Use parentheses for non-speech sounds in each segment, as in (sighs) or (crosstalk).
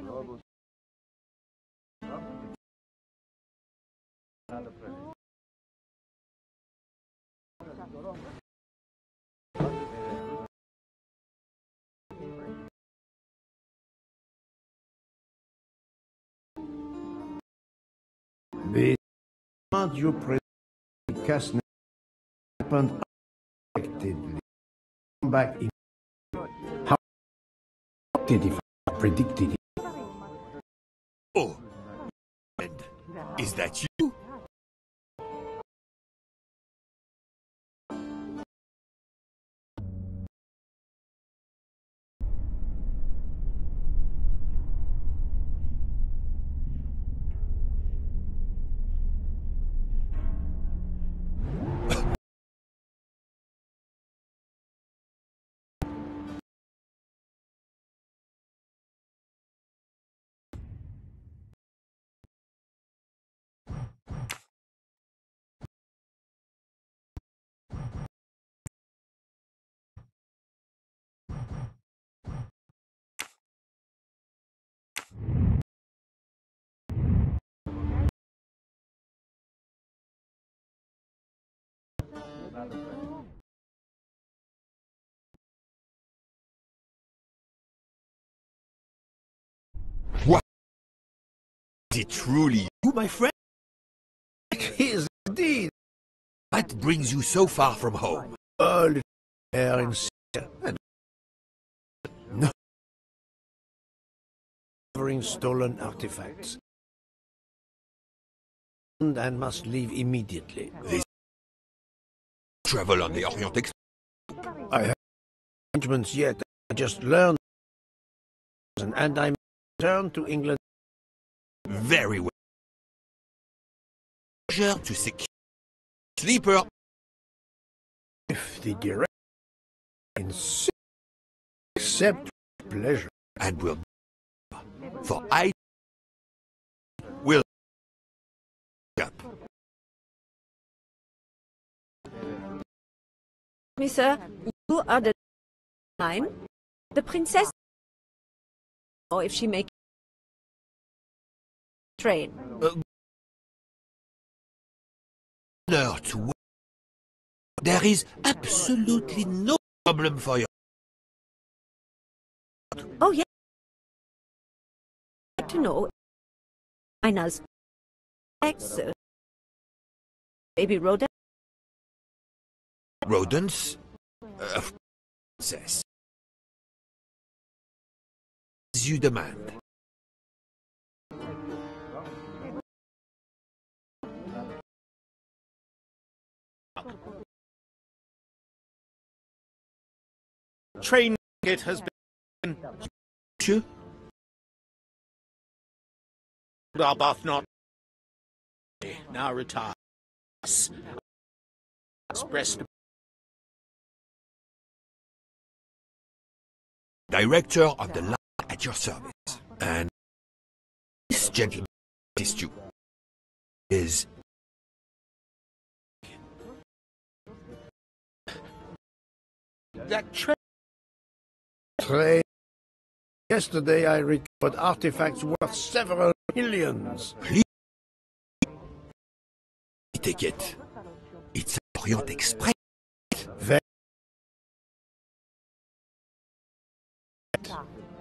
Global The audio broadcast happened unexpectedly. Come back in. How did he predicted it? Oh, is that you? What? Is it truly you, my friend? Is indeed What brings you so far from home? all air and no stolen artifacts. And and must leave immediately. This travel on the Orient Express. I have arrangements yet. I just learned and, and I return to England. Very well. Pleasure to secure sleeper. If the director insists, accept pleasure. and will for I me, sir. You are the line. The princess. Or if she make train. To. There is absolutely no problem for you. Oh yeah. To know. Ina's ex. uh, Baby Rhoda. Rodents, of princess. As you demand. Train it has been Monsieur, Arbuthnot now retires. Expressed director of the line at your service. And this gentleman assist you is that train. Yesterday I recovered artifacts worth several millions. take it. It's Orient Express.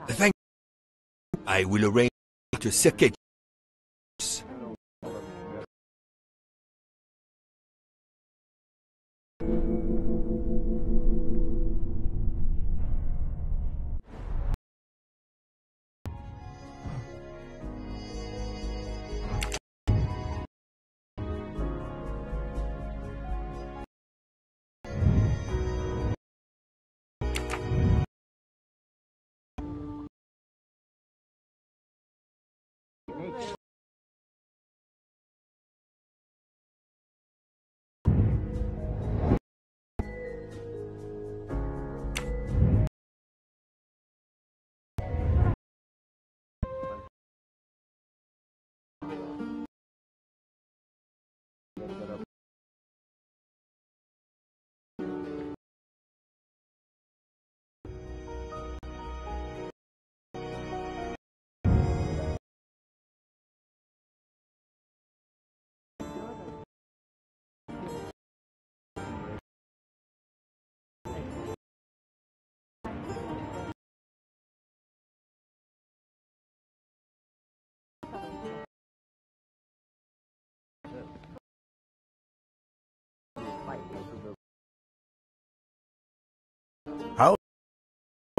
Thank you. I will arrange to circuit.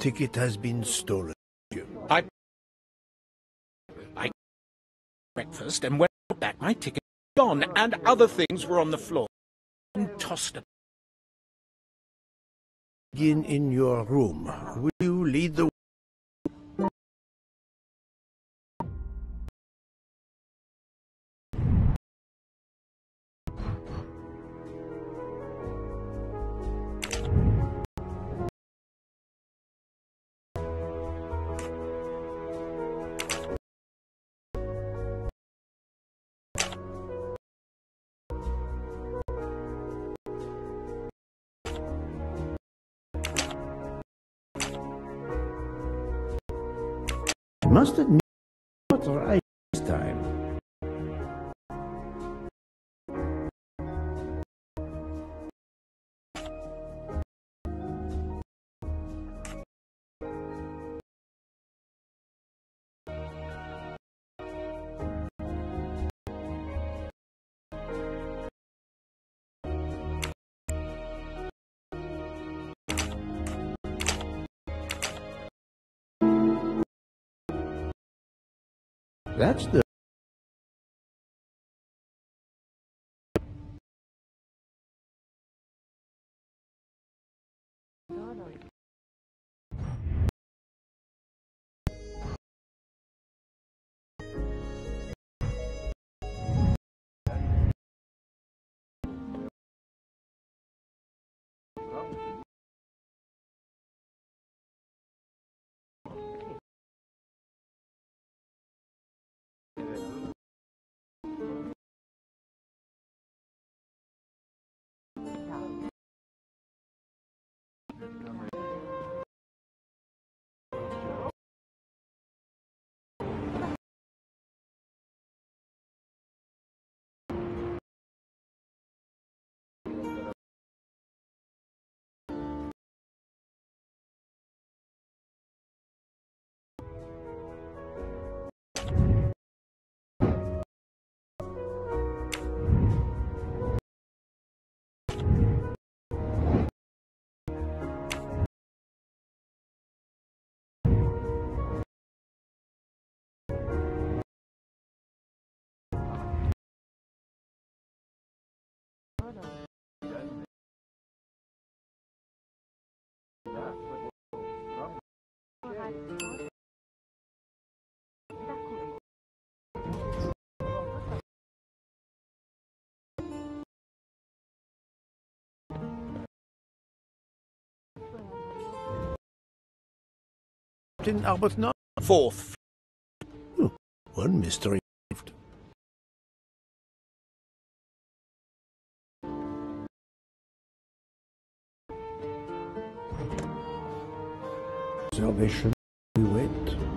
Ticket has been stolen? I I breakfast and when I got back my ticket was gone and other things were on the floor and tossed about. Begin in your room. Will you lead the Must admit, That's the Captain Arbuthnot. Fourth. Hmm, one mystery. Salvation, we wait.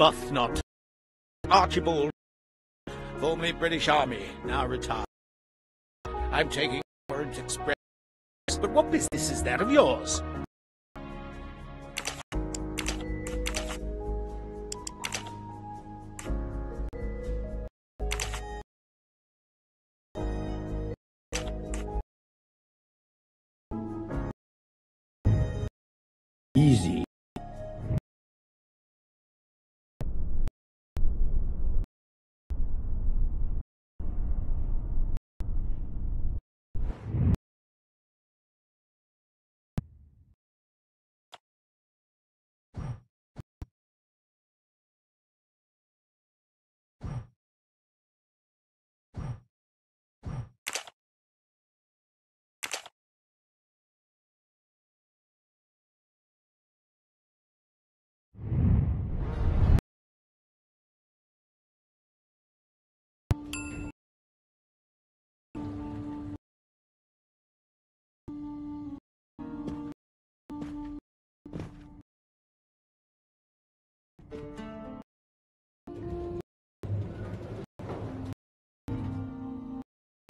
Arbuthnot. Archibald, formerly British Army, now retired. I'm taking Words Express, but what business is that of yours? Easy.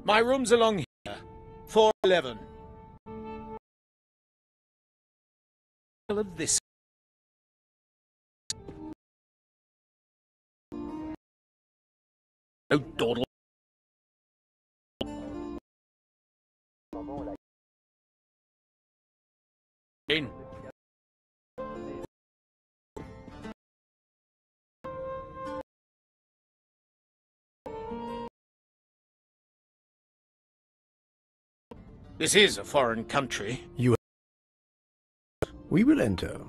My room's along here. 411. of this. Oh, dawdle. In. This is a foreign country. You. We will enter.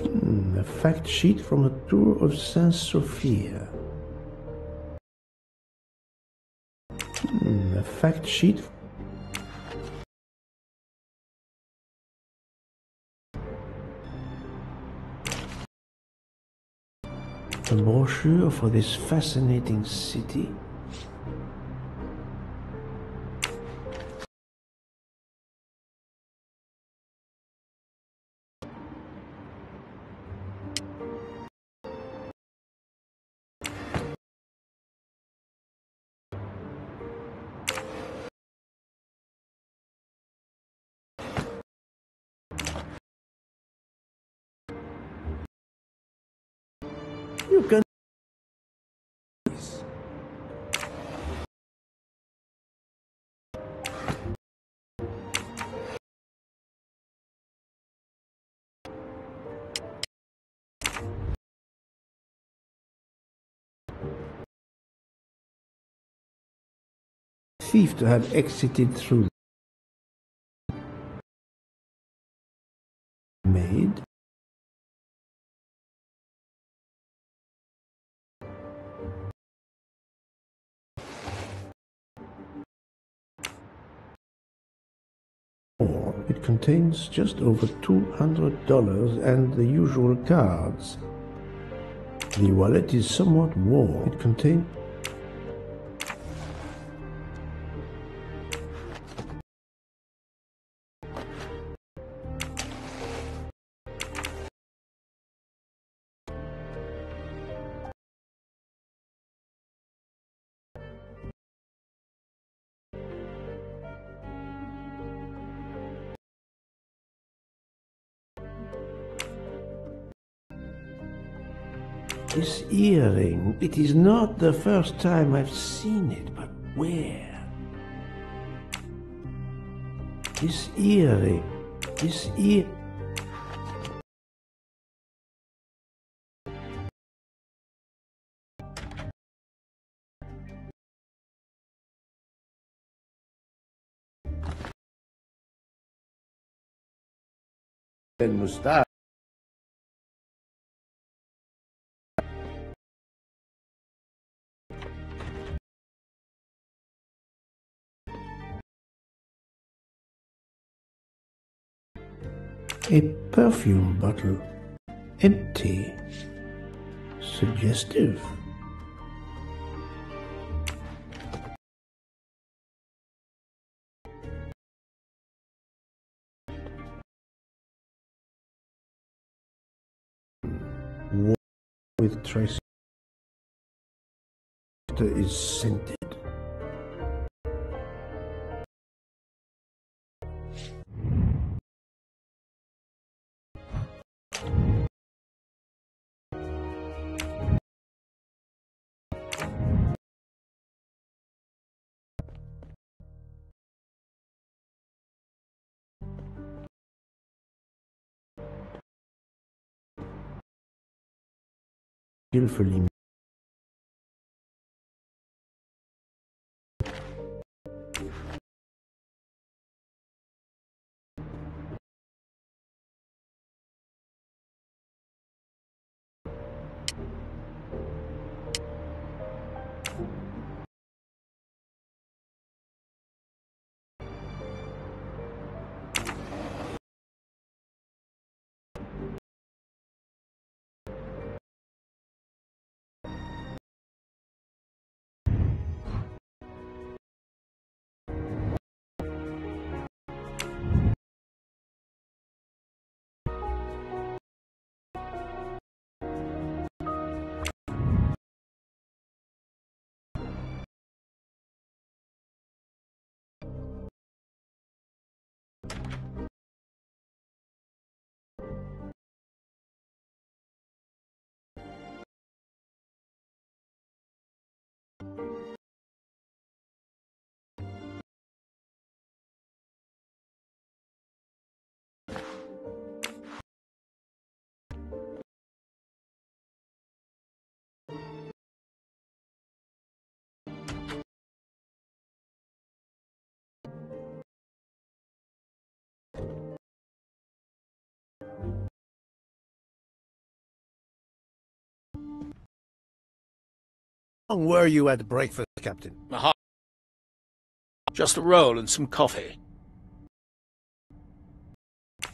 Hmm, a fact sheet from a tour of Saint Sophia. Hmm, a fact sheet. A brochure for this fascinating city. Thief to have exited through. Maid. Or It contains just over $200 and the usual cards. The wallet is somewhat worn. It contains earring. It is not the first time I've seen it, but where? This earring. This ear. and mustache. A perfume bottle. Empty. Suggestive. With trace is scented. hilfe long were you at breakfast, Captain? Aha. Just a roll and some coffee.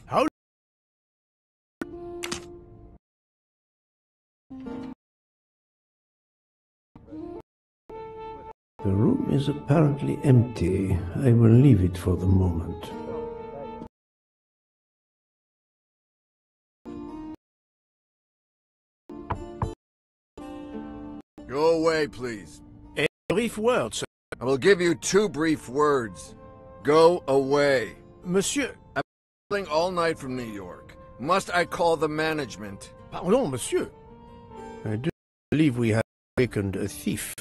How? The room is apparently empty. I will leave it for the moment. Go away, please. A brief word, sir. I will give you two brief words. Go away. Monsieur. I'm traveling all night from New York. Must I call the management? Pardon, monsieur. I do believe we have awakened a thief.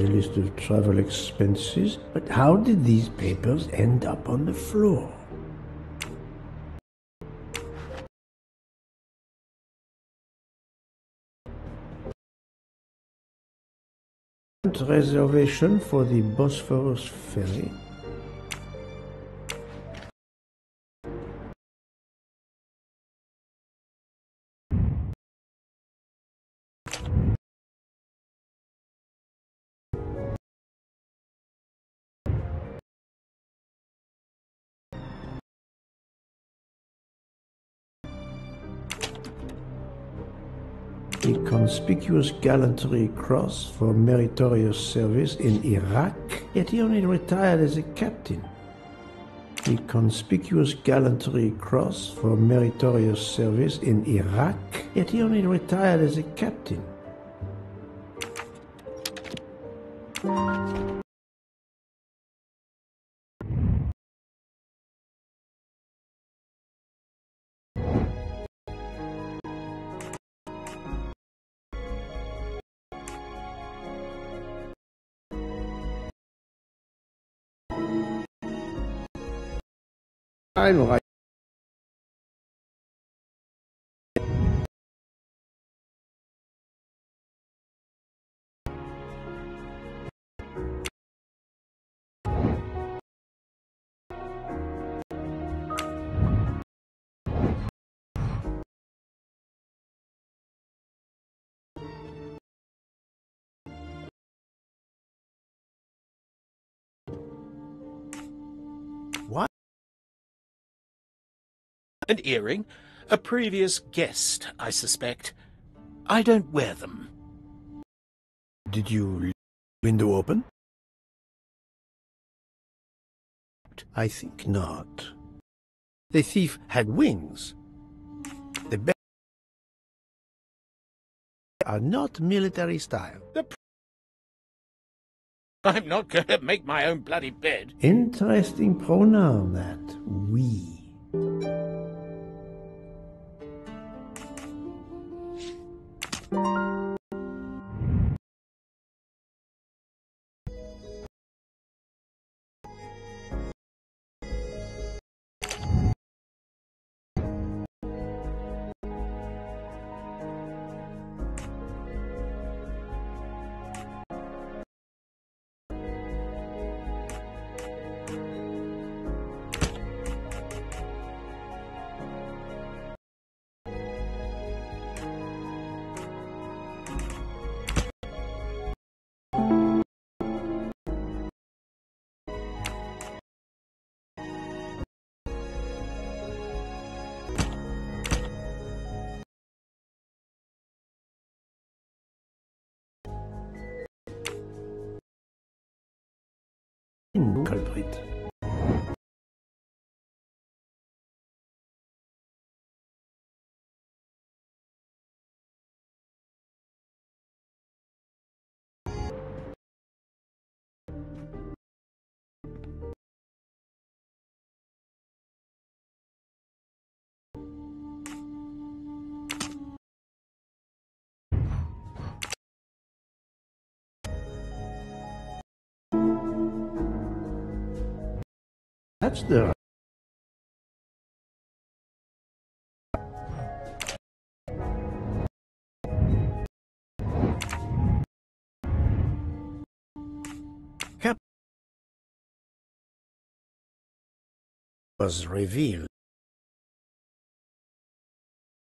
A list of travel expenses. But how did these papers end up on the floor? Reservation for the Bosphorus ferry. A conspicuous gallantry cross for meritorious service in Iraq, yet he only retired as a captain. A conspicuous gallantry cross for meritorious service in Iraq, yet he only retired as a captain. Einreich What? An earring? A previous guest, I suspect. I don't wear them. Did you leave the window open? I think not. The thief had wings. The be- are not military style. I'm not going to make my own bloody bed. Interesting pronoun that we. Culprit. That's the Cap was revealed.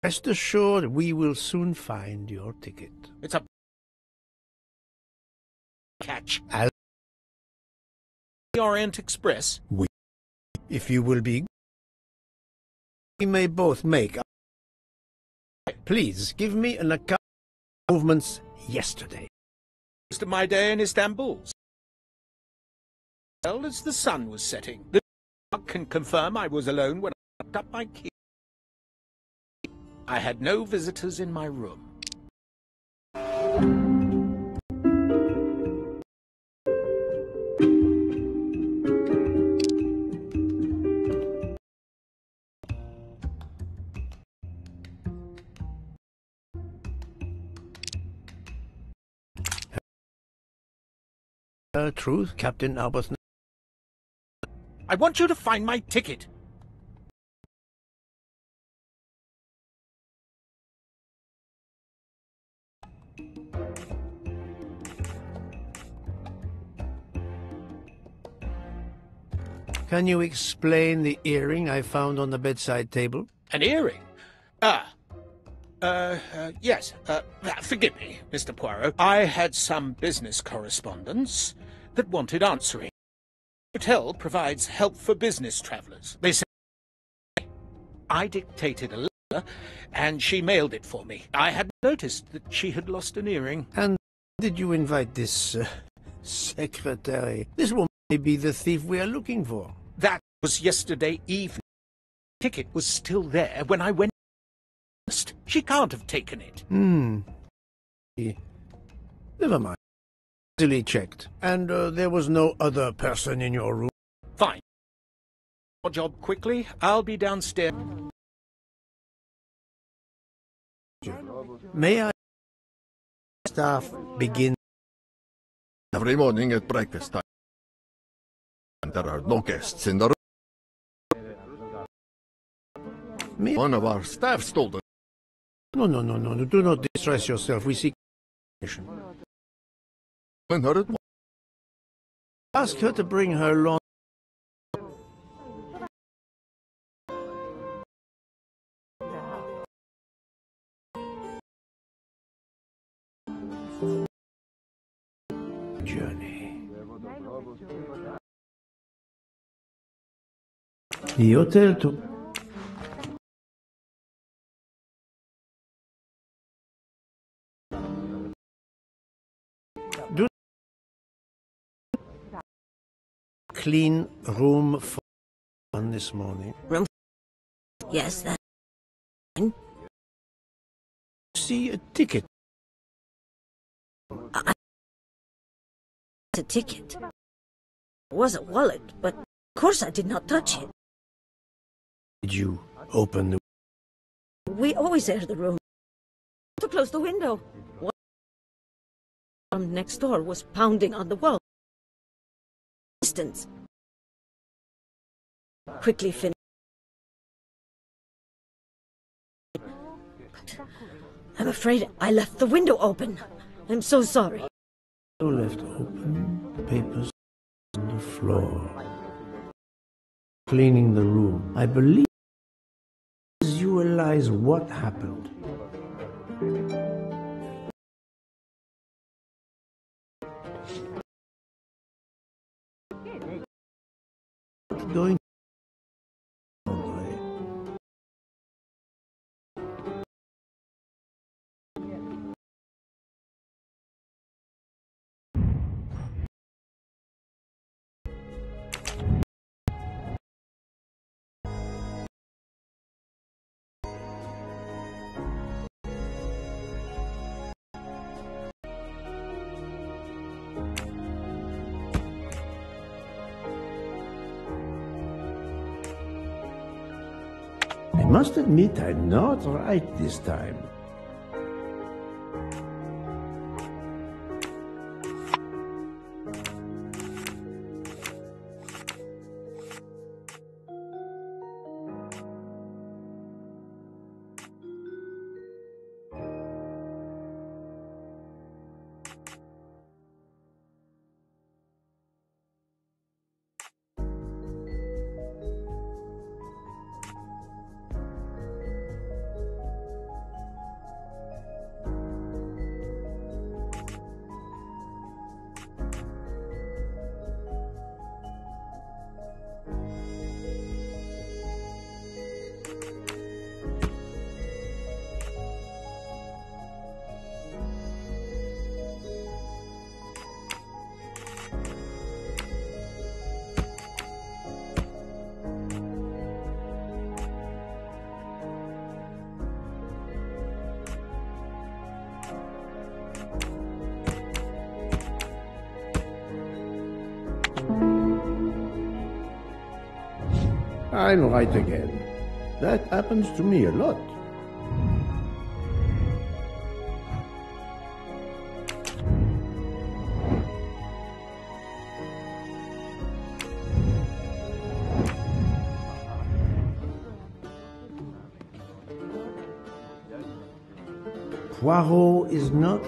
Rest assured we will soon find your ticket. It's a catch. As The Orient Express. If you will be we may both make Please give me an account of movements yesterday. Most of my day in Istanbul. Well, as the sun was setting, the can confirm I was alone when I locked up my key. I had no visitors in my room. Uh, truth, Captain Arbuthnot. I want you to find my ticket. Can you explain the earring I found on the bedside table? An earring? Ah. Uh, uh yes. Uh, forgive me, Mr. Poirot. I had some business correspondence that wanted answering. The hotel provides help for business travelers. They said I dictated a letter, and she mailed it for me. I had noticed that she had lost an earring. And did you invite this uh, secretary? This woman may be the thief we are looking for. That was yesterday evening. Ticket was still there when I went. She can't have taken it. Hmm. Never mind. Easily checked. And uh, there was no other person in your room. Fine. Your job quickly. I'll be downstairs. May I? Staff begin. Every morning at breakfast time. And there are no guests in the room. Me? One of our staff stole the No, no, no, no, no. Do not distress yourself. We seek. And her at Ask her to bring her lawn. Journey. The hotel to. Clean room for one this morning. Room? Yes, that. See a ticket. Uh, a ticket. It was a wallet, but of course I did not touch it. Did you open the We always air the room. To close the window. One from next door was pounding on the wall. Distance. Quickly finish. I'm afraid I left the window open. I'm so sorry. window left open? Papers on the floor. Cleaning the room. I believe visualize what happened. Going must admit I'm not right this time. Sign right again. That happens to me a lot. Poirot is not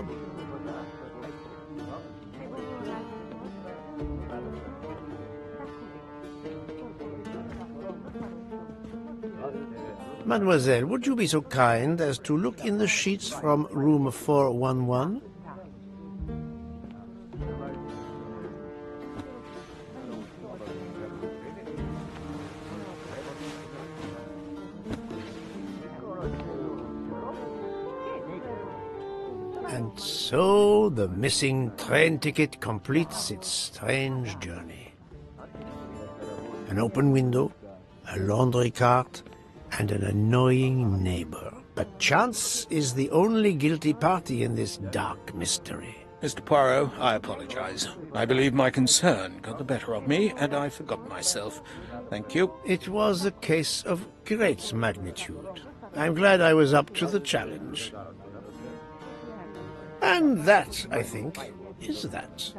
Mademoiselle, would you be so kind as to look in the sheets from room 411? And so the missing train ticket completes its strange journey. An open window, a laundry cart, and an annoying neighbor. But chance is the only guilty party in this dark mystery. Mr. Poirot, I apologize. I believe my concern got the better of me, and I forgot myself. Thank you. It was a case of great magnitude. I'm glad I was up to the challenge. And that, I think, is that.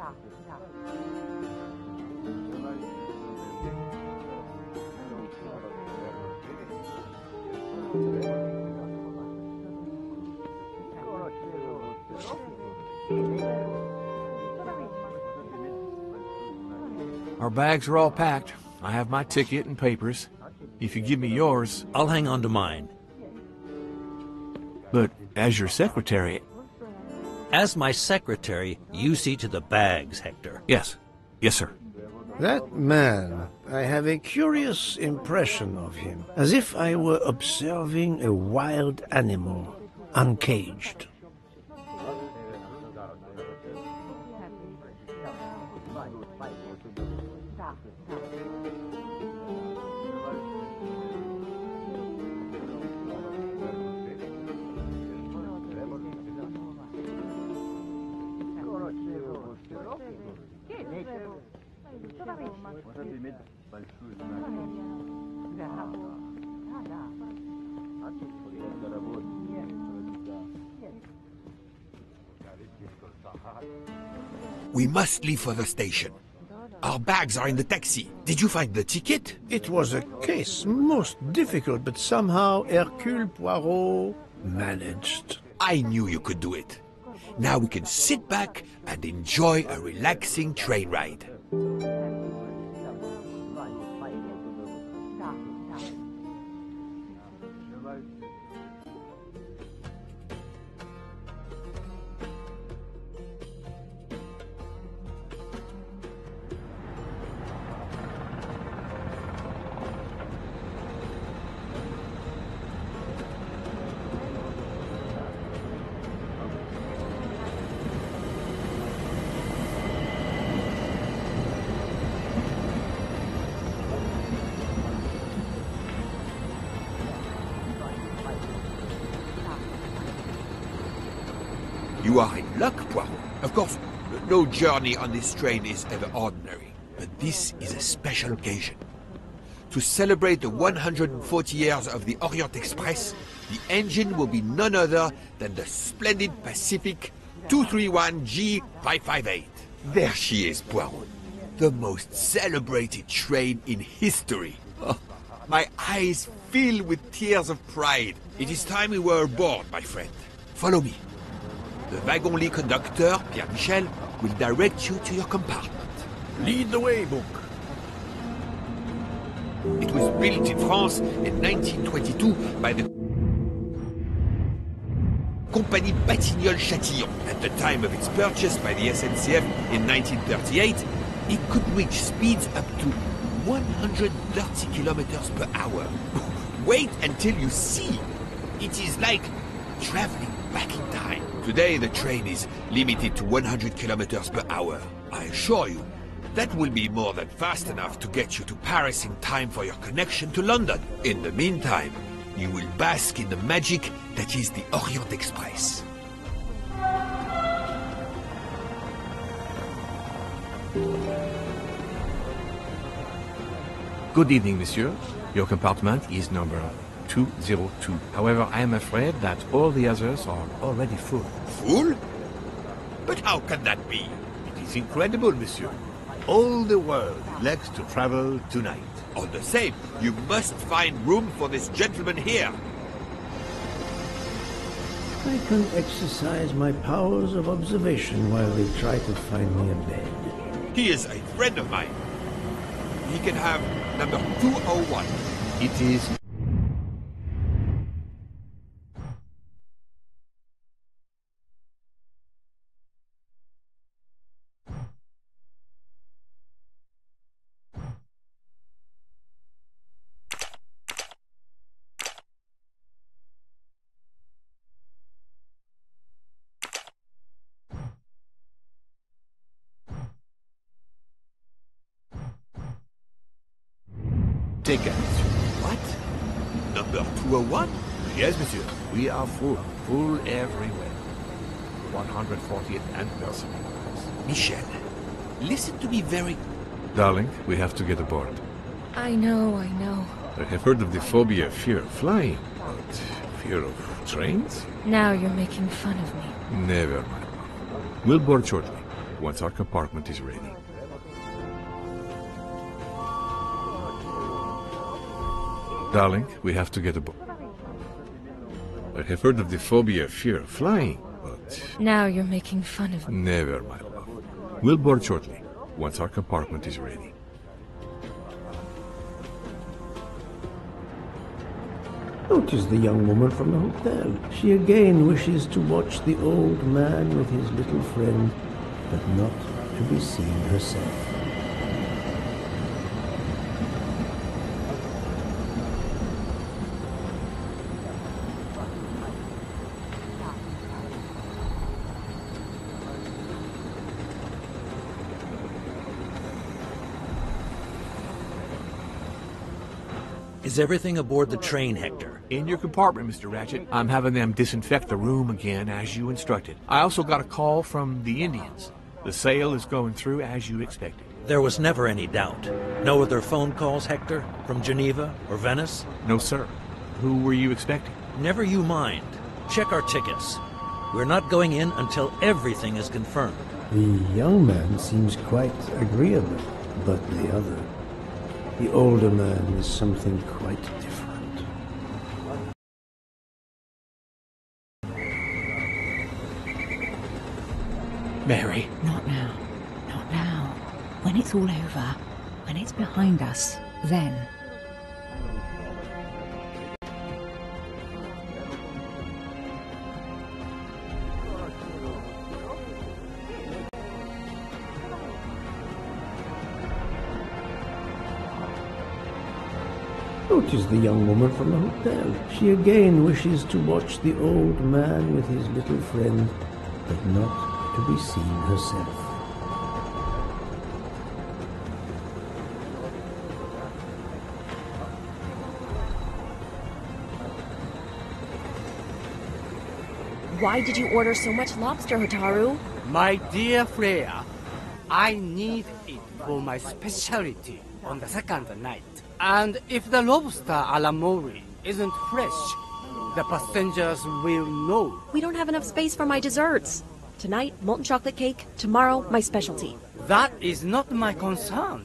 Bags are all packed. I have my ticket and papers. If you give me yours, I'll hang on to mine. But as your secretary... As my secretary, you see to the bags, Hector. Yes. Yes, sir. That man, I have a curious impression of him, as if I were observing a wild animal, uncaged. We must leave for the station. Our bags are in the taxi. Did you find the ticket? It was a case most difficult, but somehow Hercule Poirot managed. I knew you could do it. Now we can sit back and enjoy a relaxing train ride. Journey on this train is ever ordinary, but this is a special occasion. To celebrate the 140 years of the Orient Express, the engine will be none other than the splendid Pacific 231G558. There she is, Poirot. The most celebrated train in history. (laughs) My eyes fill with tears of pride. It is time we were aboard, my friend. Follow me. The wagon-lit conductor, Pierre Michel, will direct you to your compartment. Lead the way, Bouc. It was built in France in 1922 by the Compagnie Batignolles-Châtillon. At the time of its purchase by the SNCF in 1938, it could reach speeds up to 130 kilometers per hour. (laughs) Wait until you see. It is like traveling back in time. Today the train is limited to 100 kilometers per hour. I assure you, that will be more than fast enough to get you to Paris in time for your connection to London. In the meantime, you will bask in the magic that is the Orient Express. Good evening, monsieur. Your compartment is number 202. However, I am afraid that all the others are already full. Full? But how can that be? It is incredible, monsieur. All the world likes to travel tonight. All the same, you must find room for this gentleman here. I can exercise my powers of observation while they try to find me a bed. He is a friend of mine. He can have number 201. It is taken. What? Number 201? Yes, monsieur. We are full. Full everywhere. 140th anniversary. Michel, listen to me very... Darling, we have to get aboard. I know, I know. I have heard of the phobia fear of flying, but fear of trains? Now you're making fun of me. Never mind. We'll board shortly, once our compartment is ready. Darling, we have to get aboard. I have heard of the phobia fear of flying, but Now you're making fun of me. never, my love. We'll board shortly, once our compartment is ready. Notice the young woman from the hotel. She again wishes to watch the old man with his little friend, but not to be seen herself. Is everything aboard the train, Hector? In your compartment, Mr. Ratchett. I'm having them disinfect the room again as you instructed. I also got a call from the Indians. The sale is going through as you expected. There was never any doubt. No other phone calls, Hector? From Geneva or Venice? No, sir. Who were you expecting? Never you mind. Check our tickets. We're not going in until everything is confirmed. The young man seems quite agreeable, but the other, the older man, is something quite different. Mary. Not now. Not now. When it's all over, when it's behind us, then. Notice the young woman from the hotel. She again wishes to watch the old man with his little friend, but not to be seen herself. Why did you order so much lobster, Hotaru? My dear Freya, I need it for my specialty on the second night. And if the lobster a la mori isn't fresh, the passengers will know. We don't have enough space for my desserts. Tonight, molten chocolate cake. Tomorrow, my specialty. That is not my concern.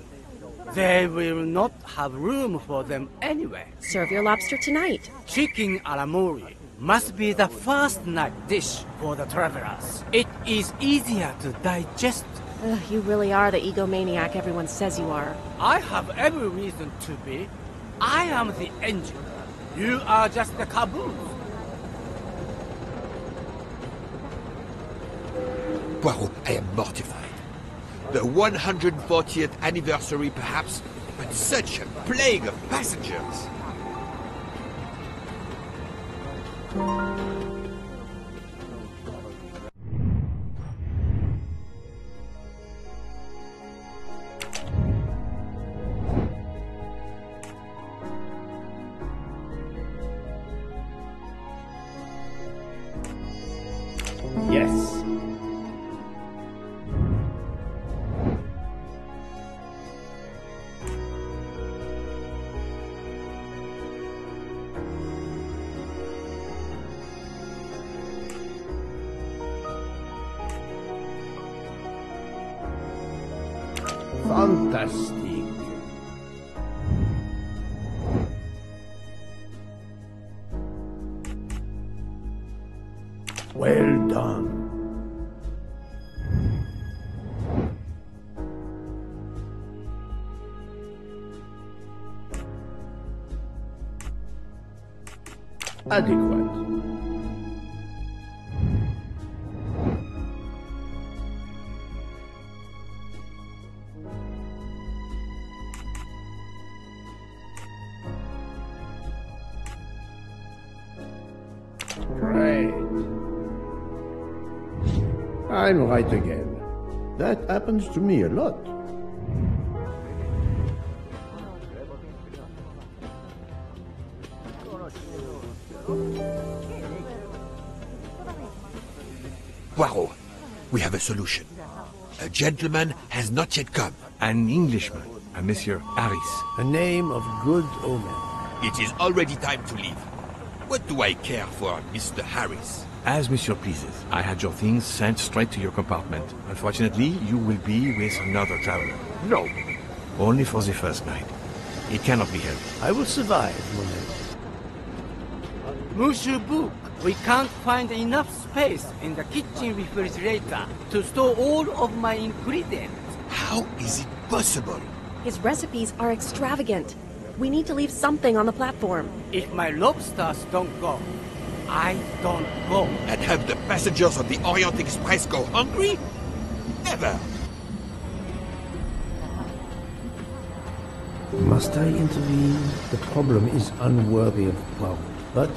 They will not have room for them anyway. Serve your lobster tonight. Chicken a la mori must be the first night dish for the travelers. It is easier to digest. Ugh, you really are the egomaniac everyone says you are. I have every reason to be. I am the engine. You are just the caboose. Poirot, I am mortified. The 140th anniversary, perhaps, but such a plague of passengers. Adequate. Great. I'm right again. That happens to me a lot. Solution. A gentleman has not yet come. An Englishman, a Monsieur Harris. A name of good omen. It is already time to leave. What do I care for Mr. Harris? As Monsieur pleases. I had your things sent straight to your compartment. Unfortunately, you will be with another traveler. No. Only for the first night. It cannot be helped. I will survive, Monet. Monsieur Bouc, we can't find enough space in the kitchen refrigerator to store all of my ingredients. How is it possible? His recipes are extravagant. We need to leave something on the platform. If my lobsters don't go, I don't go. And have the passengers of the Orient Express go hungry? Never! Must I intervene? The problem is unworthy of Poirot. But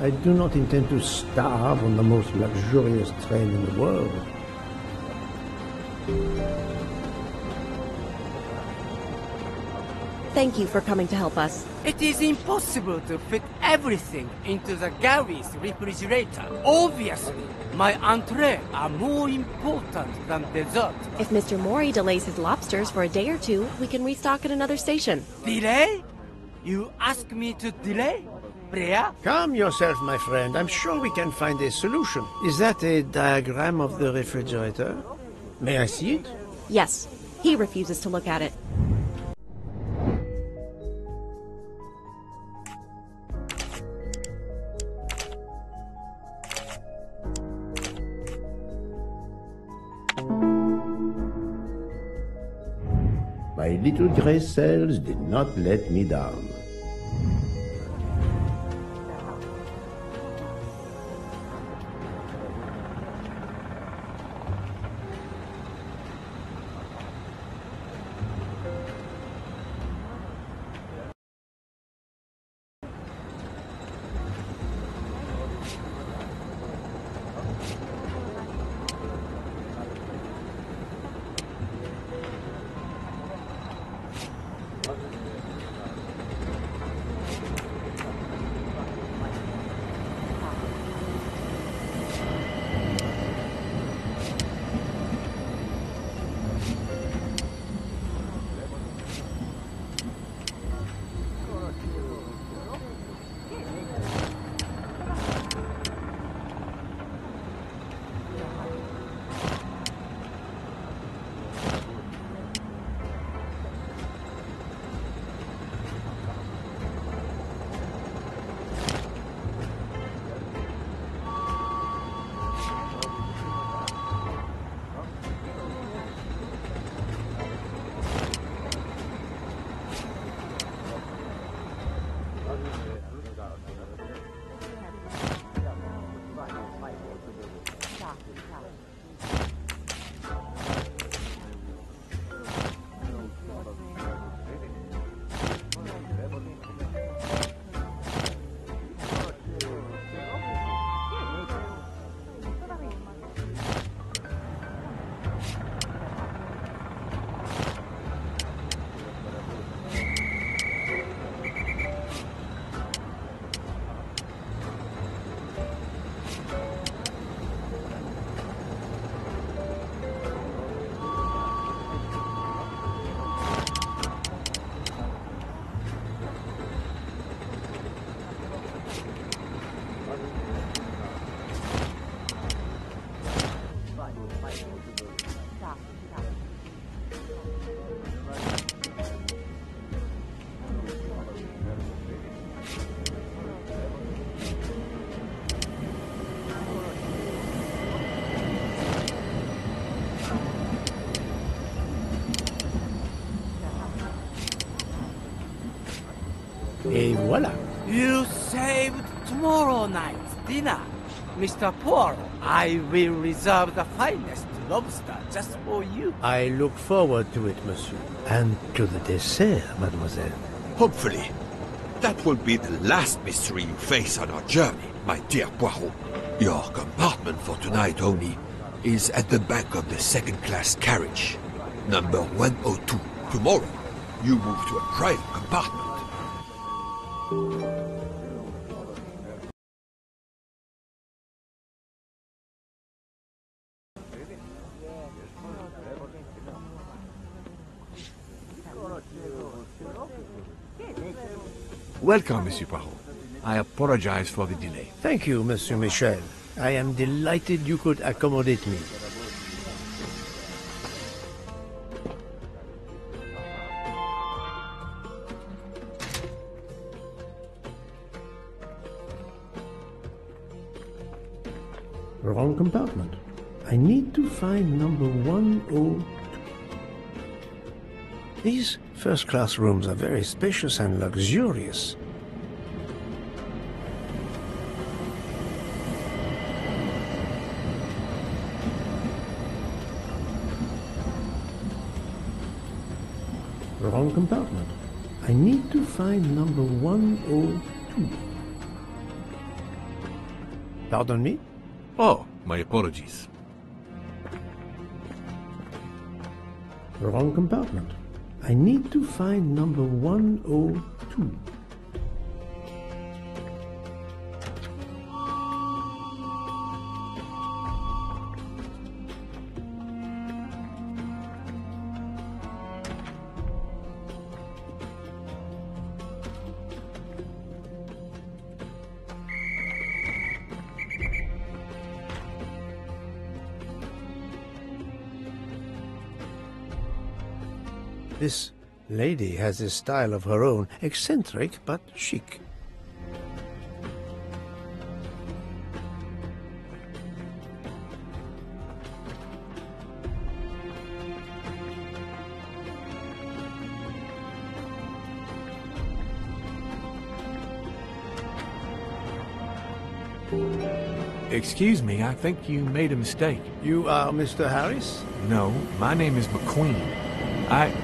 I do not intend to starve on the most luxurious train in the world. Thank you for coming to help us. It is impossible to fit everything into the Gary's refrigerator. Obviously, my entree are more important than dessert. If Mr. Mori delays his lobsters for a day or two, we can restock at another station. Delay? You ask me to delay? Freya? Calm yourself, my friend. I'm sure we can find a solution. Is that a diagram of the refrigerator? May I see it? Yes, he refuses to look at it. My little gray cells did not let me down. Saved tomorrow night's dinner. Mr. Poirot, I will reserve the finest lobster just for you. I look forward to it, monsieur. And to the dessert, mademoiselle. Hopefully. That won't be the last mystery you face on our journey, my dear Poirot. Your compartment for tonight only is at the back of the second-class carriage, number 102. Tomorrow, you move to a private compartment. Welcome, Monsieur Poirot. I apologize for the delay. Thank you, Monsieur Michel. I am delighted you could accommodate me. Wrong compartment. I need to find number 102. These first-class rooms are very spacious and luxurious. Find number 102. Pardon me? Oh, my apologies. Wrong compartment. I need to find number 102. Lady has a style of her own, eccentric but chic. Excuse me, I think you made a mistake. You are Mr. Harris? No, my name is MacQueen. I...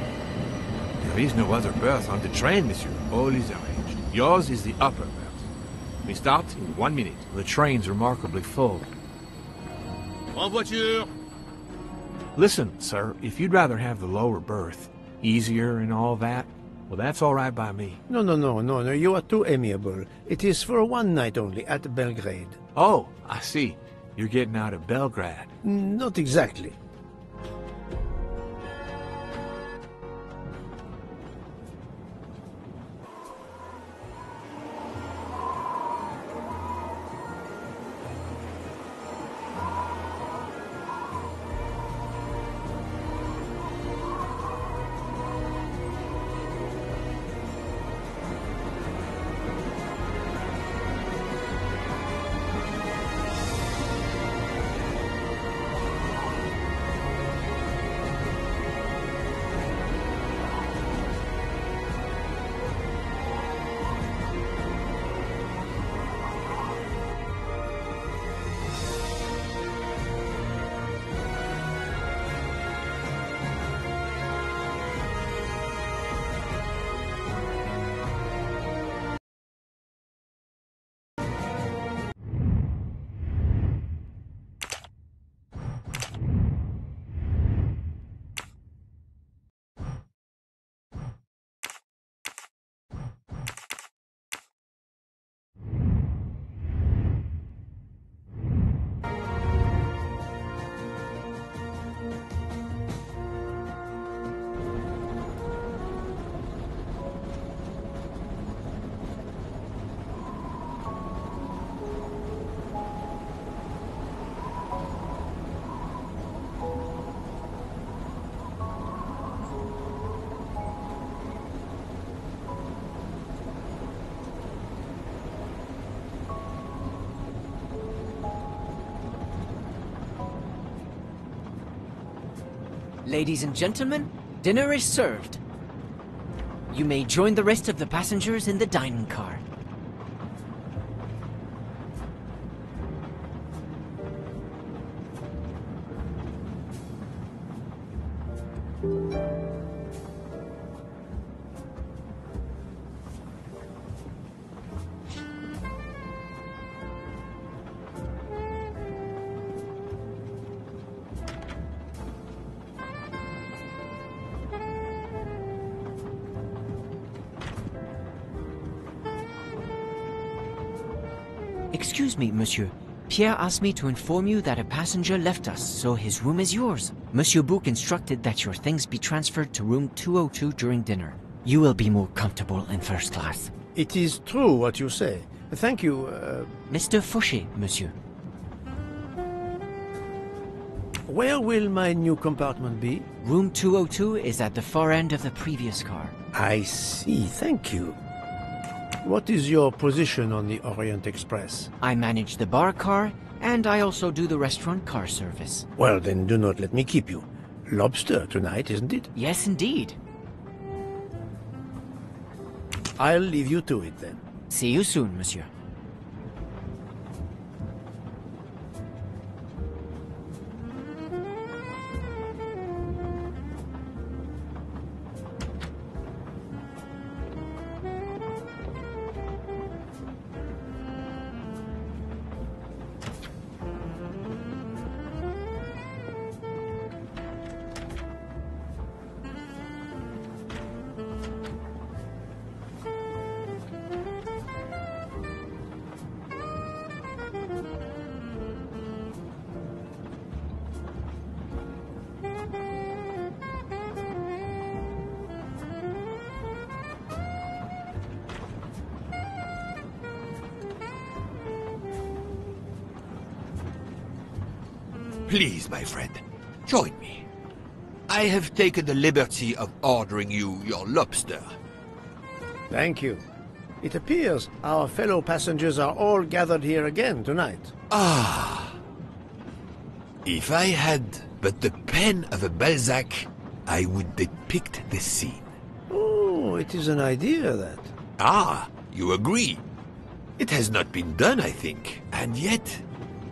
There is no other berth on the train, monsieur. All is arranged. Yours is the upper berth. We start in one minute. The train's remarkably full. En voiture! Listen, sir, if you'd rather have the lower berth, easier and all that, well, that's all right by me. No, no, no, no, no. You are too amiable. It is for one night only at Belgrade. Oh, I see. You're getting out of Belgrade. Not exactly. Ladies and gentlemen, dinner is served. You may join the rest of the passengers in the dining car. Monsieur. Pierre asked me to inform you that a passenger left us, so his room is yours. Monsieur Bouc instructed that your things be transferred to room 202 during dinner. You will be more comfortable in first class. It is true what you say. Thank you, uh, Mr. Fauché, monsieur. Where will my new compartment be? Room 202 is at the far end of the previous car. I see, thank you. What is your position on the Orient Express? I manage the bar car, and I also do the restaurant car service. Well, then do not let me keep you. Lobster tonight, isn't it? Yes, indeed. I'll leave you to it then. See you soon, monsieur. Taken the liberty of ordering you your lobster. Thank you. It appears our fellow passengers are all gathered here again tonight. Ah. If I had but the pen of a Balzac, I would depict the scene. Oh, it is an idea, that. Ah, you agree. It has not been done, I think, and yet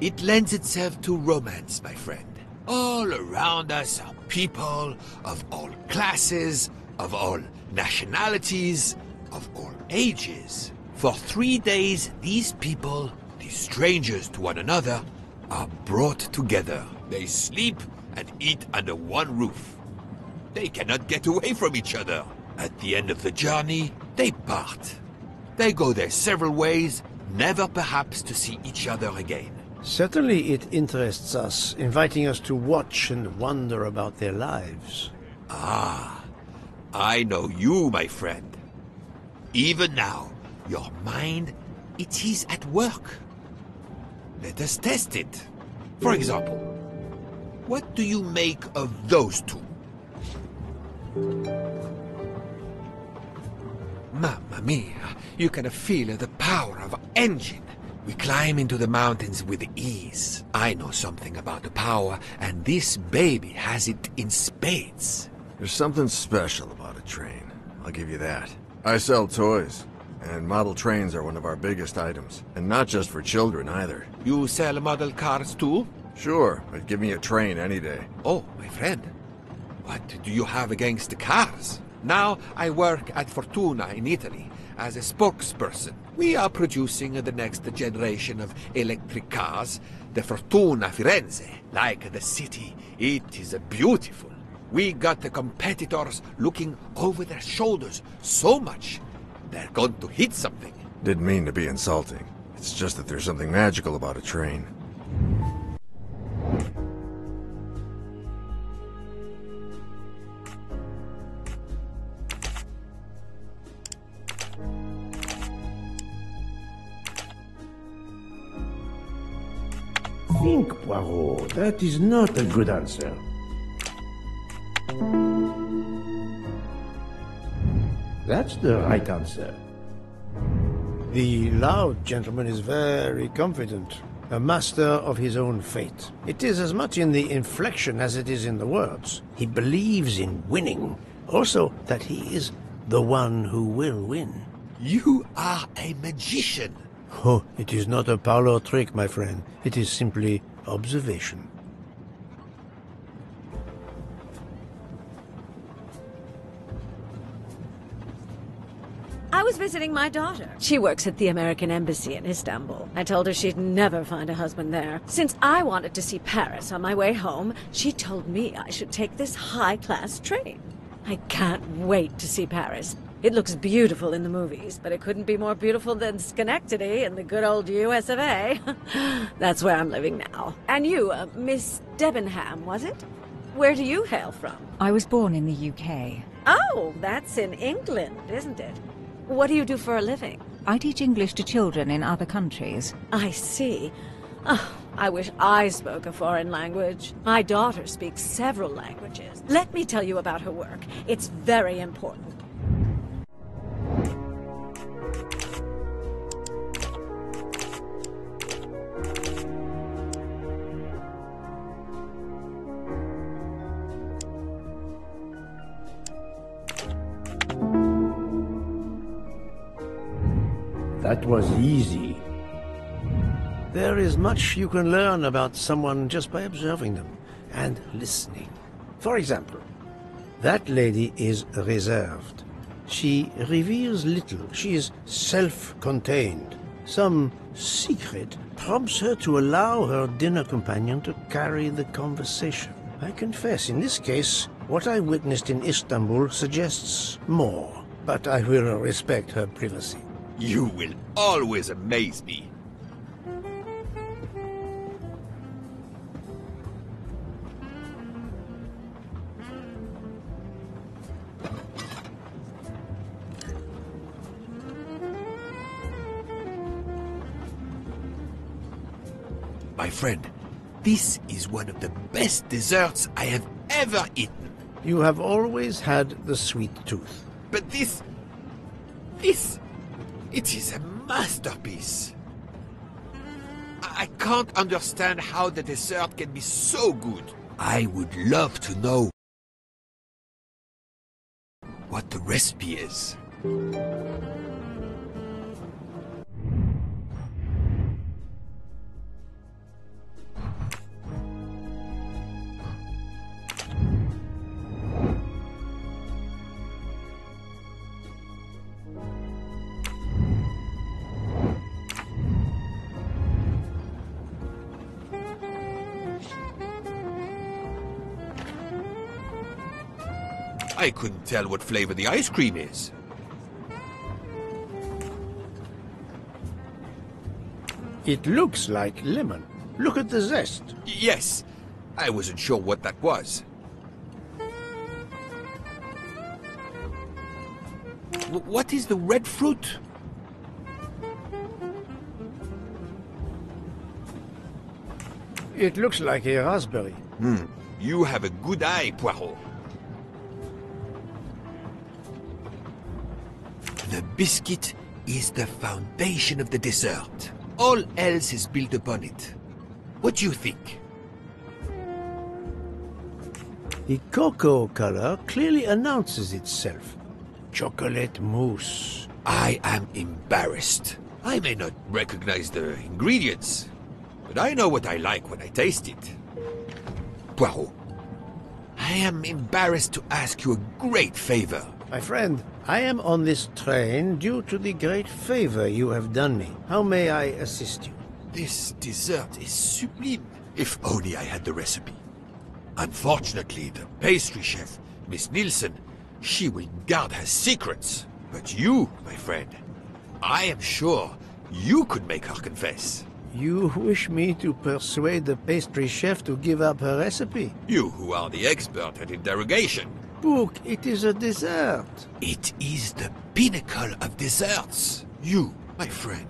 it lends itself to romance, my friend. All around us are people of all classes, of all nationalities, of all ages. For three days, these people, these strangers to one another, are brought together. They sleep and eat under one roof. They cannot get away from each other. At the end of the journey, they part. They go their several ways, never perhaps to see each other again. Certainly it interests us, inviting us to watch and wonder about their lives. Ah, I know you, my friend. Even now, your mind, it is at work. Let us test it. For example, what do you make of those two? Mamma mia, you can feel the power of engine. We climb into the mountains with ease. I know something about the power, and this baby has it in spades. There's something special about a train. I'll give you that. I sell toys, and model trains are one of our biggest items. And not just for children either. You sell model cars too? Sure, but give me a train any day. Oh, my friend. What do you have against the cars? Now I work at Fortuna in Italy as a spokesperson. We are producing the next generation of electric cars, the Fortuna Firenze. Like the city, it is beautiful. We got the competitors looking over their shoulders so much, they're going to hit something. Didn't mean to be insulting. It's just that there's something magical about a train. Think, Poirot. That is not a good answer. That's the right answer. The loud gentleman is very confident, a master of his own fate. It is as much in the inflection as it is in the words. He believes in winning, also that he is the one who will win. You are a magician. Oh, it is not a parlor trick, my friend. It is simply observation. I was visiting my daughter. She works at the American Embassy in Istanbul. I told her she'd never find a husband there. Since I wanted to see Paris on my way home, she told me I should take this high-class train. I can't wait to see Paris. It looks beautiful in the movies, but it couldn't be more beautiful than Schenectady in the good old US of A. (laughs) That's where I'm living now. And you, uh, Miss Debenham, was it? Where do you hail from? I was born in the UK. Oh, that's in England, isn't it? What do you do for a living? I teach English to children in other countries. I see. Oh, I wish I spoke a foreign language. My daughter speaks several languages. Let me tell you about her work. It's very important. That was easy. There is much you can learn about someone just by observing them and listening. For example, that lady is reserved. She reveals little. She is self-contained. Some secret prompts her to allow her dinner companion to carry the conversation. I confess, in this case, what I witnessed in Istanbul suggests more, but I will respect her privacy. You will always amaze me. My friend, this is one of the best desserts I have ever eaten. You have always had the sweet tooth. But this... This... It is a masterpiece. I I can't understand how the dessert can be so good. I would love to know what the recipe is. I couldn't tell what flavor the ice cream is. It looks like lemon. Look at the zest. Yes, I wasn't sure what that was. W- what is the red fruit? It looks like a raspberry. Hmm, you have a good eye, Poirot. The biscuit is the foundation of the dessert. All else is built upon it. What do you think? The cocoa color clearly announces itself. Chocolate mousse. I am embarrassed. I may not recognize the ingredients, but I know what I like when I taste it. Poirot, I am embarrassed to ask you a great favor. My friend, I am on this train due to the great favor you have done me. How may I assist you? This dessert is sublime. If only I had the recipe. Unfortunately, the pastry chef, Miss Nielsen, she will guard her secrets. But you, my friend, I am sure you could make her confess. You wish me to persuade the pastry chef to give up her recipe? You who are the expert at interrogation. Bouc, it is a dessert. It is the pinnacle of desserts. You, my friend,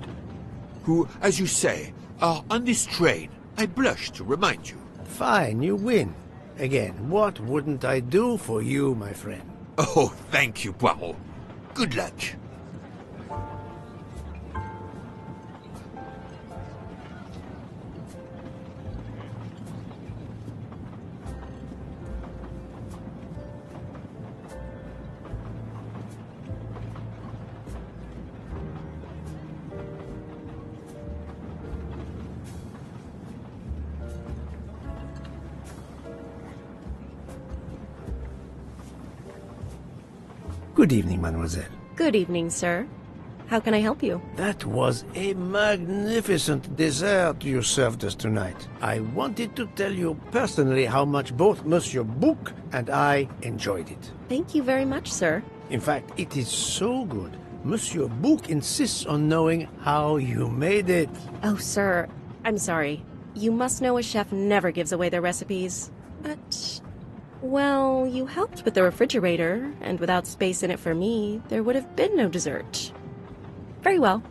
who, as you say, are on this train, I blush to remind you. Fine, you win. Again, what wouldn't I do for you, my friend? Oh, thank you, Poirot. Good luck. Good evening, mademoiselle. Good evening, sir. How can I help you? That was a magnificent dessert you served us tonight. I wanted to tell you personally how much both Monsieur Bouc and I enjoyed it. Thank you very much, sir. In fact, it is so good. Monsieur Bouc insists on knowing how you made it. Oh, sir, I'm sorry. You must know a chef never gives away their recipes. But, well, you helped with the refrigerator, and without space in it for me, there would have been no dessert. Very well.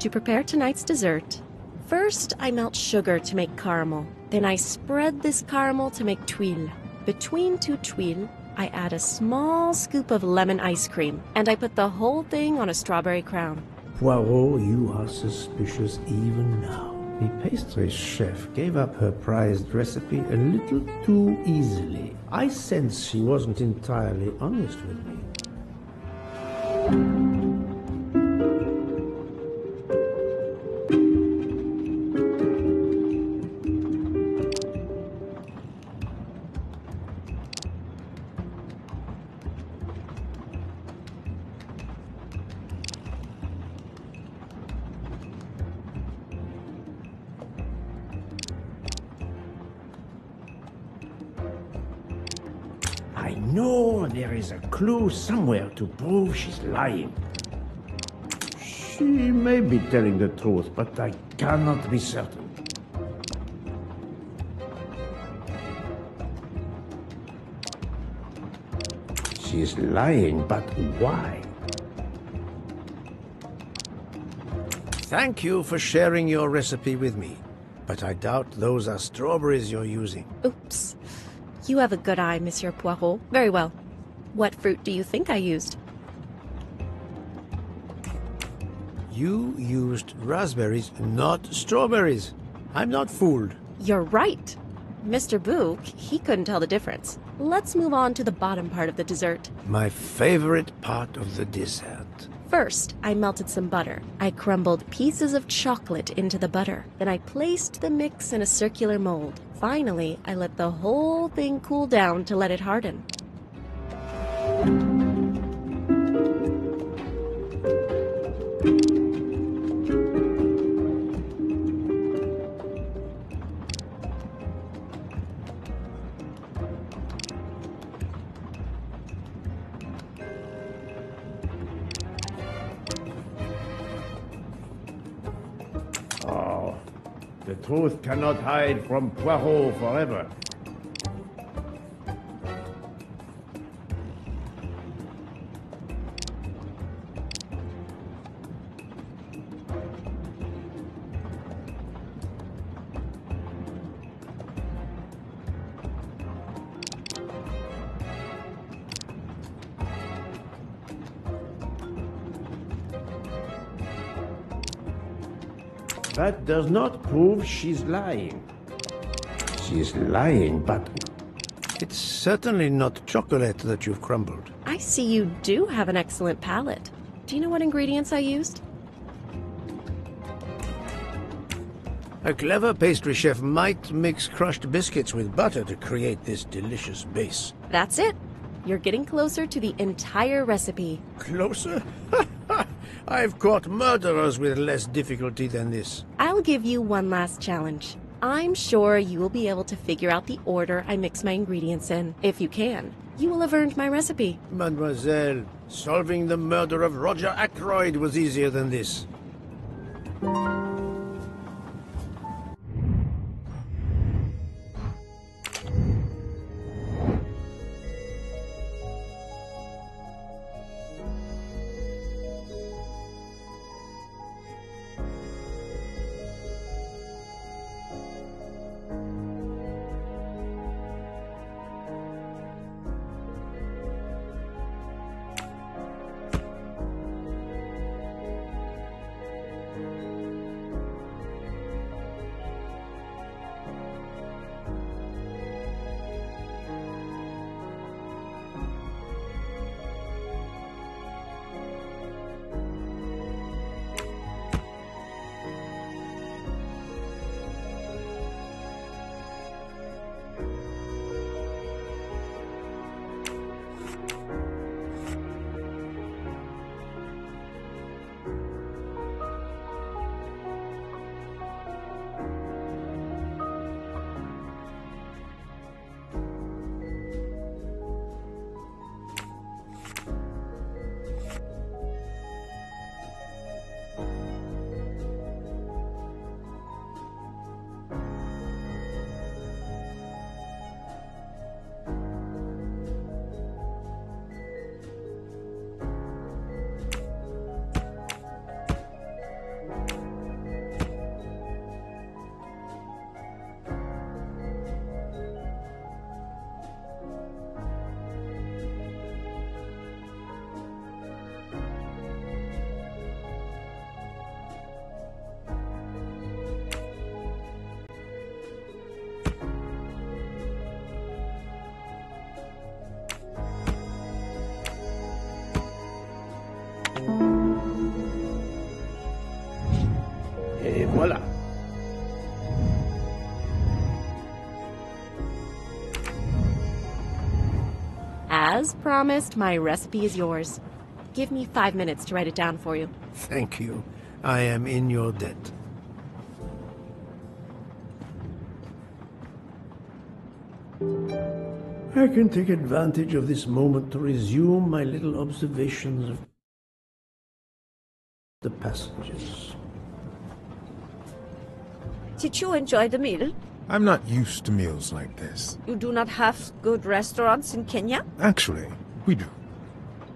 To prepare tonight's dessert, first I melt sugar to make caramel. Then I spread this caramel to make tuile. Between two tuiles, I add a small scoop of lemon ice cream, and I put the whole thing on a strawberry crown. Poirot, you are suspicious even now. The pastry chef gave up her prized recipe a little too easily. I sense she wasn't entirely honest with me. Know there is a clue somewhere to prove she's lying. She may be telling the truth, but I cannot be certain. She is lying, but why? Thank you for sharing your recipe with me, but I doubt those are strawberries you're using. Oops. You have a good eye, Monsieur Poirot. Very well. What fruit do you think I used? You used raspberries, not strawberries. I'm not fooled. You're right. Mr. Bouc, he couldn't tell the difference. Let's move on to the bottom part of the dessert. My favorite part of the dessert. First, I melted some butter. I crumbled pieces of chocolate into the butter. Then I placed the mix in a circular mold. Finally, I let the whole thing cool down to let it harden. Cannot hide from Poirot forever. Does not prove she's lying. She's lying, but it's certainly not chocolate that you've crumbled. I see you do have an excellent palate. Do you know what ingredients I used? A clever pastry chef might mix crushed biscuits with butter to create this delicious base. That's it. You're getting closer to the entire recipe. Closer? (laughs) I've caught murderers with less difficulty than this. I'll give you one last challenge. I'm sure you will be able to figure out the order I mix my ingredients in. If you can, you will have earned my recipe. Mademoiselle, solving the murder of Roger Ackroyd was easier than this. As promised, my recipe is yours. Give me five minutes to write it down for you. Thank you. I am in your debt. I can take advantage of this moment to resume my little observations of the passengers. Did you enjoy the meal? I'm not used to meals like this. You do not have good restaurants in Kenya? Actually, we do.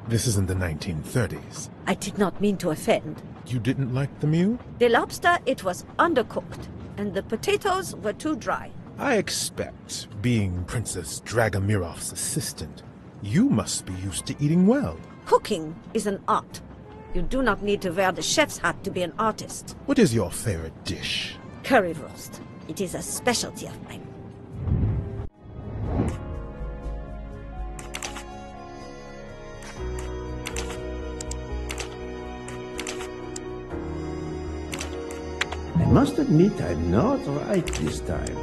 This isn't the 1930s. I did not mean to offend. You didn't like the meal? The lobster, it was undercooked, and the potatoes were too dry. I expect, being Princess Dragomirov's assistant, you must be used to eating well. Cooking is an art. You do not need to wear the chef's hat to be an artist. What is your favorite dish? Currywurst. It is a specialty of mine. I must admit I'm not right this time.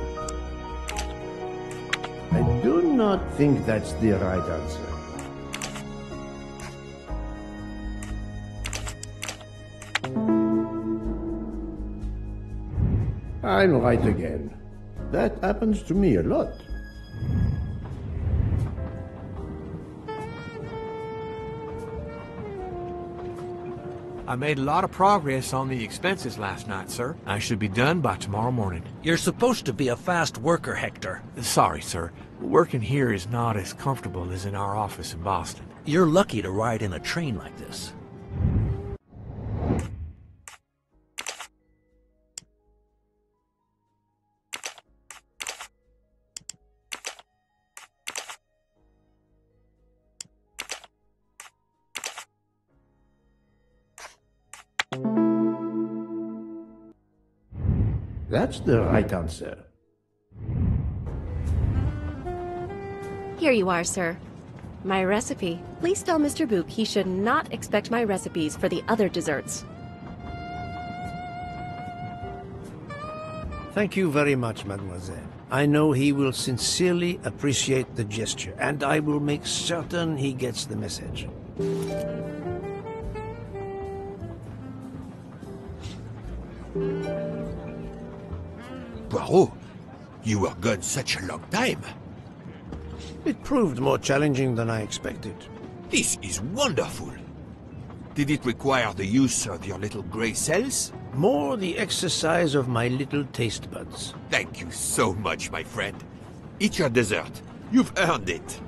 I do not think that's the right answer. I'm right again. That happens to me a lot. I made a lot of progress on the expenses last night, sir. I should be done by tomorrow morning. You're supposed to be a fast worker, Hector. Sorry, sir. Working here is not as comfortable as in our office in Boston. You're lucky to ride in a train like this. The right answer. Here you are, sir. My recipe. Please tell Mr. Bouc he should not expect my recipes for the other desserts. Thank you very much, mademoiselle. I know he will sincerely appreciate the gesture, and I will make certain he gets the message. Poirot, you were gone such a long time. It proved more challenging than I expected. This is wonderful. Did it require the use of your little grey cells? More the exercise of my little taste buds. Thank you so much, my friend. Eat your dessert. You've earned it.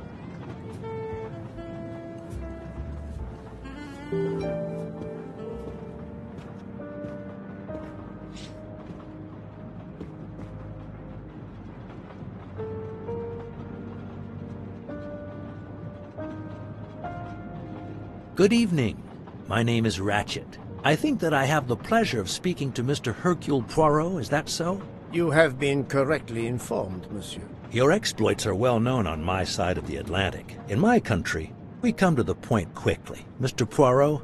Good evening. My name is Ratchett. I think that I have the pleasure of speaking to Mr. Hercule Poirot, is that so? You have been correctly informed, monsieur. Your exploits are well known on my side of the Atlantic. In my country, we come to the point quickly. Mr. Poirot,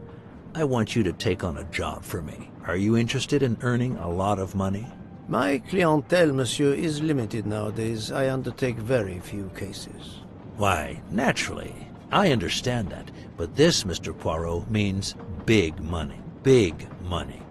I want you to take on a job for me. Are you interested in earning a lot of money? My clientele, monsieur, is limited nowadays. I undertake very few cases. Why, naturally. I understand that. But this, Mr. Poirot, means big money. Big money.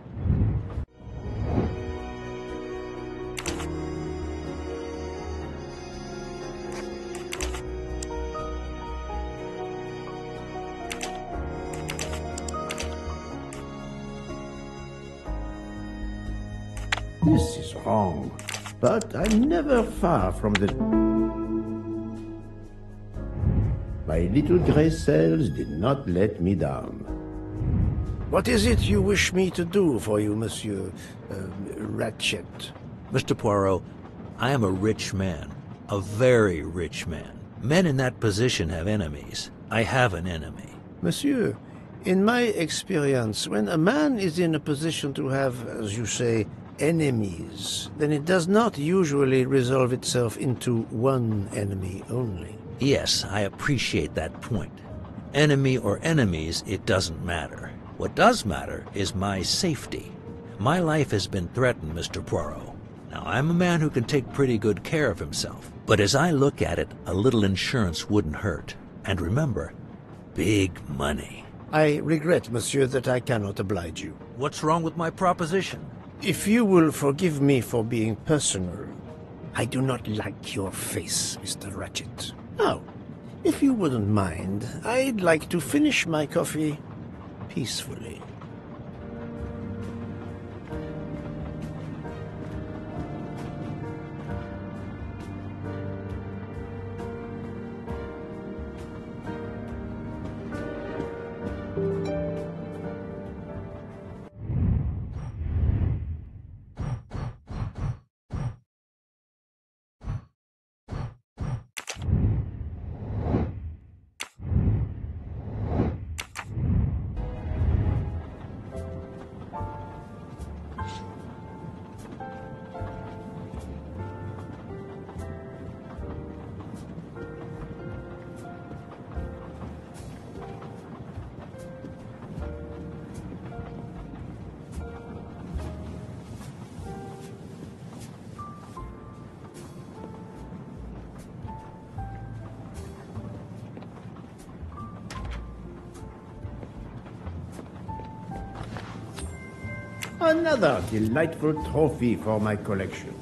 This is wrong, but I'm never far from the... My little grey cells did not let me down. What is it you wish me to do for you, Monsieur uh, Ratchett? Mr. Poirot, I am a rich man. A very rich man. Men in that position have enemies. I have an enemy. Monsieur, in my experience, when a man is in a position to have, as you say, enemies, then it does not usually resolve itself into one enemy only. Yes, I appreciate that point. Enemy or enemies, it doesn't matter. What does matter is my safety. My life has been threatened, Mr. Poirot. Now, I'm a man who can take pretty good care of himself. But as I look at it, a little insurance wouldn't hurt. And remember, big money. I regret, monsieur, that I cannot oblige you. What's wrong with my proposition? If you will forgive me for being personal, I do not like your face, Mr. Ratchett. Now, if you wouldn't mind, I'd like to finish my coffee peacefully. Delightful trophy for my collection.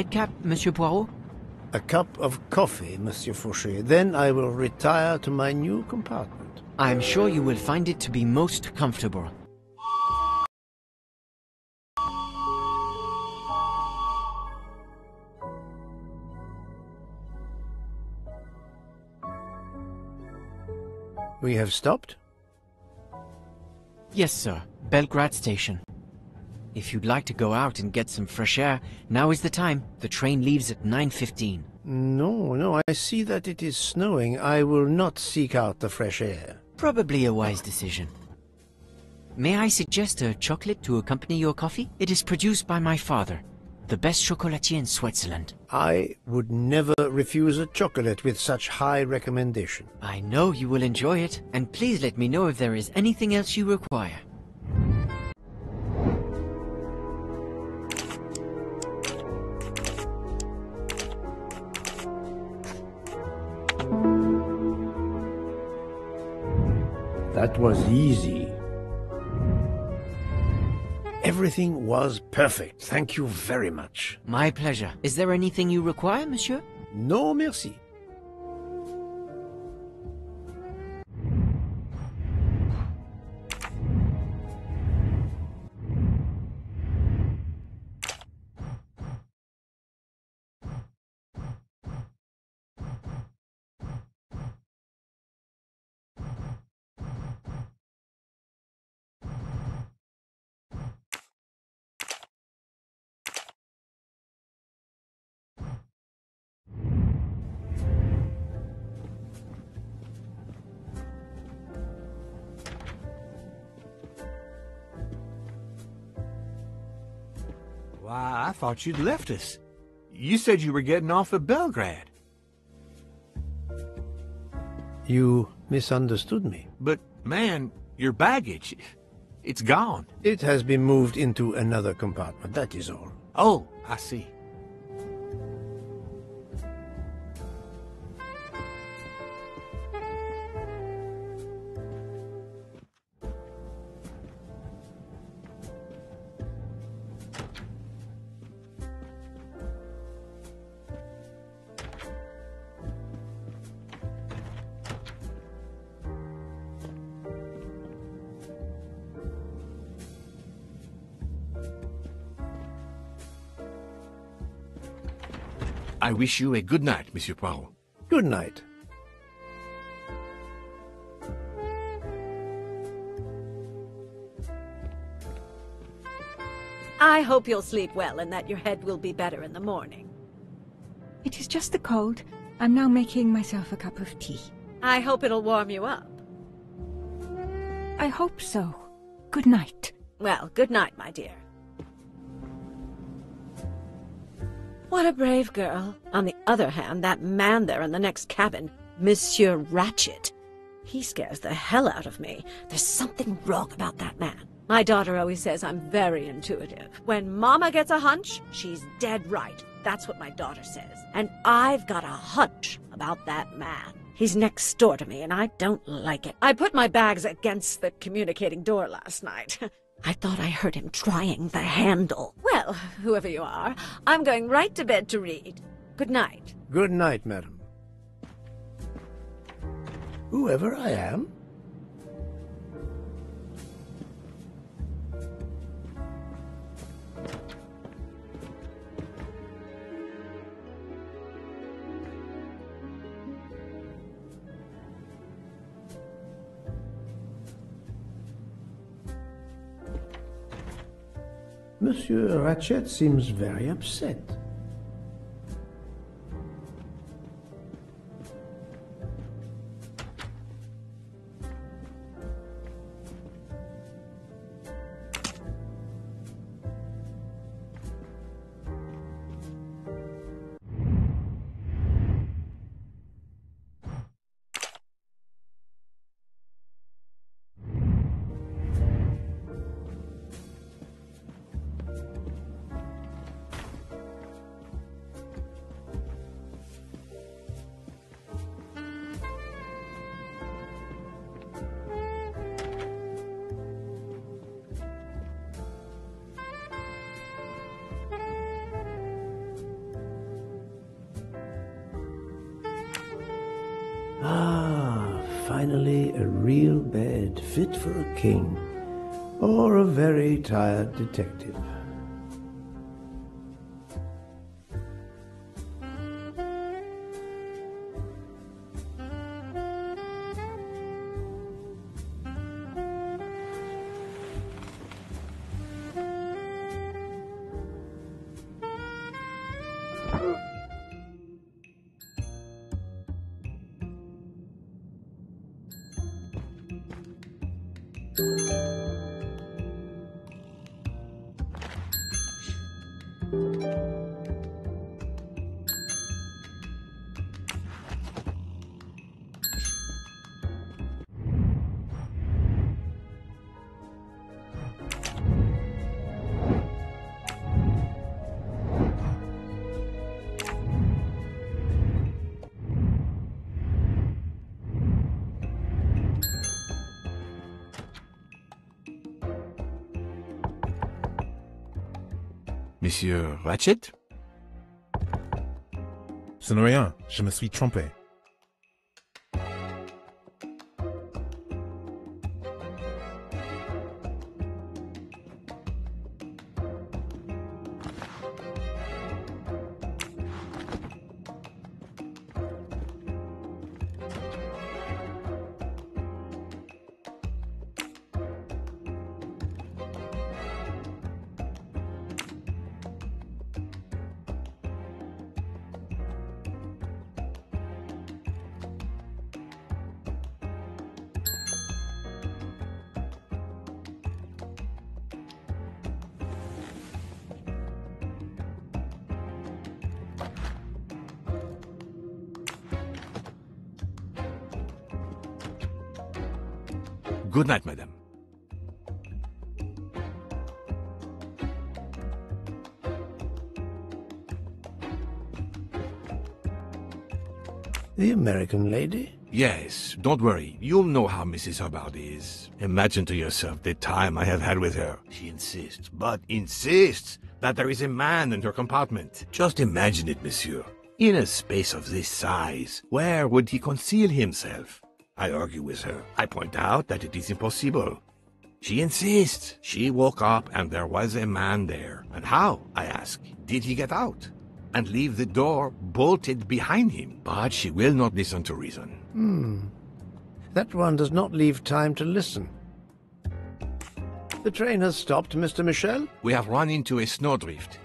Nightcap, Monsieur Poirot? A cup of coffee, Monsieur Fauché. Then I will retire to my new compartment. I am sure you will find it to be most comfortable. We have stopped? Yes, sir. Belgrade Station. If you'd like to go out and get some fresh air, now is the time. The train leaves at 9.15. No, no, I see that it is snowing. I will not seek out the fresh air. Probably a wise decision. May I suggest a chocolate to accompany your coffee? It is produced by my father, the best chocolatier in Switzerland. I would never refuse a chocolate with such high recommendation. I know you will enjoy it, and please let me know if there is anything else you require. That was easy. Everything was perfect. Thank you very much. My pleasure. Is there anything you require, monsieur? No, merci. I thought you'd left us. You said you were getting off at Belgrade. You misunderstood me. But, man, your baggage, it's gone. It has been moved into another compartment, that is all. Oh, I see. wish you a good night, Monsieur Poirot. Good night. I hope you'll sleep well and that your head will be better in the morning. It is just the cold. I'm now making myself a cup of tea. I hope it'll warm you up. I hope so. Good night. Well, good night, my dear. What a brave girl. On the other hand, that man there in the next cabin, Monsieur Ratchett, he scares the hell out of me. There's something wrong about that man. My daughter always says I'm very intuitive. When Mama gets a hunch, she's dead right. That's what my daughter says. And I've got a hunch about that man. He's next door to me, and I don't like it. I put my bags against the communicating door last night. (laughs) I thought I heard him trying the handle. Well, whoever you are, I'm going right to bed to read. Good night. Good night, madam. Whoever I am? Monsieur Ratchett seems very upset. Detective. Monsieur Ratchet? Ce n'est rien, je me suis trompé. Lady? Yes, don't worry. You'll know how Mrs. Hubbard is. Imagine to yourself the time I have had with her. She insists, but insists, that there is a man in her compartment. Just imagine it, monsieur. In a space of this size, where would he conceal himself? I argue with her. I point out that it is impossible. She insists. She woke up and there was a man there. And how, I ask, did he get out? And leave the door bolted behind him? But she will not listen to reason. Hmm. That one does not leave time to listen. The train has stopped, Mr. Michel? We have run into a snowdrift.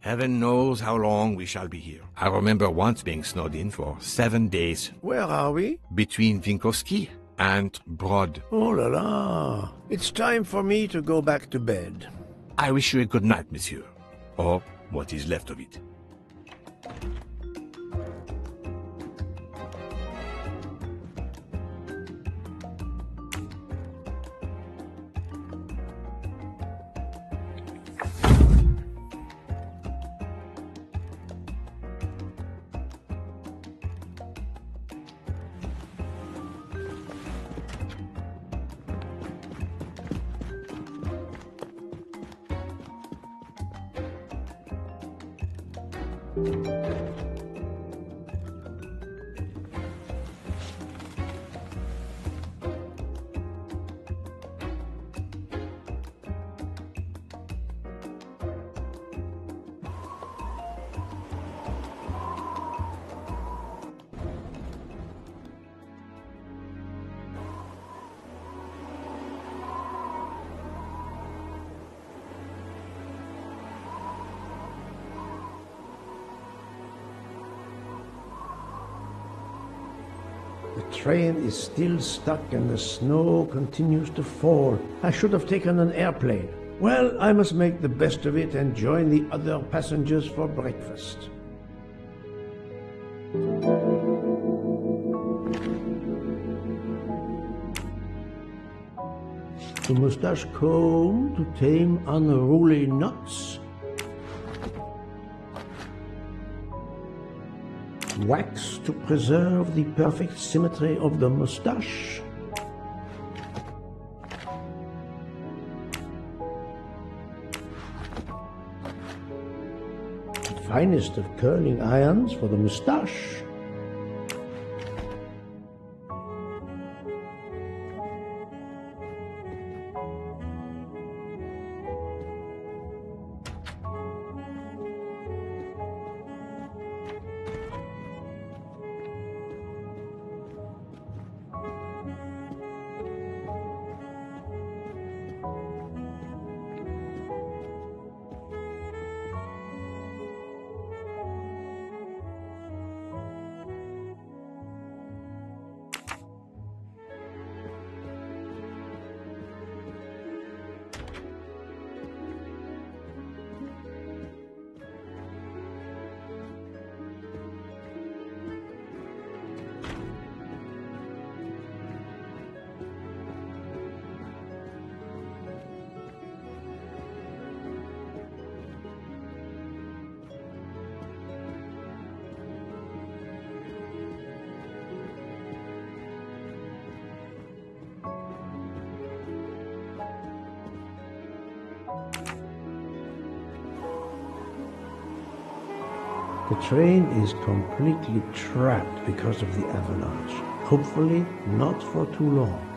Heaven knows how long we shall be here. I remember once being snowed in for seven days. Where are we? Between Vinkovci and Brod. Oh la la. It's time for me to go back to bed. I wish you a good night, monsieur. Or what is left of it. Train is still stuck and the snow continues to fall. I should have taken an airplane. Well, I must make the best of it and join the other passengers for breakfast. The mustache comb to tame unruly knots. Wax to preserve the perfect symmetry of the mustache. The finest of curling irons for the mustache. Train is completely trapped because of the avalanche. Hopefully, not for too long.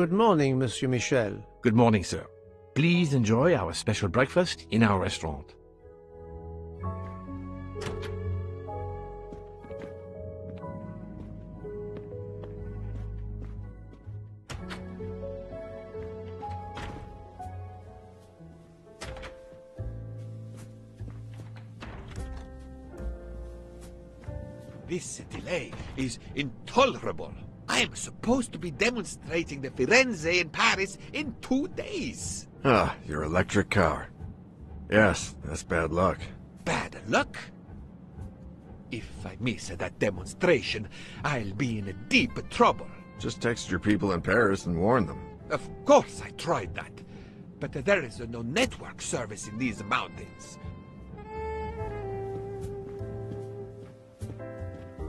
Good morning, Monsieur Michel. Good morning, sir. Please enjoy our special breakfast in our restaurant. This delay is intolerable. I am supposed to be demonstrating the Firenze in Paris in two days. Ah, your electric car. Yes, that's bad luck. Bad luck? If I miss that demonstration, I'll be in deep trouble. Just text your people in Paris and warn them. Of course I tried that. But there is no network service in these mountains.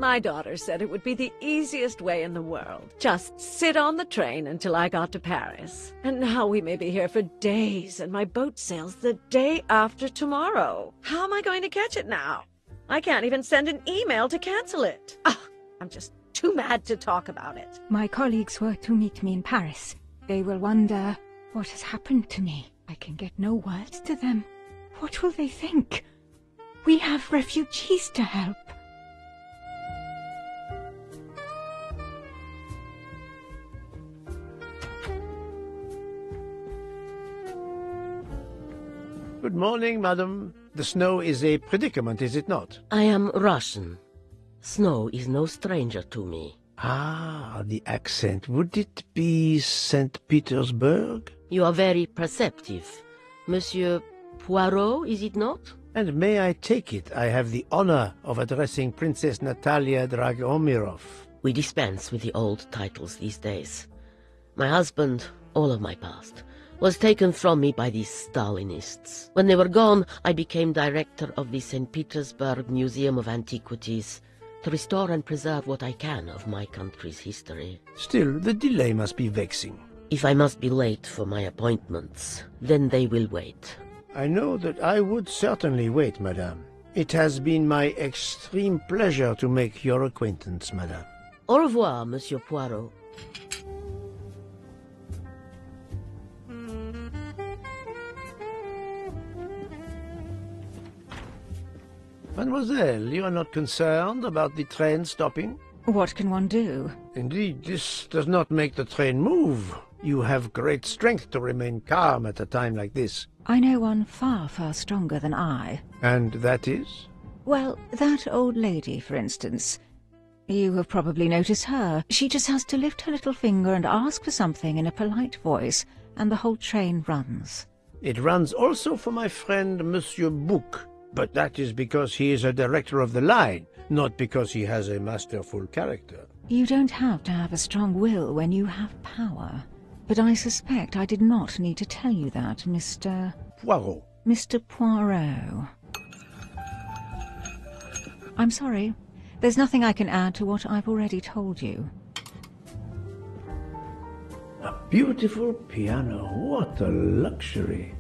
My daughter said it would be the easiest way in the world. Just sit on the train until I got to Paris. And now we may be here for days, and my boat sails the day after tomorrow. How am I going to catch it now? I can't even send an email to cancel it. Ah, I'm just too mad to talk about it. My colleagues were to meet me in Paris. They will wonder what has happened to me. I can get no words to them. What will they think? We have refugees to help. Good morning, madam. The snow is a predicament, is it not? I am Russian. Snow is no stranger to me. Ah, the accent. Would it be St. Petersburg? You are very perceptive. Monsieur Poirot, is it not? And may I take it I have the honor of addressing Princess Natalia Dragomirov? We dispense with the old titles these days. My husband, all of my past, was taken from me by these Stalinists. When they were gone, I became director of the St. Petersburg Museum of Antiquities to restore and preserve what I can of my country's history. Still, the delay must be vexing. If I must be late for my appointments, then they will wait. I know that I would certainly wait, madame. It has been my extreme pleasure to make your acquaintance, madame. Au revoir, Monsieur Poirot. Mademoiselle, you are not concerned about the train stopping? What can one do? Indeed, this does not make the train move. You have great strength to remain calm at a time like this. I know one far, far stronger than I. And that is? Well, that old lady, for instance. You have probably noticed her. She just has to lift her little finger and ask for something in a polite voice, and the whole train runs. It runs also for my friend Monsieur Bouc, but that is because he is a director of the line, not because he has a masterful character. You don't have to have a strong will when you have power. But I suspect I did not need to tell you that, Mr. Poirot. Mr. Poirot. I'm sorry. There's nothing I can add to what I've already told you. A beautiful piano. What a luxury.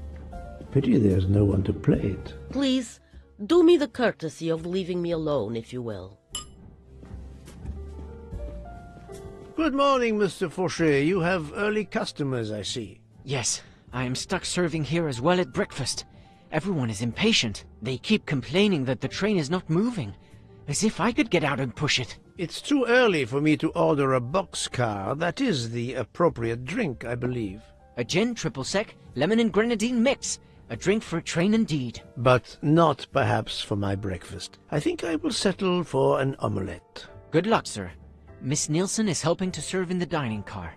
Pity there's no one to play it. Please, do me the courtesy of leaving me alone, if you will. Good morning, Mr. Fauché. You have early customers, I see. Yes, I am stuck serving here as well at breakfast. Everyone is impatient. They keep complaining that the train is not moving. As if I could get out and push it. It's too early for me to order a boxcar. That is the appropriate drink, I believe. A gin triple sec, lemon and grenadine mix. A drink for a train indeed. But not perhaps for my breakfast. I think I will settle for an omelette. Good luck, sir. Miss Nielsen is helping to serve in the dining car.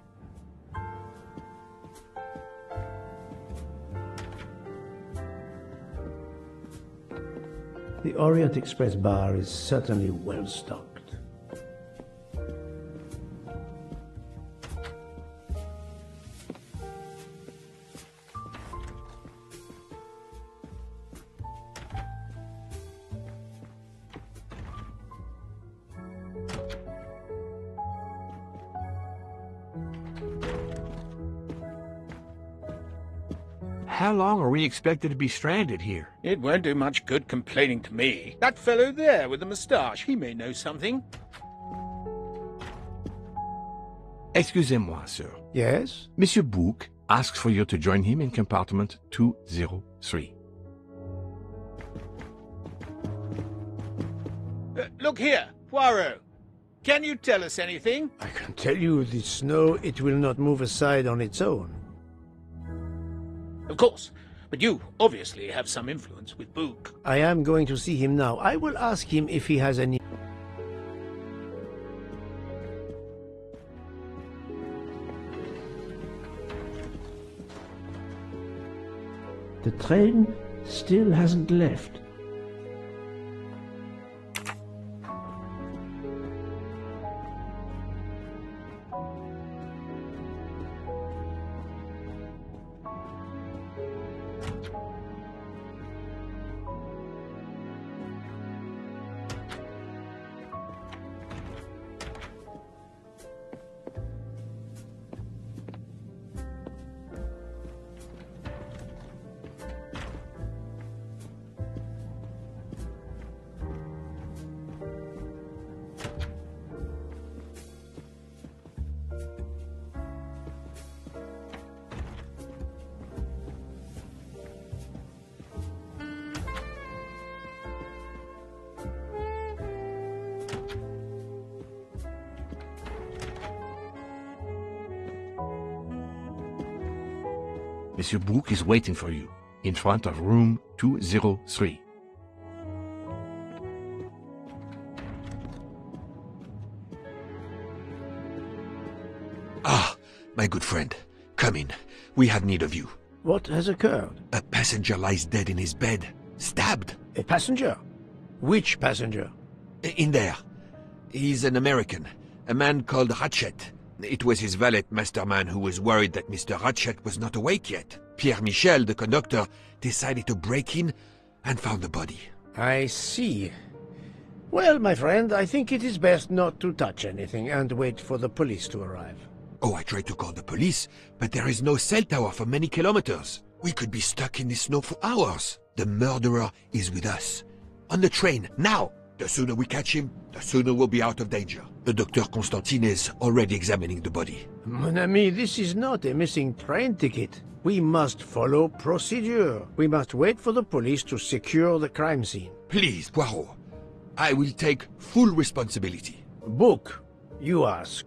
The Orient Express bar is certainly well stocked. How long are we expected to be stranded here? It won't do much good complaining to me. That fellow there with the moustache, he may know something. Excusez-moi, sir. Yes? Monsieur Bouc asks for you to join him in compartment 203. Uh, look here, Poirot. Can you tell us anything? I can tell you the snow, it will not move aside on its own. Of course. But you obviously have some influence with Bouc. I am going to see him now. I will ask him if he has any... The train still hasn't left. Monsieur Bouc is waiting for you, in front of room 203. Ah, my good friend. Come in. We have need of you. What has occurred? A passenger lies dead in his bed. Stabbed. A passenger? Which passenger? In there. He's an American. A man called Ratchett. It was his valet masterman who was worried that Mr. Ratchett was not awake yet. Pierre Michel, the conductor, decided to break in and found the body. I see. Well, my friend, I think it is best not to touch anything and wait for the police to arrive. Oh, I tried to call the police, but there is no cell tower for many kilometers. We could be stuck in the snow for hours. The murderer is with us. On the train, now! The sooner we catch him, the sooner we'll be out of danger. The Dr. Constantine is already examining the body. Mon ami, this is not a missing train ticket. We must follow procedure. We must wait for the police to secure the crime scene. Please, Poirot. I will take full responsibility. Bouc, you ask.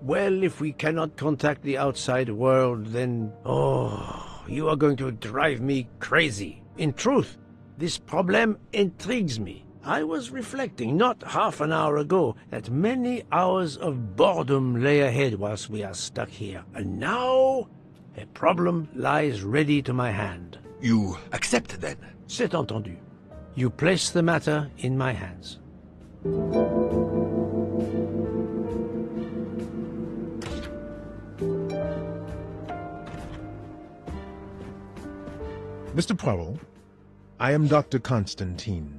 Well, if we cannot contact the outside world, then... Oh, you are going to drive me crazy. In truth, this problem intrigues me. I was reflecting not half an hour ago that many hours of boredom lay ahead whilst we are stuck here. And now, a problem lies ready to my hand. You accept then? C'est entendu. You place the matter in my hands. Mr. Poirot, I am Dr. Constantine.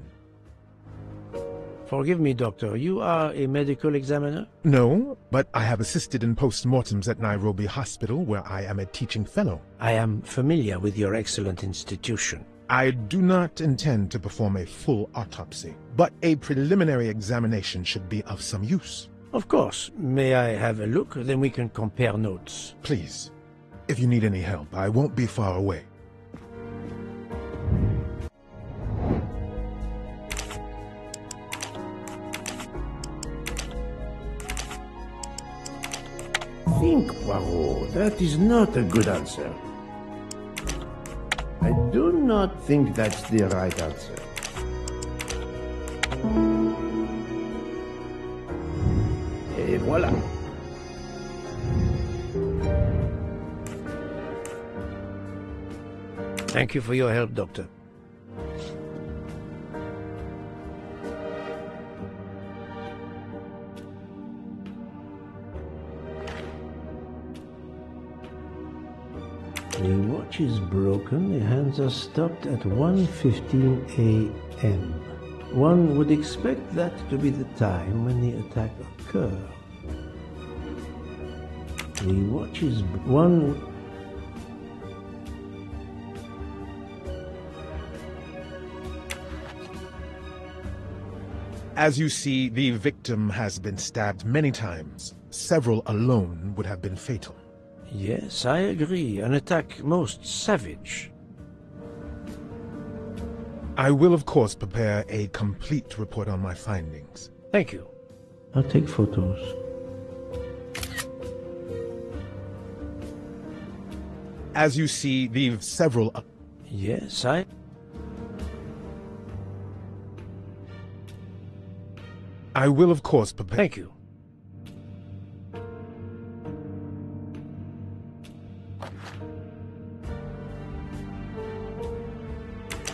Forgive me, Doctor, you are a medical examiner? No, but I have assisted in post-mortems at Nairobi Hospital, where I am a teaching fellow. I am familiar with your excellent institution. I do not intend to perform a full autopsy, but a preliminary examination should be of some use. Of course. May I have a look? Then we can compare notes. Please. If you need any help, I won't be far away. Think, Poirot. That is not a good answer. I do not think that's the right answer. Et voilà. Thank you for your help, Doctor. The watch is broken. The hands are stopped at 1.15 a.m. One would expect that to be the time when the attack occurred. The watch is... One... As you see, the victim has been stabbed many times. Several alone would have been fatal. Yes, I agree. An attack most savage. I will, of course, prepare a complete report on my findings. Thank you. I'll take photos. As you see, the several... Yes, I... I will, of course, prepare... Thank you.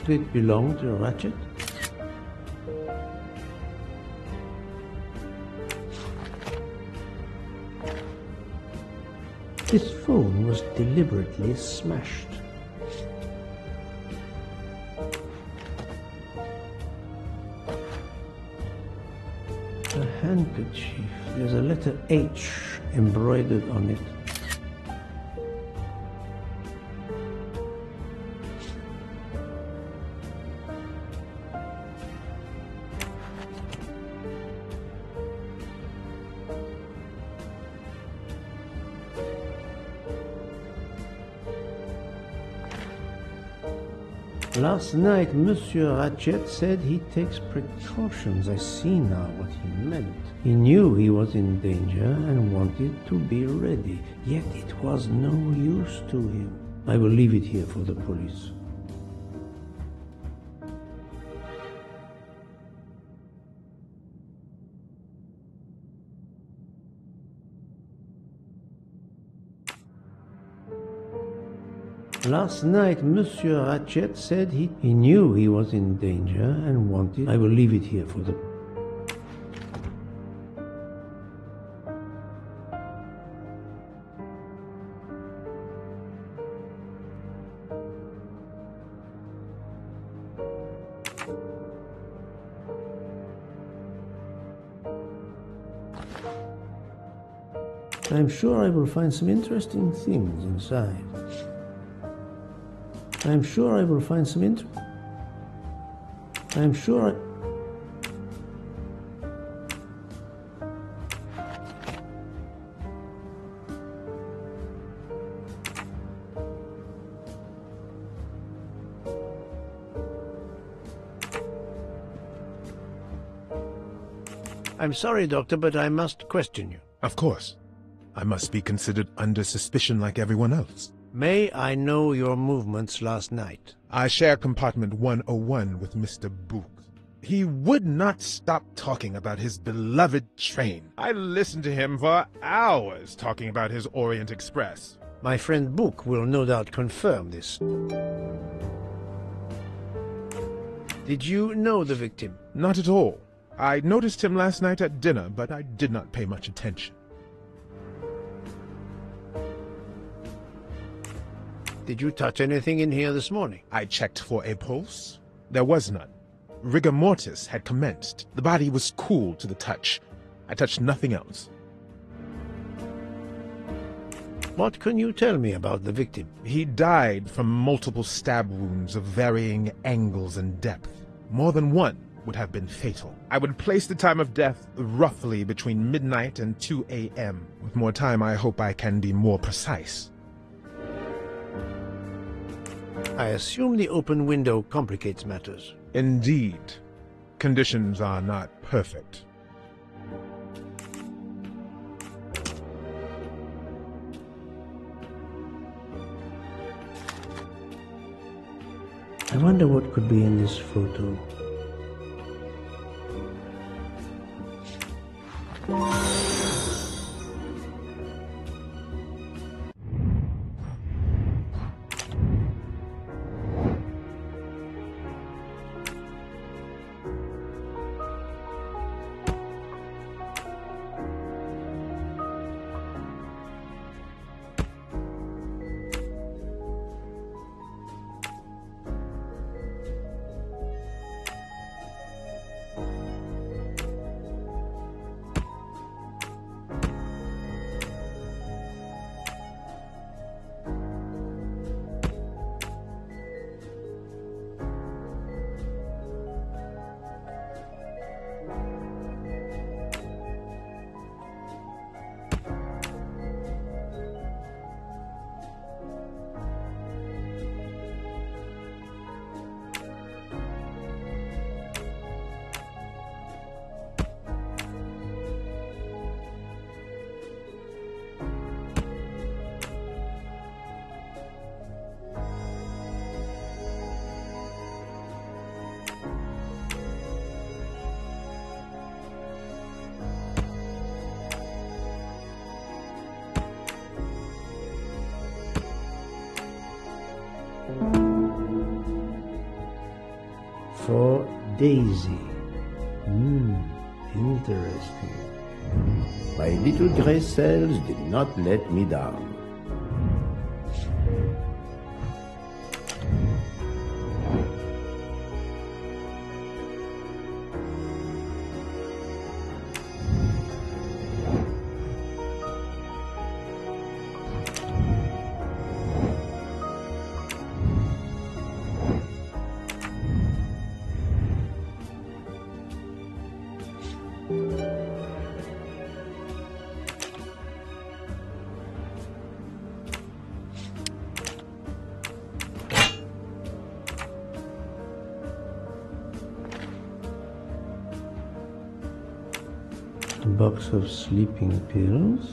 Did it belong to Ratchett? This phone was deliberately smashed. A handkerchief. There's a letter H embroidered on it. Night, Monsieur Ratchett said he takes precautions. I see now what he meant. He knew he was in danger and wanted to be ready, yet it was no use to him. I will leave it here for the police. Last night, Monsieur Ratchett said he, he knew he was in danger and wanted. I will leave it here for the. I'm sure I will find some interesting things inside. I'm sure I will find some inter. I'm sure I. I'm sorry, Doctor, but I must question you. Of course. I must be considered under suspicion like everyone else. May I know your movements last night? I share compartment 101 with Mr. Bouc. He would not stop talking about his beloved train. I listened to him for hours talking about his Orient Express. My friend Bouc will no doubt confirm this. Did you know the victim? Not at all. I noticed him last night at dinner, but I did not pay much attention. Did you touch anything in here this morning? I checked for a pulse. There was none. Rigor mortis had commenced. The body was cool to the touch. I touched nothing else. What can you tell me about the victim? He died from multiple stab wounds of varying angles and depth. More than one would have been fatal. I would place the time of death roughly between midnight and 2 a.m. With more time, I hope I can be more precise. I assume the open window complicates matters. Indeed. Conditions are not perfect. I wonder what could be in this photo. Cells did not let me down. sleeping pills.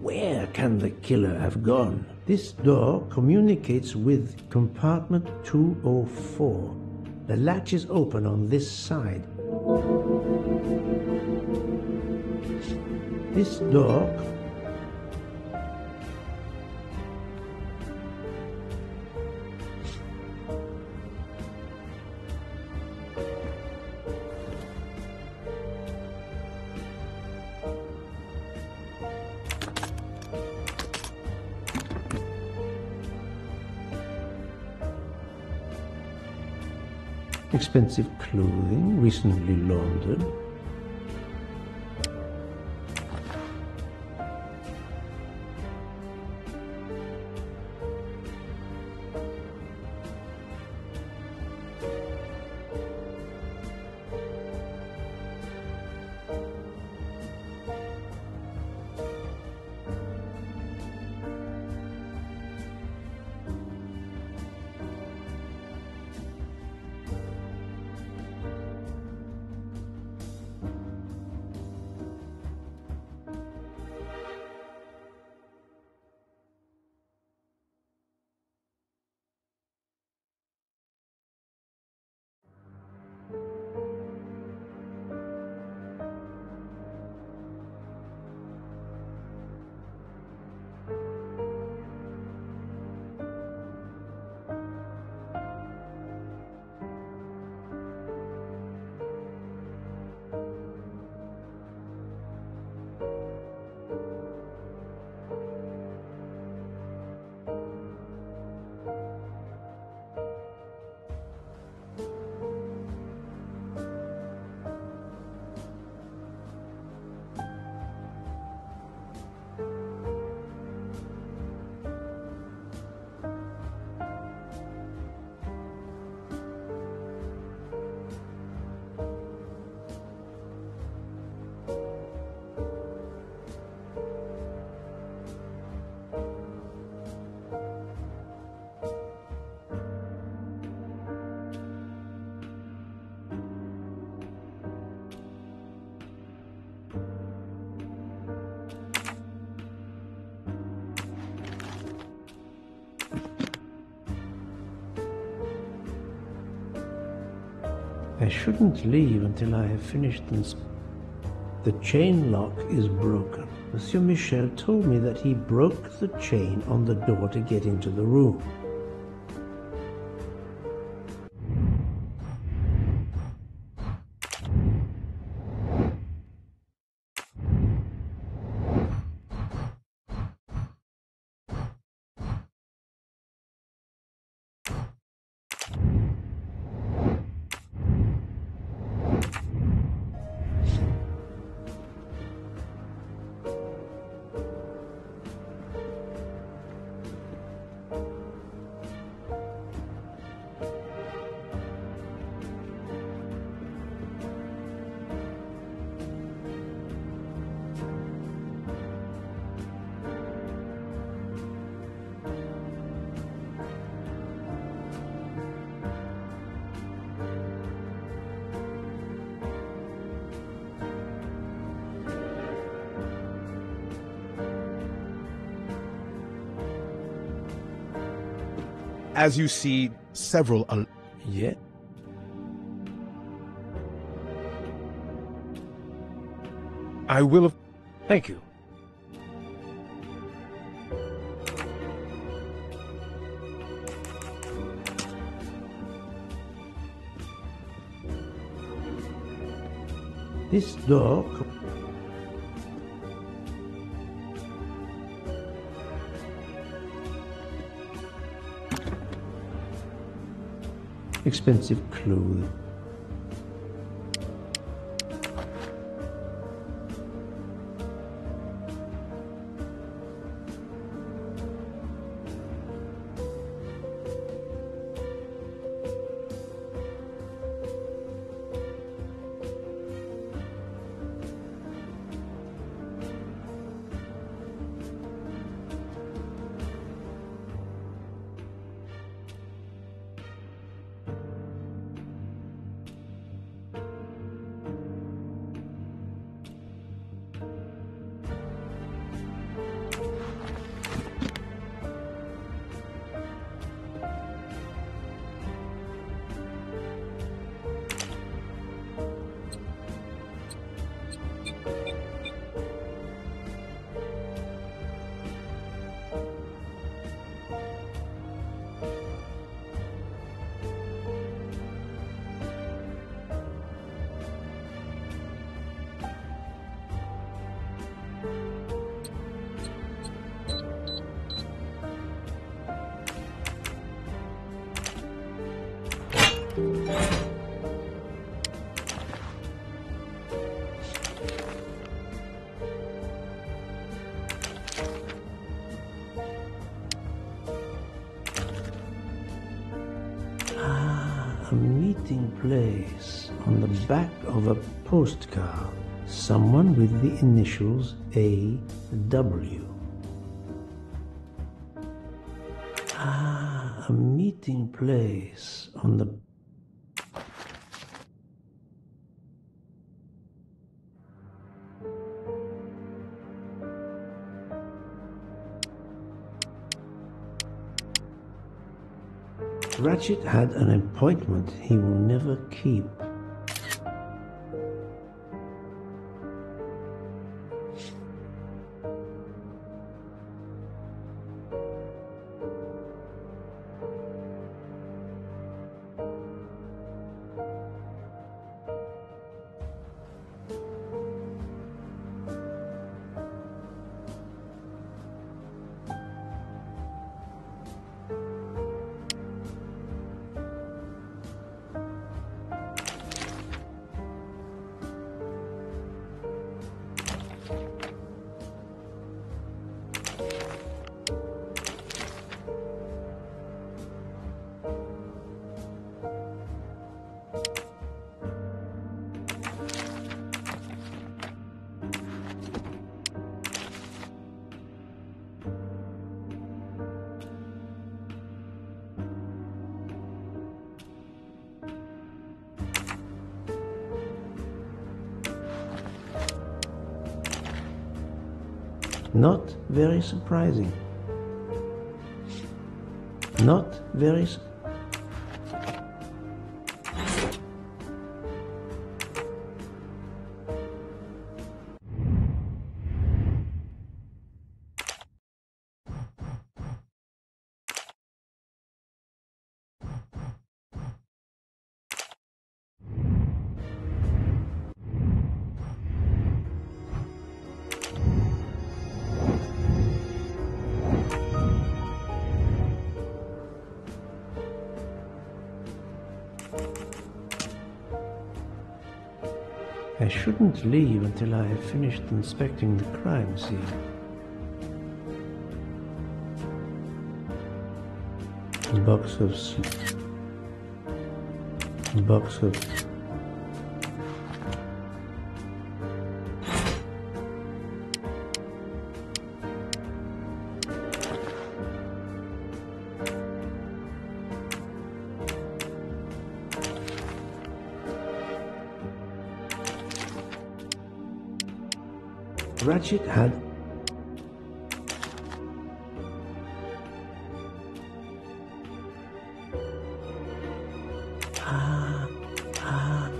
Where can the killer have gone? This door communicates with compartment 204. The latch is open on this side. This door expensive clothing, recently laundered. Shouldn't leave until I have finished this. The chain lock is broken. Monsieur Michel told me that he broke the chain on the door to get into the room. As you see, several. Al- yeah. I will. Thank you. This door. Expensive clothing. With the initials A.W. Ah, a meeting place on the Ratchett had an appointment he will never keep. Surprising. Not very. Su- leave until I have finished inspecting the crime scene. Box of box of Ratchett had Ah, ah.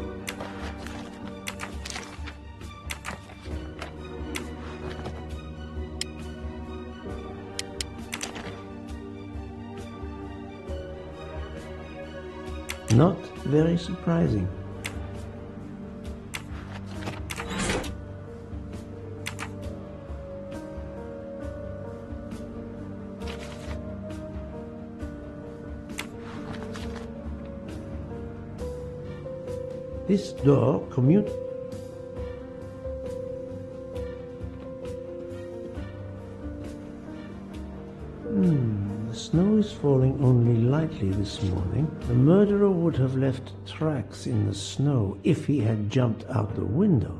Not very surprising. This door commute Hmm, the snow is falling only lightly this morning. The murderer would have left tracks in the snow if he had jumped out the window.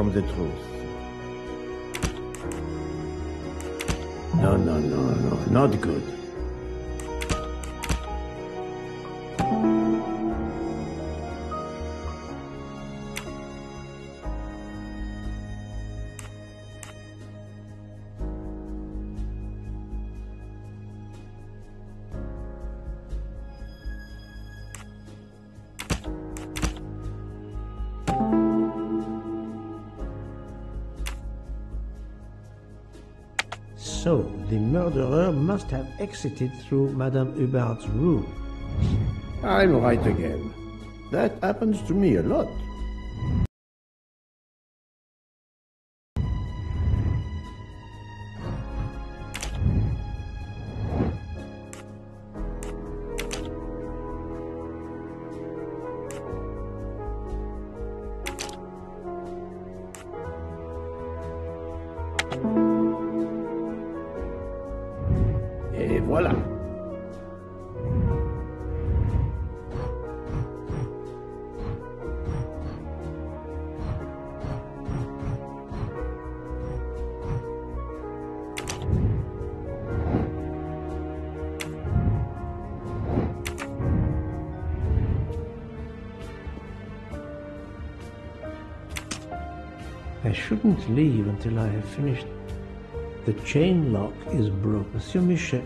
From the truth. Exited through Madame Hubbard's room. I'm right again. That happens to me a lot. Leave until I have finished. The chain lock is broken. Monsieur Michel.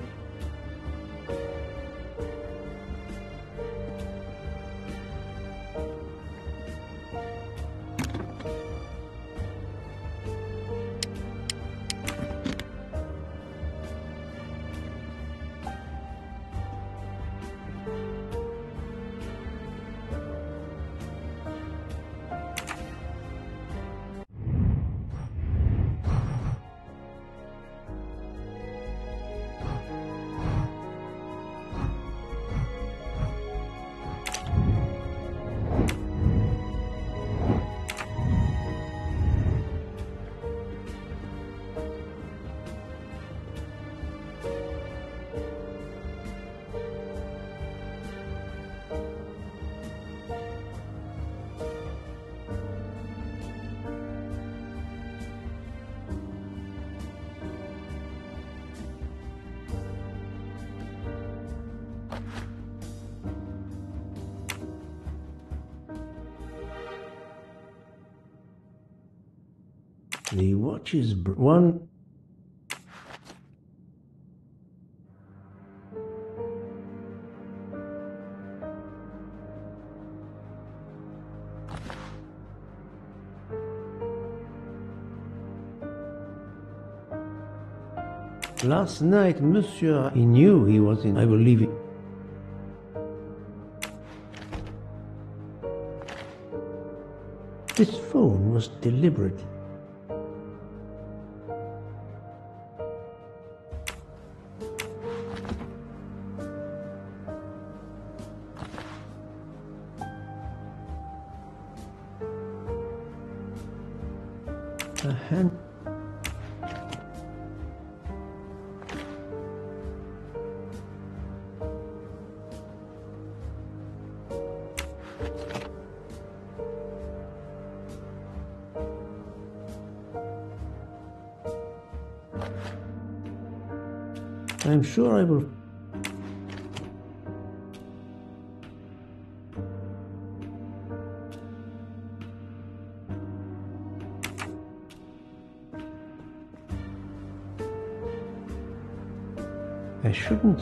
The watch is one. Last night, Monsieur, he knew he was in. I will leave it. This phone was deliberate.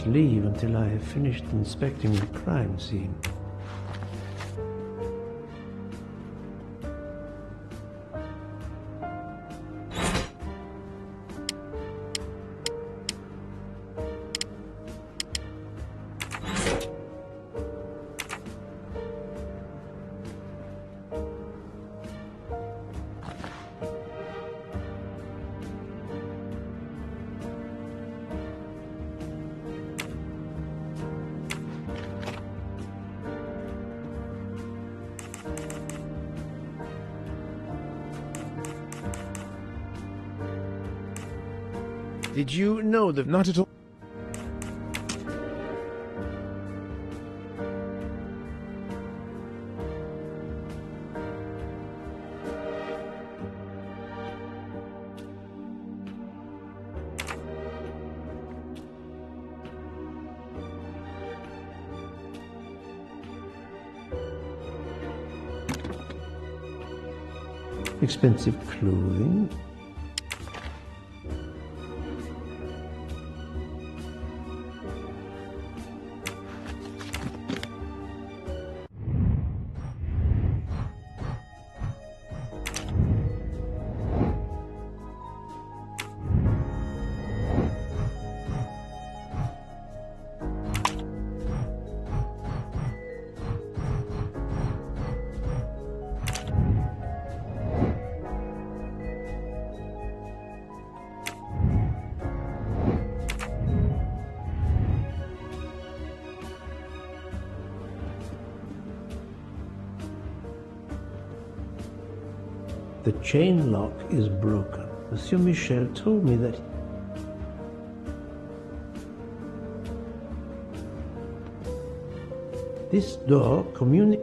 Leave until I have finished inspecting the crime scene. not at all. expensive clothing chain lock is broken. Monsieur Michel told me that this door communicates.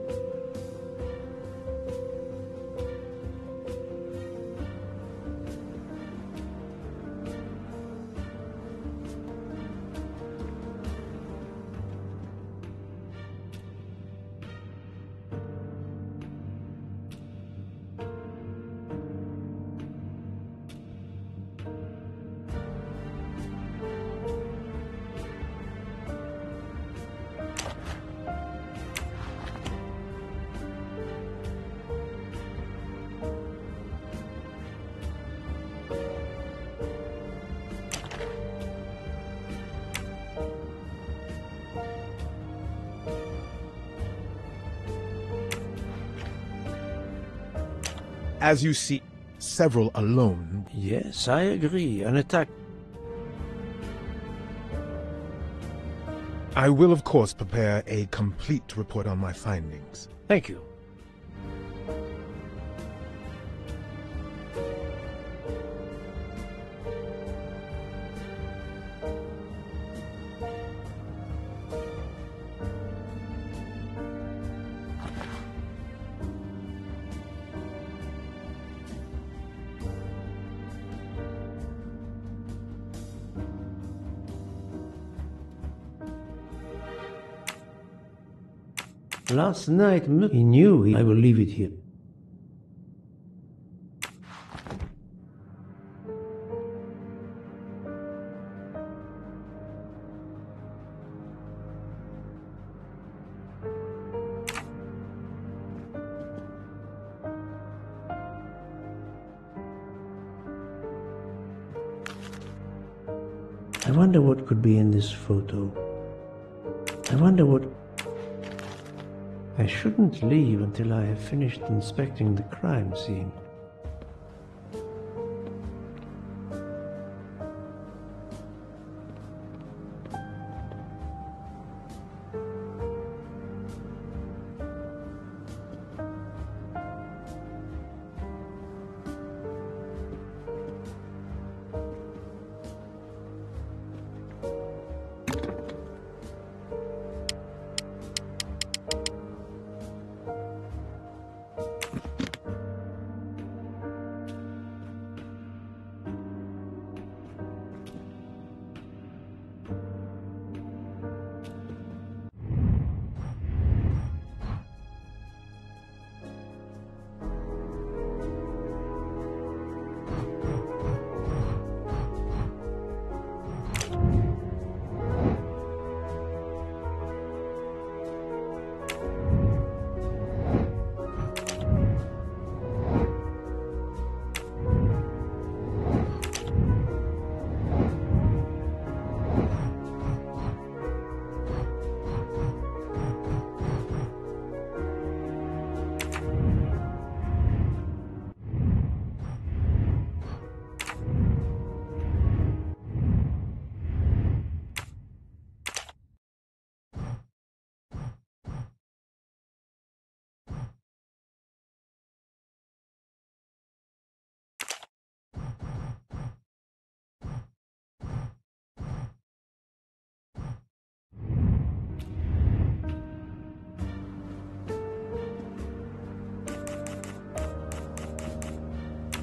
As you see, several alone. Yes, I agree. An attack. I will, of course, prepare a complete report on my findings. Thank you. Last night, he knew I will leave it here. Until I have finished inspecting the crime scene.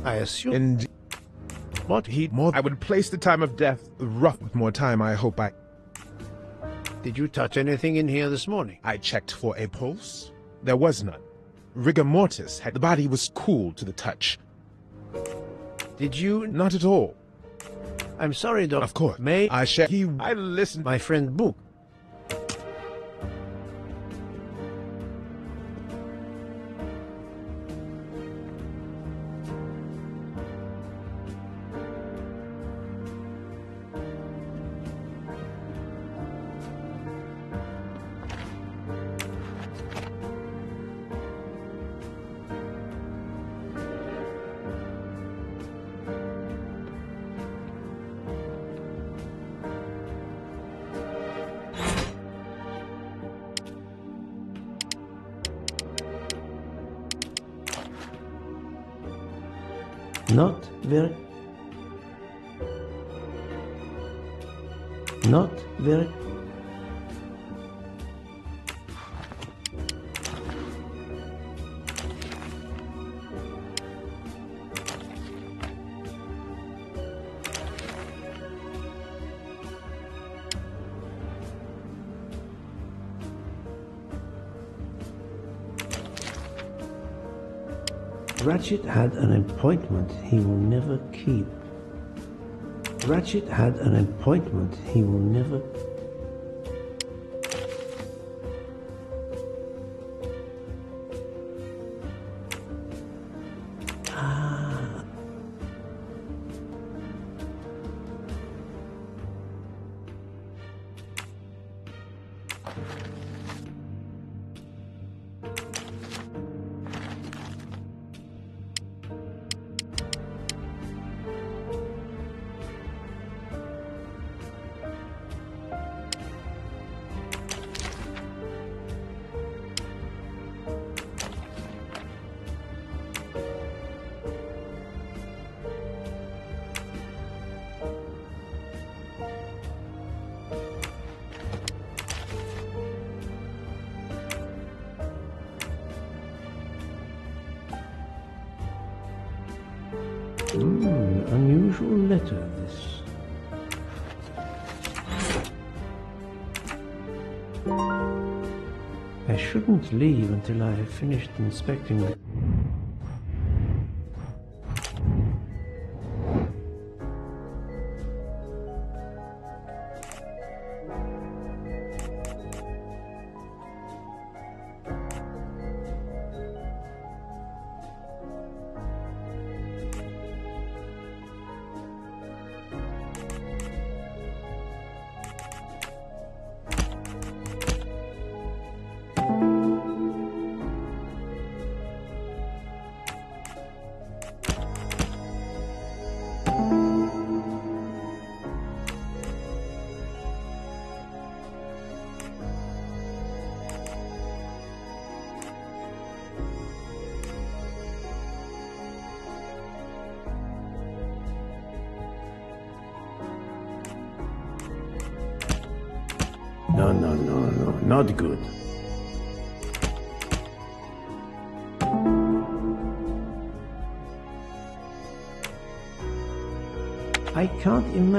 I assume. And what he more I would place the time of death rough with more time I hope I Did you touch anything in here this morning? I checked for a pulse. There was none. Rigor mortis had the body was cool to the touch. Did you... Not at all. I'm sorry, Doc. Of course. May I shall... He... I listen... My friend Bouc. Very... Not very... Ratchett had an appointment he will never keep. Ratchett had an appointment he will never until I have finished inspecting the...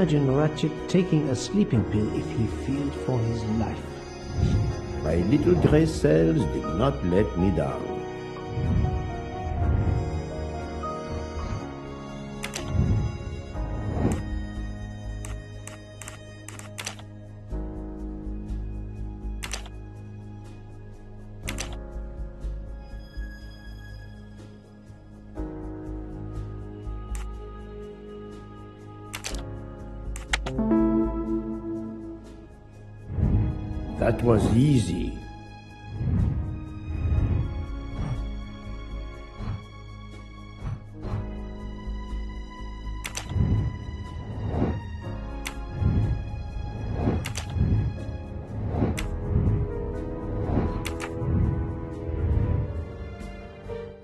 imagine Ratchett taking a sleeping pill if he feared for his life. My little gray cells did not let me down.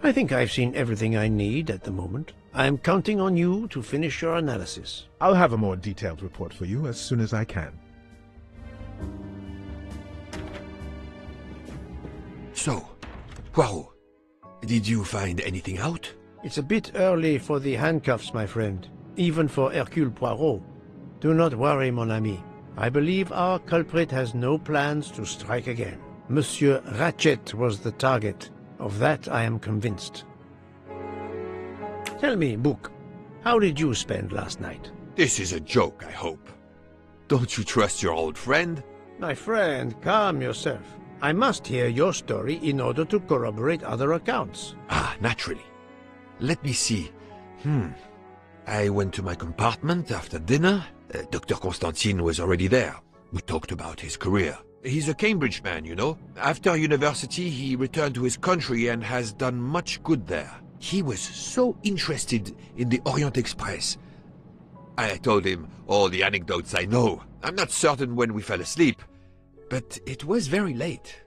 I think I've seen everything I need at the moment. I'm counting on you to finish your analysis. I'll have a more detailed report for you as soon as I can. So, Poirot, did you find anything out? It's a bit early for the handcuffs, my friend. Even for Hercule Poirot. Do not worry, mon ami. I believe our culprit has no plans to strike again. Monsieur Ratchett was the target. Of that I am convinced. Tell me, Bouc, How did you spend last night? This is a joke, I hope. Don't you trust your old friend? My friend, calm yourself. I must hear your story in order to corroborate other accounts. Ah, naturally. Let me see. Hmm. I went to my compartment after dinner. Uh, Dr. Constantine was already there. We talked about his career. He's a Cambridge man, you know. After university, he returned to his country and has done much good there. He was so interested in the Orient Express. I told him all the anecdotes I know. I'm not certain when we fell asleep, but it was very late.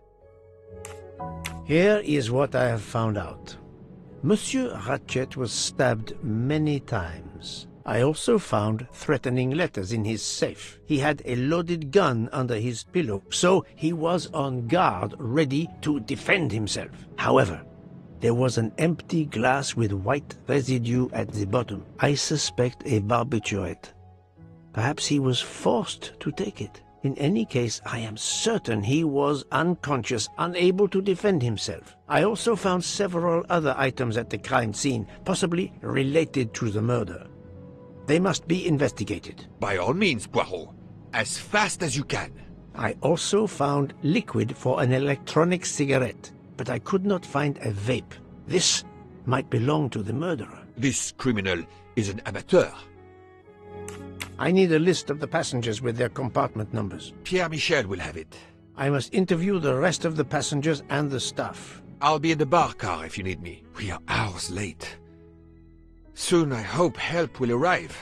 Here is what I have found out. Monsieur Ratchett was stabbed many times. I also found threatening letters in his safe. He had a loaded gun under his pillow, so he was on guard, ready to defend himself. However, there was an empty glass with white residue at the bottom. I suspect a barbiturate. Perhaps he was forced to take it. In any case, I am certain he was unconscious, unable to defend himself. I also found several other items at the crime scene, possibly related to the murder. They must be investigated. By all means, Poirot. As fast as you can. I also found liquid for an electronic cigarette, but I could not find a vape. This might belong to the murderer. This criminal is an amateur. I need a list of the passengers with their compartment numbers. Pierre Michel will have it. I must interview the rest of the passengers and the staff. I'll be in the bar car if you need me. We are hours late. Soon I hope help will arrive.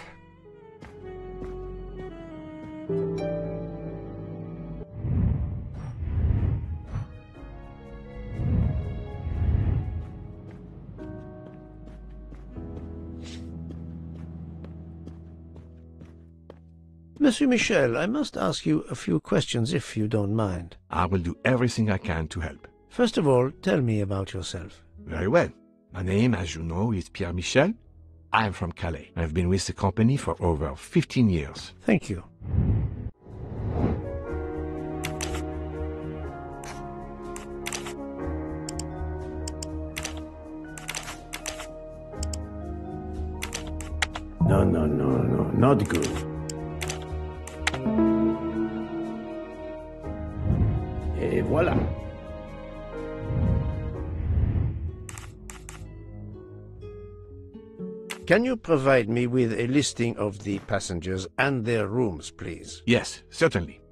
Monsieur Michel, I must ask you a few questions if you don't mind. I will do everything I can to help. First of all, tell me about yourself. Very well. My name, as you know, is Pierre Michel. I am from Calais. I've been with the company for over 15 years. Thank you. No, no, no, no, not good. Et voilà. Can you provide me with a listing of the passengers and their rooms, please? Yes, certainly.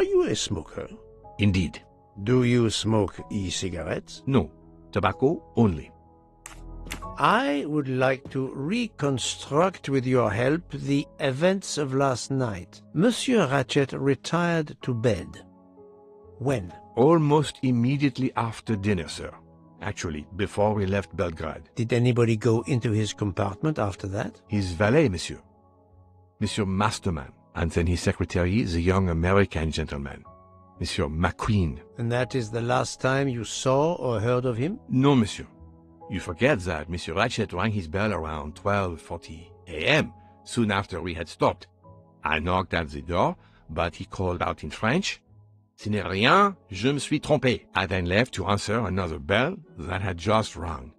Are you a smoker? Indeed. Do you smoke e-cigarettes? No. Tobacco only. I would like to reconstruct with your help the events of last night. Monsieur Ratchett retired to bed. When? Almost immediately after dinner, sir. Actually, before we left Belgrade. Did anybody go into his compartment after that? His valet, monsieur. Monsieur Masterman. And then his secretary, the young American gentleman. Monsieur MacQueen. And that is the last time you saw or heard of him? No, monsieur. You forget that Monsieur Ratchett rang his bell around 12.40 a.m., soon after we had stopped. I knocked at the door, but he called out in French, Ce n'est rien, je me suis trompé. I then left to answer another bell that had just rung.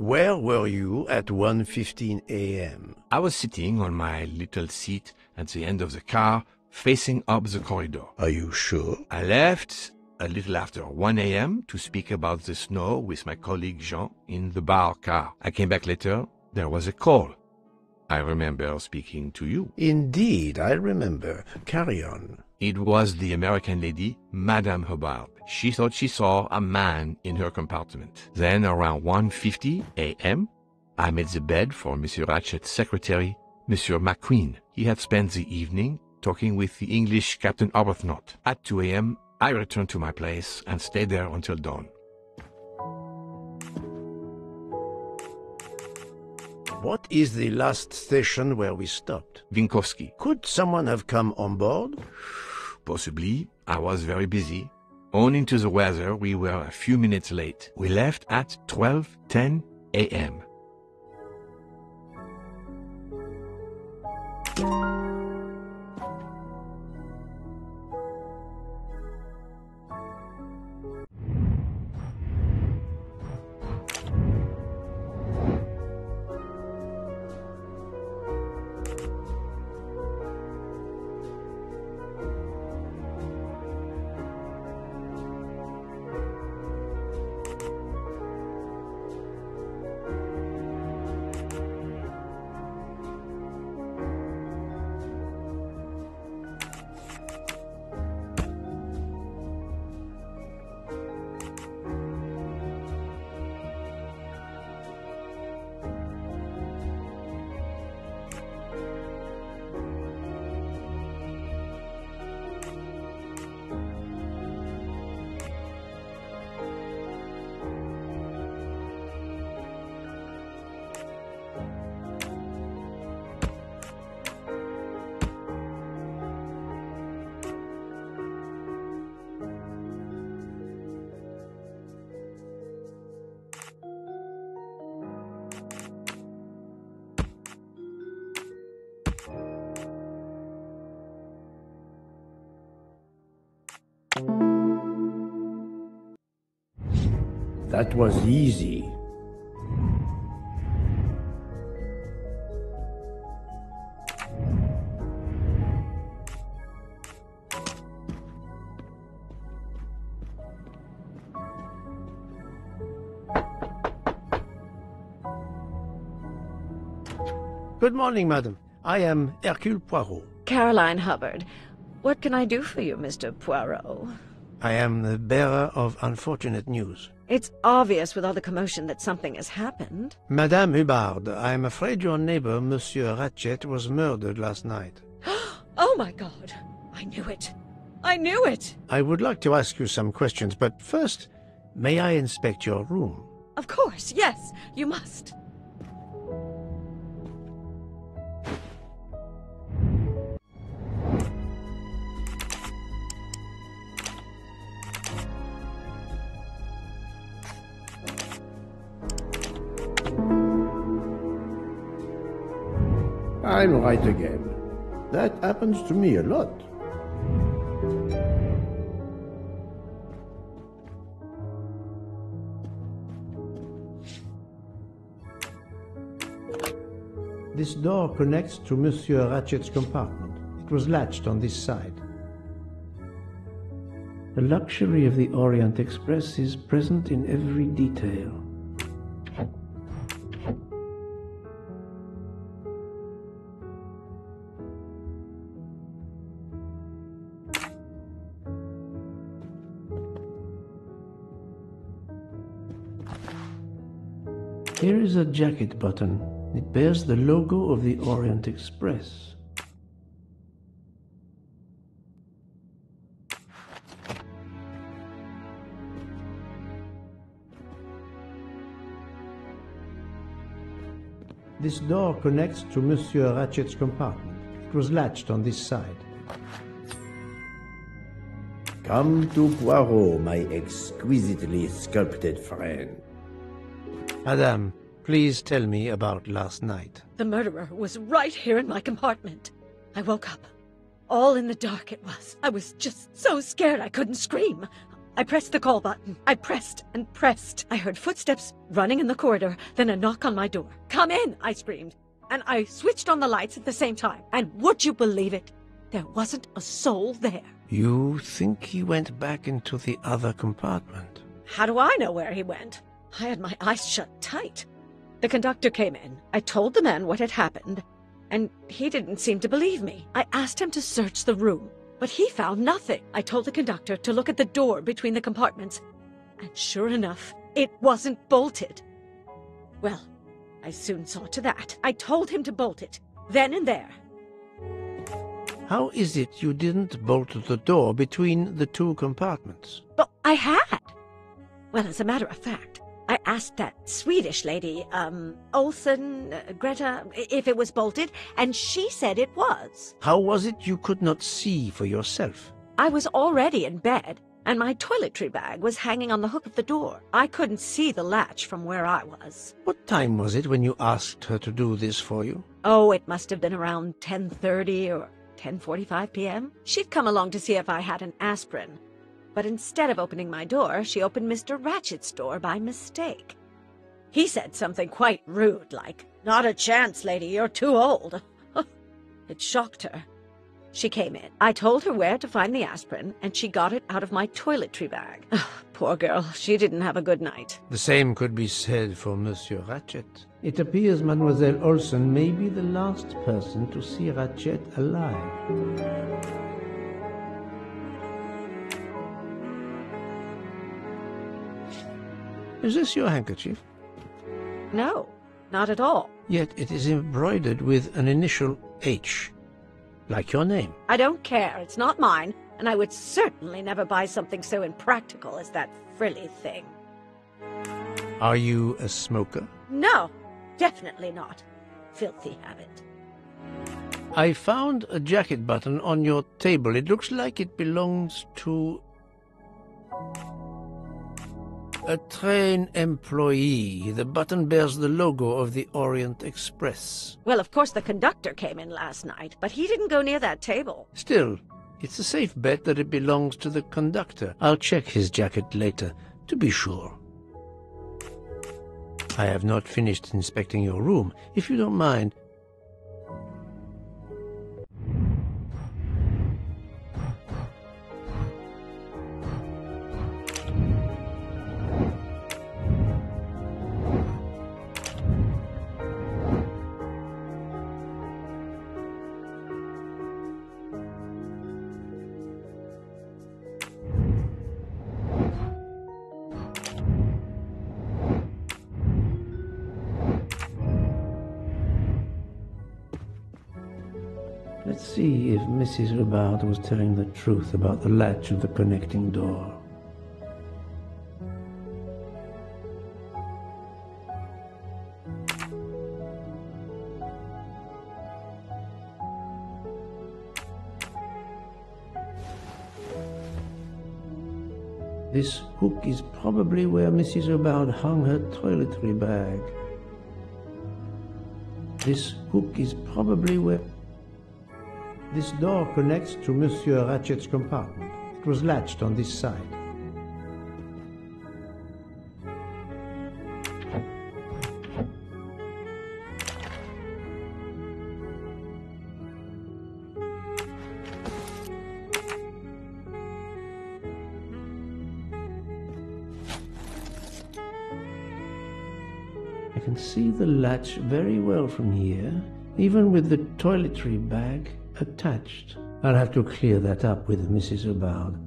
Where were you at 1.15 a.m.? I was sitting on my little seat at the end of the car, facing up the corridor. Are you sure? I left a little after 1 a.m. to speak about the snow with my colleague Jean in the bar car. I came back later. There was a call. I remember speaking to you. Indeed, I remember. Carry on. It was the American lady, Madame Hubbard. She thought she saw a man in her compartment. Then around 1.50 a.m., I made the bed for Monsieur Ratchett's secretary, Monsieur MacQueen. He had spent the evening talking with the English Captain Arbuthnot. At 2 a.m., I returned to my place and stayed there until dawn. What is the last station where we stopped? Vinkovci. Could someone have come on board? Possibly. I was very busy. Owing to the weather, we were a few minutes late. We left at 12.10 a.m. That was easy. Good morning, madam. I am Hercule Poirot. Caroline Hubbard. What can I do for you, Mr. Poirot? I am the bearer of unfortunate news. It's obvious with all the commotion that something has happened. Madame Hubbard, I am afraid your neighbor, Monsieur Ratchett, was murdered last night. (gasps) Oh my god! I knew it! I knew it! I would like to ask you some questions, but first, may I inspect your room? Of course, yes, you must. Again. That happens to me a lot. This door connects to Monsieur Ratchett's compartment. It was latched on this side. The luxury of the Orient Express is present in every detail. Is a jacket button. It bears the logo of the Orient Express. This door connects to Monsieur Ratchett's compartment. It was latched on this side. Come to Poirot, my exquisitely sculpted friend. Madame, please tell me about last night. The murderer was right here in my compartment. I woke up. All in the dark it was. I was just so scared I couldn't scream. I pressed the call button. I pressed and pressed. I heard footsteps running in the corridor, then a knock on my door. Come in, I screamed. And I switched on the lights at the same time. And would you believe it? There wasn't a soul there. You think he went back into the other compartment? How do I know where he went? I had my eyes shut tight. The conductor came in. I told the man what had happened, and he didn't seem to believe me. I asked him to search the room, but he found nothing. I told the conductor to look at the door between the compartments, and sure enough, it wasn't bolted. Well, I soon saw to that. I told him to bolt it, then and there. How is it you didn't bolt the door between the two compartments? But I had. Well, as a matter of fact, I asked that Swedish lady, um, Olsen, uh, Greta, if it was bolted, and she said it was. How was it you could not see for yourself? I was already in bed, and my toiletry bag was hanging on the hook of the door. I couldn't see the latch from where I was. What time was it when you asked her to do this for you? Oh, it must have been around 10.30 or 10.45 p.m. She'd come along to see if I had an aspirin. But instead of opening my door, she opened Mr. Ratchett's door by mistake. He said something quite rude, like, Not a chance, lady, you're too old. (laughs) it shocked her. She came in. I told her where to find the aspirin, and she got it out of my toiletry bag. (sighs) Poor girl, she didn't have a good night. The same could be said for Monsieur Ratchett. It appears Mademoiselle Olsen may be the last person to see Ratchett alive. Is this your handkerchief? No, not at all. Yet it is embroidered with an initial H, like your name. I don't care. It's not mine, and I would certainly never buy something so impractical as that frilly thing. Are you a smoker? No, definitely not. Filthy habit. I found a jacket button on your table. It looks like it belongs to a train employee. The button bears the logo of the Orient Express. Well, of course the conductor came in last night, but he didn't go near that table. Still, it's a safe bet that it belongs to the conductor. I'll check his jacket later, to be sure. I have not finished inspecting your room. If you don't mind, Mrs. Hubbard was telling the truth about the latch of the connecting door. This hook is probably where Mrs. Hubbard hung her toiletry bag. This hook is probably where... This door connects to Monsieur Ratchett's compartment. It was latched on this side. I can see the latch very well from here, even with the toiletry bag attached. I'll have to clear that up with Mrs. Hubbard.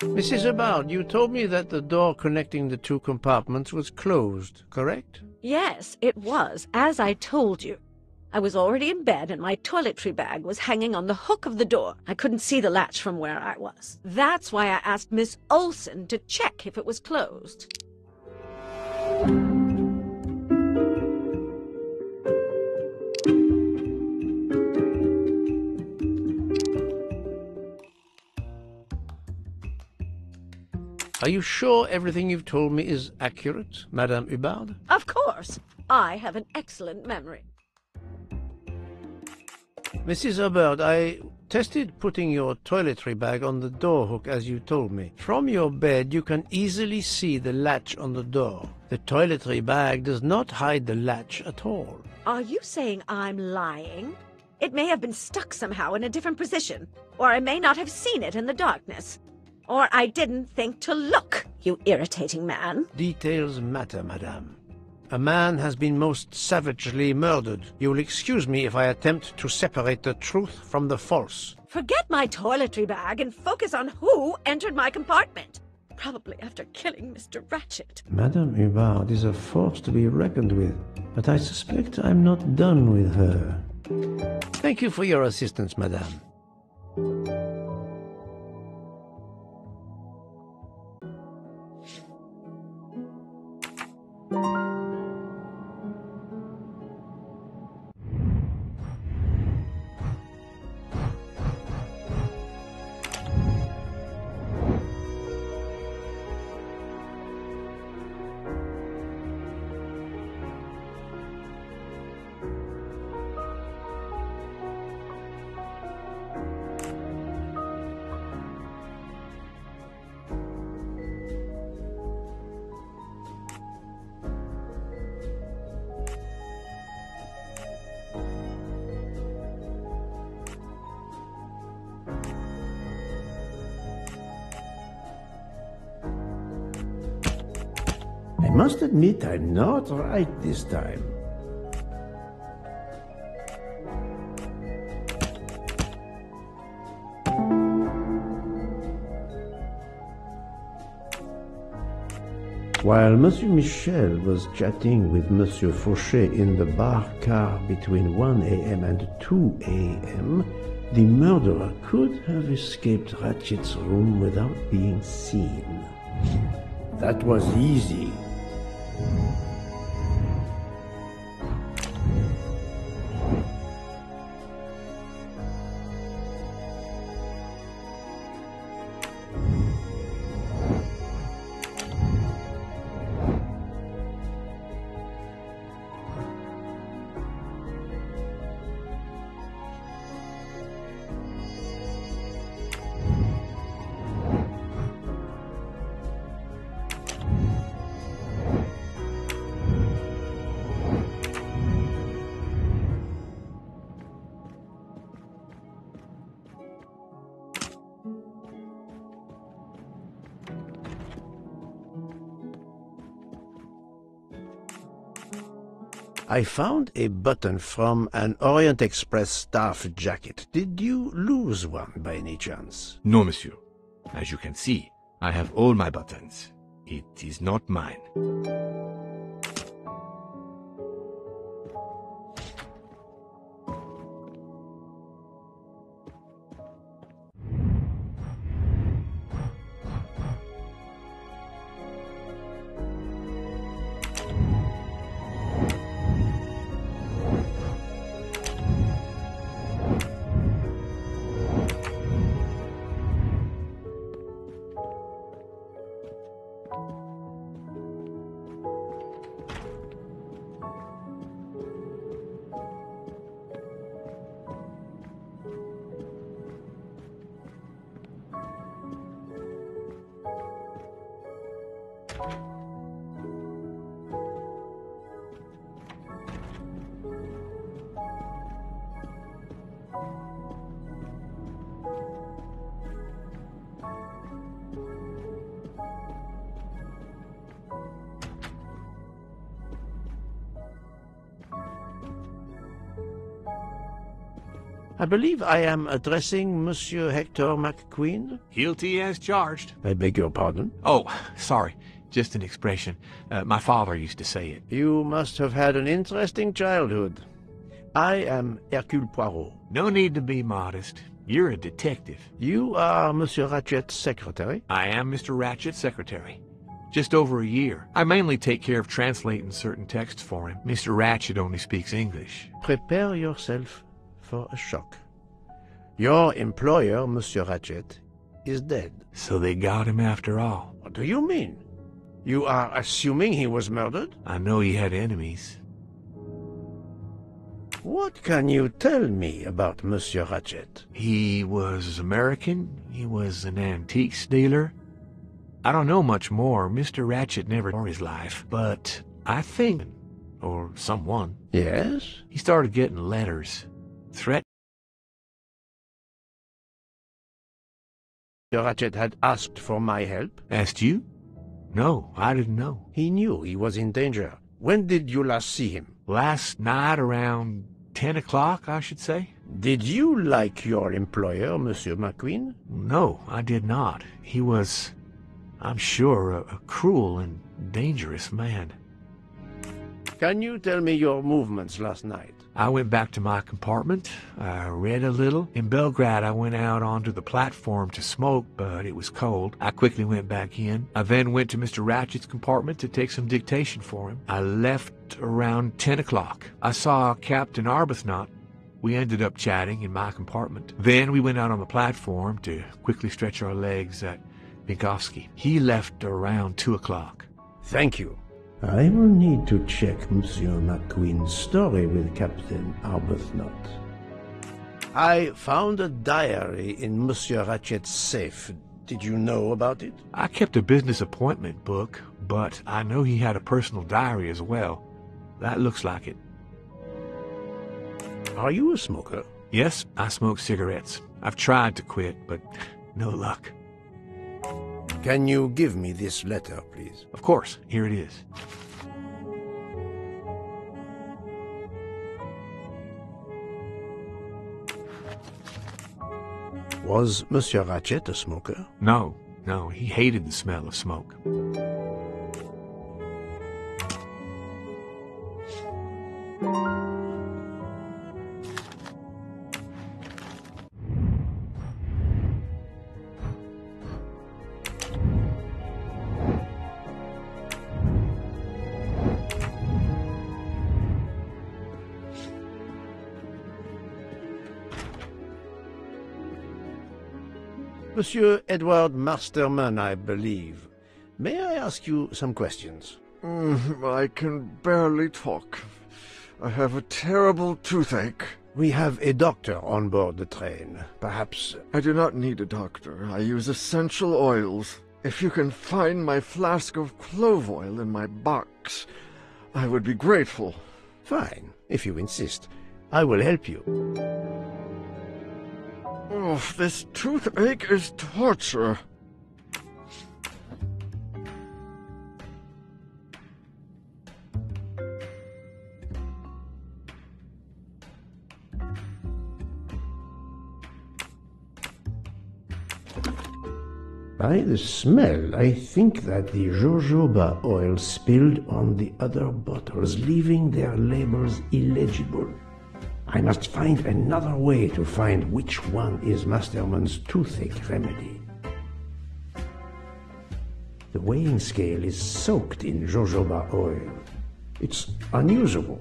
Mrs. Hubbard, you told me that the door connecting the two compartments was closed, correct? Yes, it was, as I told you. I was already in bed and my toiletry bag was hanging on the hook of the door. I couldn't see the latch from where I was. That's why I asked Miss Olsen to check if it was closed. Are you sure everything you've told me is accurate, Madame Hubbard? Of course. I have an excellent memory. Mrs. Hubbard, I tested putting your toiletry bag on the door hook as you told me. From your bed, you can easily see the latch on the door. The toiletry bag does not hide the latch at all. Are you saying I'm lying? It may have been stuck somehow in a different position, or I may not have seen it in the darkness. Or I didn't think to look, you irritating man. Details matter, madame. A man has been most savagely murdered. You will excuse me if I attempt to separate the truth from the false. Forget my toiletry bag and focus on who entered my compartment. Probably after killing Mr. Ratchett. Madame Hubbard is a force to be reckoned with, but I suspect I'm not done with her. Thank you for your assistance, madame. Must admit I'm not right this time. While Monsieur Michel was chatting with Monsieur Fauchet in the bar car between 1 a.m. and 2 a.m., the murderer could have escaped Ratchett's room without being seen. That was easy you I found a button from an Orient Express staff jacket. Did you lose one by any chance? No, monsieur. As you can see, I have all my buttons. It is not mine. I believe I am addressing Monsieur Hector MacQueen. Guilty as charged. I beg your pardon. Oh, sorry. Just an expression. Uh, my father used to say it. You must have had an interesting childhood. I am Hercule Poirot. No need to be modest. You're a detective. You are Monsieur Ratchett's secretary? I am Mr. Ratchett's secretary. Just over a year. I mainly take care of translating certain texts for him. Mr. Ratchett only speaks English. Prepare yourself for a shock. Your employer, Monsieur Ratchett, is dead. So they got him after all. What do you mean? You are assuming he was murdered? I know he had enemies. What can you tell me about Monsieur Ratchett? He was American. He was an antiques dealer. I don't know much more. Mr. Ratchett never saw his life. But I think, or someone. Yes? He started getting letters. Threat. Ratchett had asked for my help? Asked you? No, I didn't know. He knew he was in danger. When did you last see him? Last night around 10 o'clock, I should say. Did you like your employer, Monsieur MacQueen? No, I did not. He was, I'm sure, a, a cruel and dangerous man. Can you tell me your movements last night? I went back to my compartment. I read a little. In Belgrade, I went out onto the platform to smoke, but it was cold. I quickly went back in. I then went to Mr. Ratchett's compartment to take some dictation for him. I left around 10 o'clock. I saw Captain Arbuthnot. We ended up chatting in my compartment. Then we went out on the platform to quickly stretch our legs at Vinkovci. He left around 2 o'clock. Thank you. I will need to check Monsieur MacQueen's story with Captain Arbuthnot. I found a diary in Monsieur Ratchett's safe. Did you know about it? I kept a business appointment book, but I know he had a personal diary as well. That looks like it. Are you a smoker? Yes, I smoke cigarettes. I've tried to quit, but no luck. Can you give me this letter, please? Of course. Here it is. Was Monsieur Ratchett a smoker? No, no, he hated the smell of smoke. Monsieur Edward Masterman, I believe. May I ask you some questions? Mm, I can barely talk. I have a terrible toothache. We have a doctor on board the train. Perhaps... I do not need a doctor. I use essential oils. If you can find my flask of clove oil in my box, I would be grateful. Fine, if you insist. I will help you. Oh, this toothache is torture. By the smell, I think that the jojoba oil spilled on the other bottles, leaving their labels illegible. I must find another way to find which one is Masterman's toothache remedy. The weighing scale is soaked in jojoba oil. It's unusable.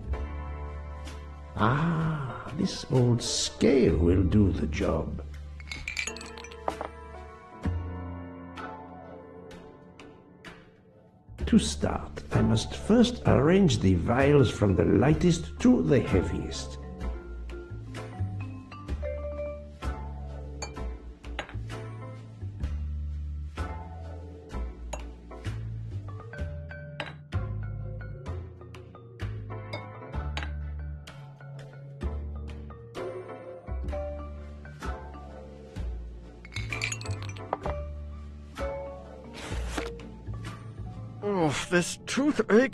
Ah, this old scale will do the job. To start, I must first arrange the vials from the lightest to the heaviest.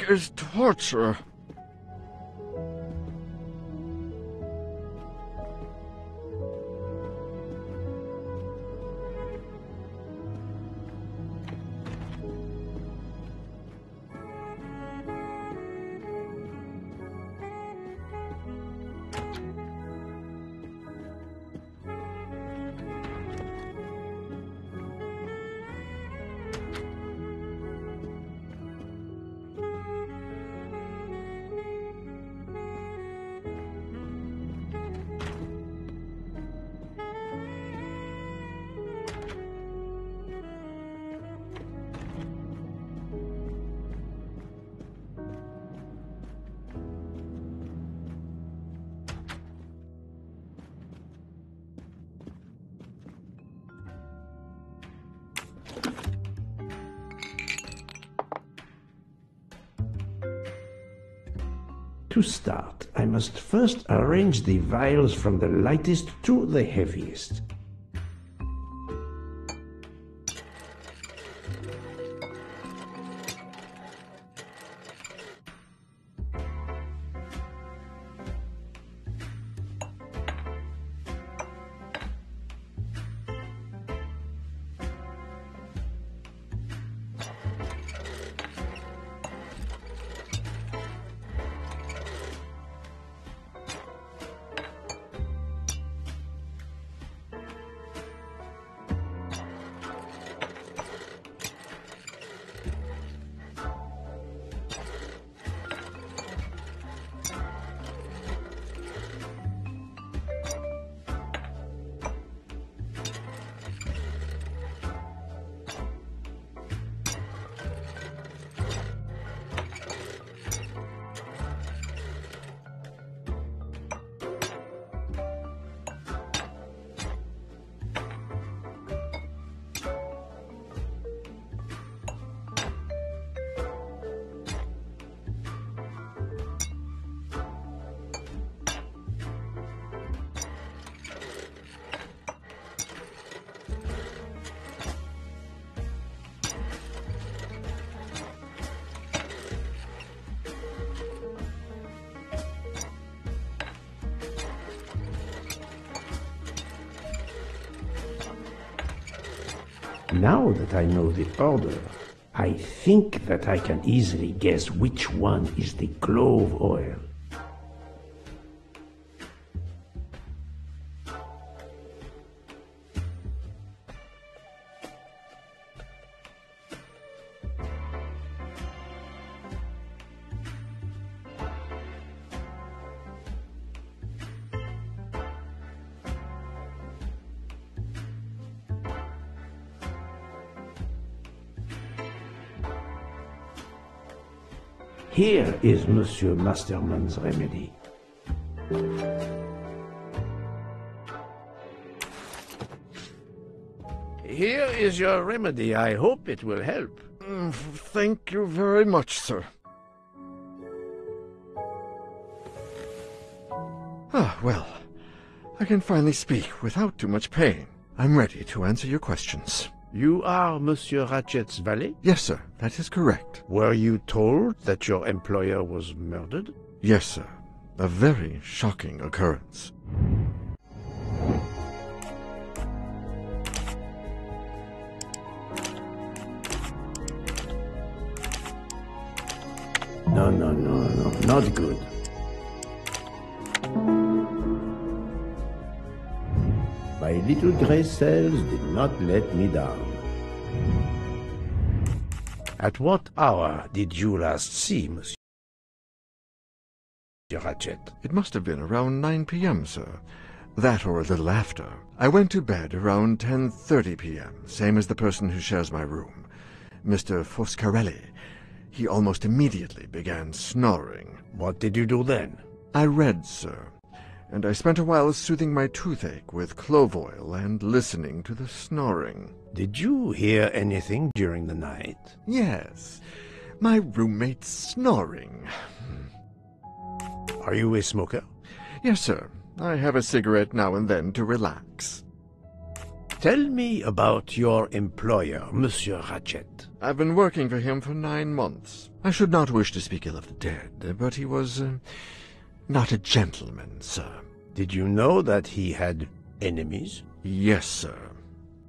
Is torture. To start, I must first arrange the vials from the lightest to the heaviest. That I know the order, I think that I can easily guess which one is the clove oil. Monsieur Masterman's remedy. Here is your remedy. I hope it will help. Mm, Thank you very much, sir. Ah, well, I can finally speak without too much pain. I'm ready to answer your questions. You are Monsieur Ratchett's valet? Yes, sir, that is correct. Were you told that your employer was murdered? Yes, sir. A very shocking occurrence. Cells did not let me down. At what hour did you last see Monsieur Ratchett? It must have been around 9 p.m., sir. That or a little after. I went to bed around 10.30 p.m., same as the person who shares my room. Mr. Foscarelli. He almost immediately began snoring. What did you do then? I read, sir, and I spent a while soothing my toothache with clove oil and listening to the snoring. Did you hear anything during the night? Yes, my roommate's snoring. Are you a smoker? Yes, sir. I have a cigarette now and then to relax. Tell me about your employer, Monsieur Ratchett. I've been working for him for nine months. I should not wish to speak ill of the dead, but he was uh, not a gentleman, sir. Did you know that he had enemies? Yes, sir.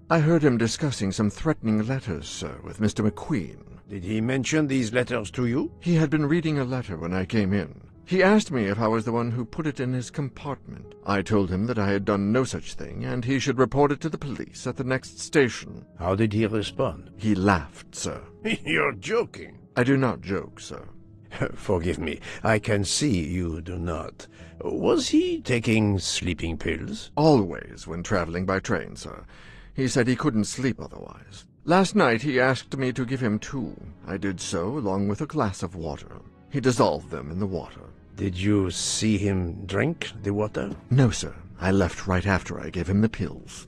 I heard him discussing some threatening letters, sir, with Mr. MacQueen. Did he mention these letters to you? He had been reading a letter when I came in. He asked me if I was the one who put it in his compartment. I told him that I had done no such thing, and he should report it to the police at the next station. How did he respond? He laughed, sir. (laughs) You're joking. I do not joke, sir. (laughs) Forgive me, I can see you do not. Was he taking sleeping pills? Always when traveling by train, sir. He said he couldn't sleep otherwise. Last night he asked me to give him two. I did so, along with a glass of water. He dissolved them in the water. Did you see him drink the water? No, sir. I left right after I gave him the pills.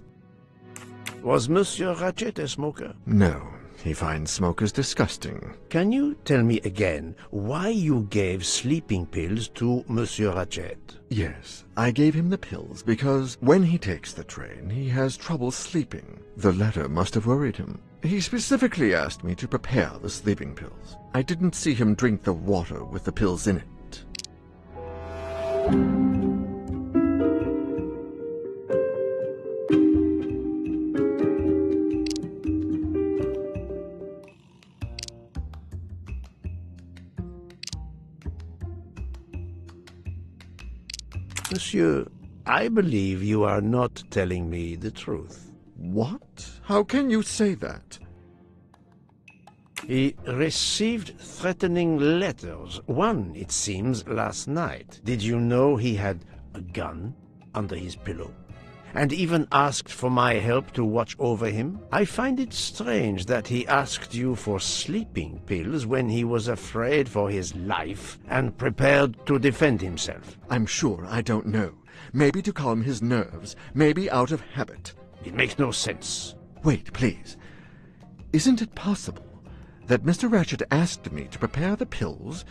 Was Monsieur Ratchett a smoker? No. He finds smokers disgusting. Can you tell me again why you gave sleeping pills to Monsieur Ratchett? Yes, I gave him the pills because when he takes the train, he has trouble sleeping. The letter must have worried him. He specifically asked me to prepare the sleeping pills. I didn't see him drink the water with the pills in it. Monsieur, I believe you are not telling me the truth. What? How can you say that? He received threatening letters. One, it seems, last night. Did you know he had a gun under his pillow? And even asked for my help to watch over him? I find it strange that he asked you for sleeping pills when he was afraid for his life and prepared to defend himself. I'm sure I don't know. Maybe to calm his nerves, maybe out of habit. It makes no sense. Wait, please. Isn't it possible that Mr. Ratchett asked me to prepare the pills,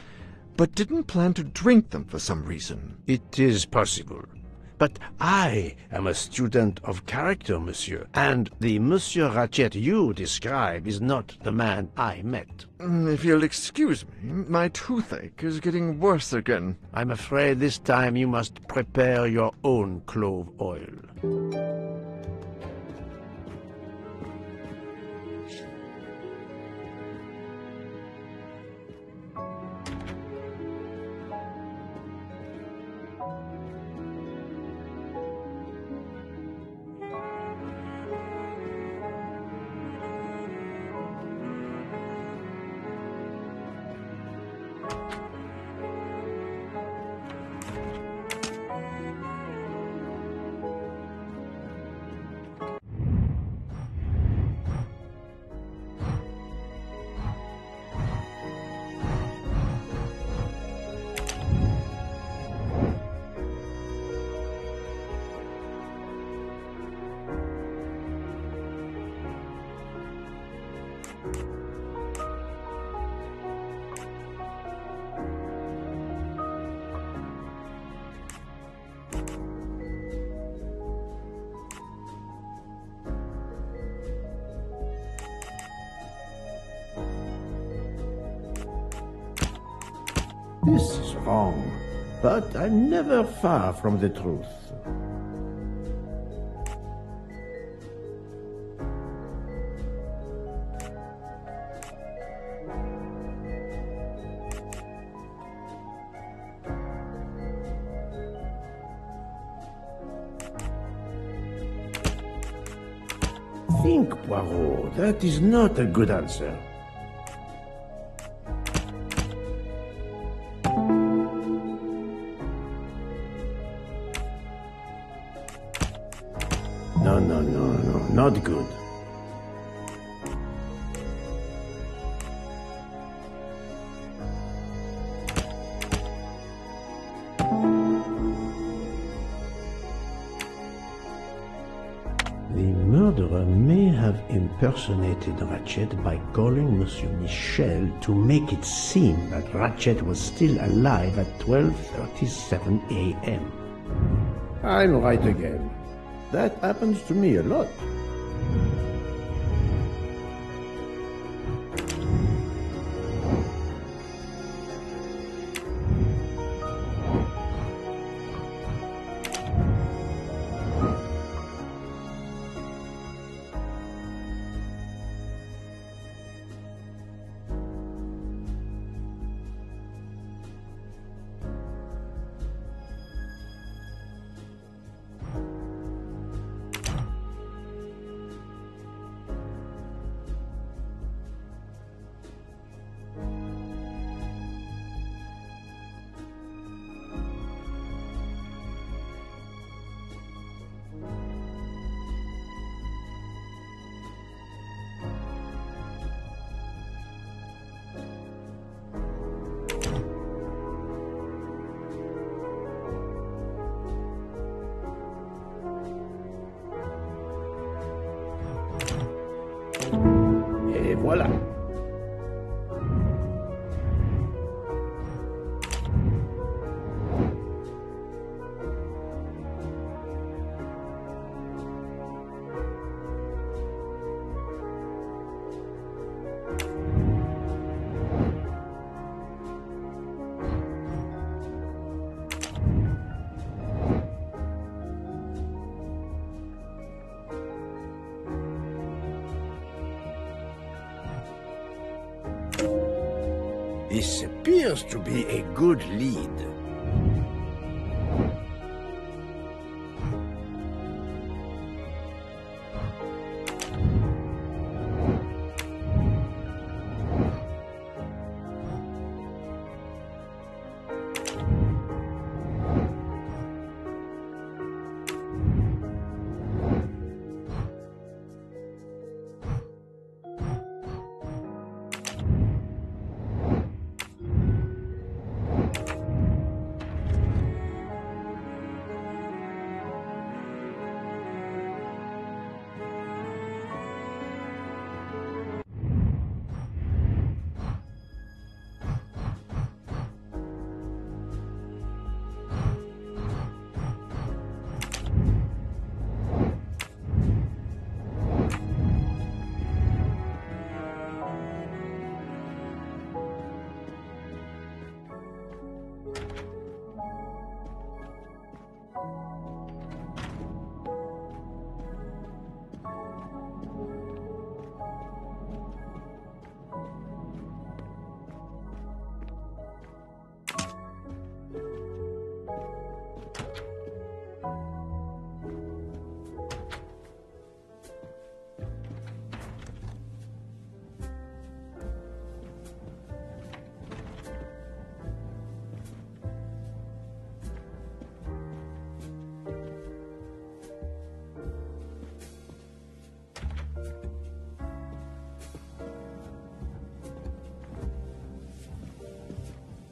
but didn't plan to drink them for some reason? It is possible. But I am a student of character, monsieur, and the Monsieur Ratchett you describe is not the man I met. Mm, If you'll excuse me, my toothache is getting worse again. I'm afraid this time you must prepare your own clove oil. Wrong, but I'm never far from the truth. Think, Poirot. That is not a good answer. Not good. The murderer may have impersonated Ratchett by calling Monsieur Michel to make it seem that Ratchett was still alive at 12.37 a.m. I'm right again. That happens to me a lot. Good lead.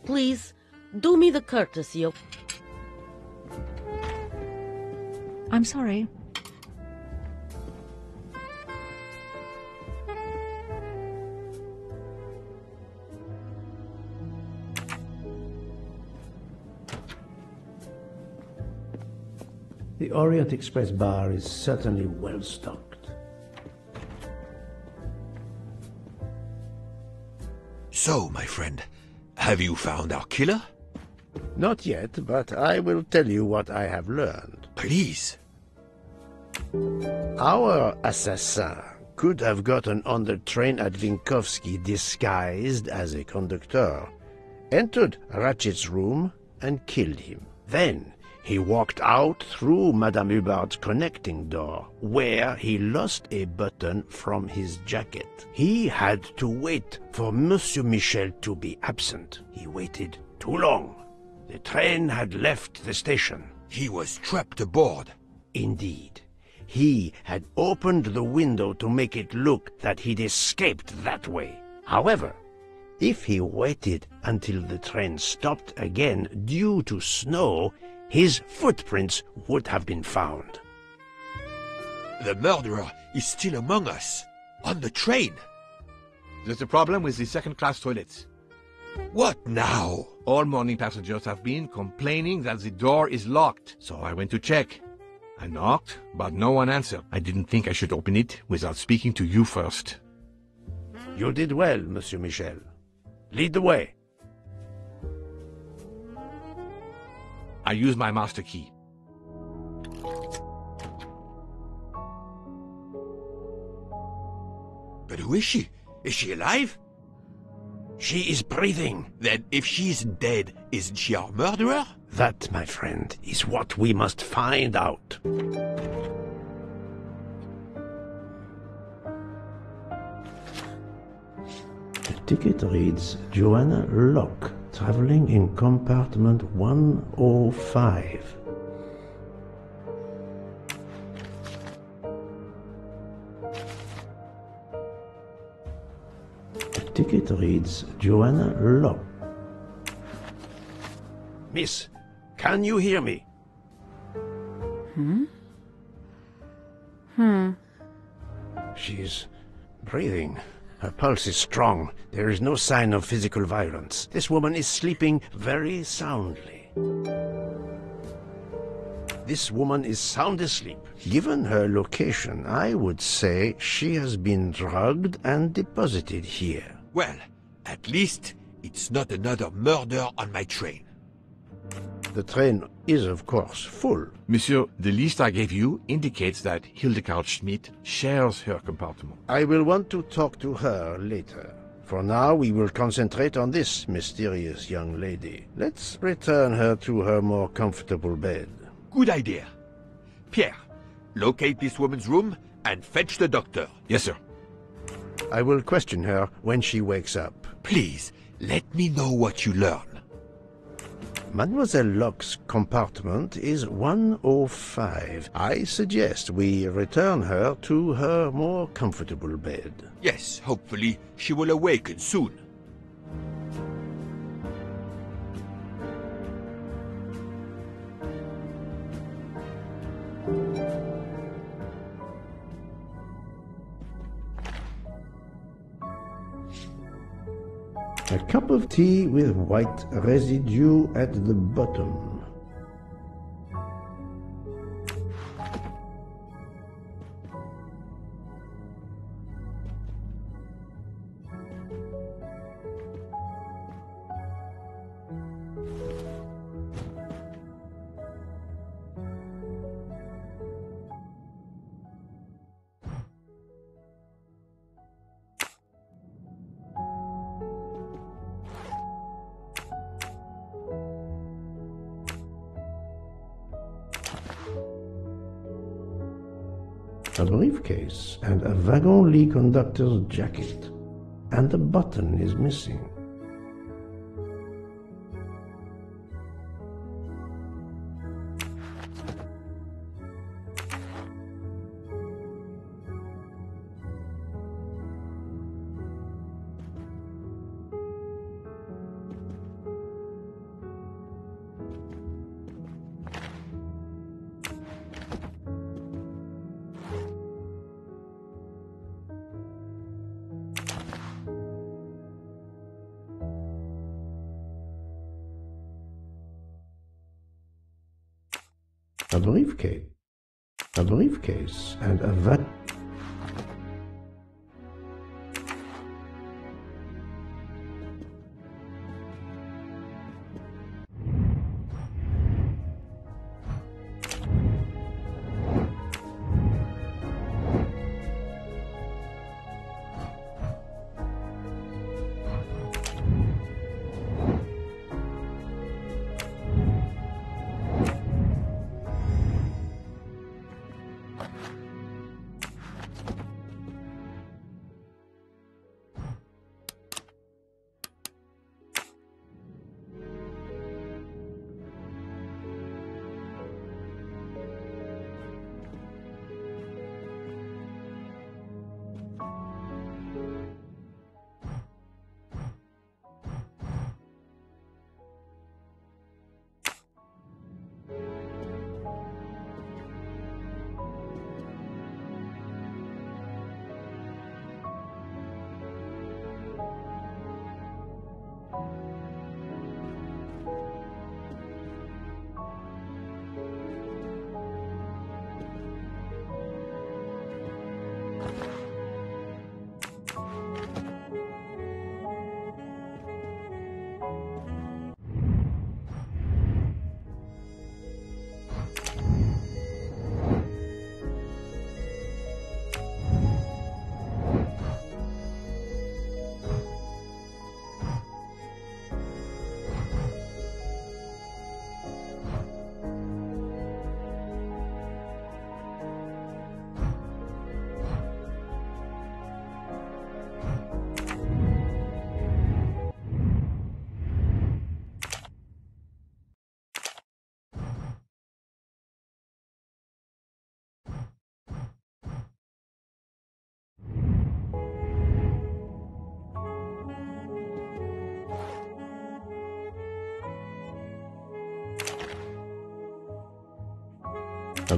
Please, do me the courtesy of... I'm sorry. The Orient Express bar is certainly well stocked. So, my friend, Have you found our killer? Not yet, but I will tell you what I have learned. Please. Our assassin could have gotten on the train at Vinkovci disguised as a conductor, entered Ratchett's room, and killed him. Then he walked out through Madame Hubbard's connecting door, where he lost a button from his jacket. He had to wait for Monsieur Michel to be absent. He waited too long. The train had left the station. He was trapped aboard. Indeed. He had opened the window to make it look that he'd escaped that way. However, if he waited until the train stopped again due to snow, his footprints would have been found. The murderer is still among us. On the train. There's a problem with the second-class toilets. What now? All morning passengers have been complaining that the door is locked, so I went to check. I knocked, but no one answered. I didn't think I should open it without speaking to you first. You did well, Monsieur Michel. Lead the way. I use my master key. But who is she? Is she alive? She is breathing. Then if she isn't dead, isn't she our murderer? That, my friend, is what we must find out. The ticket reads Joanna Locke, traveling in compartment 105. The ticket reads Joanna Locke. Miss, can you hear me? Hmm? Hmm. She's breathing. Her pulse is strong. There is no sign of physical violence. This woman is sleeping very soundly. This woman is sound asleep. Given her location, I would say she has been drugged and deposited here. Well, at least it's not another murder on my train. The train is, of course, full. Monsieur, the list I gave you indicates that Hildegard Schmidt shares her compartment. I will want to talk to her later. For now, we will concentrate on this mysterious young lady. Let's return her to her more comfortable bed. Good idea. Pierre, locate this woman's room and fetch the doctor. Yes, sir. I will question her when she wakes up. Please, let me know what you learn. Mademoiselle Locke's compartment is 105. I suggest we return her to her more comfortable bed. Yes, hopefully she will awaken soon. A cup of tea with white residue at the bottom. Lee conductor's jacket. And the button is missing. A briefcase, a briefcase, and a va-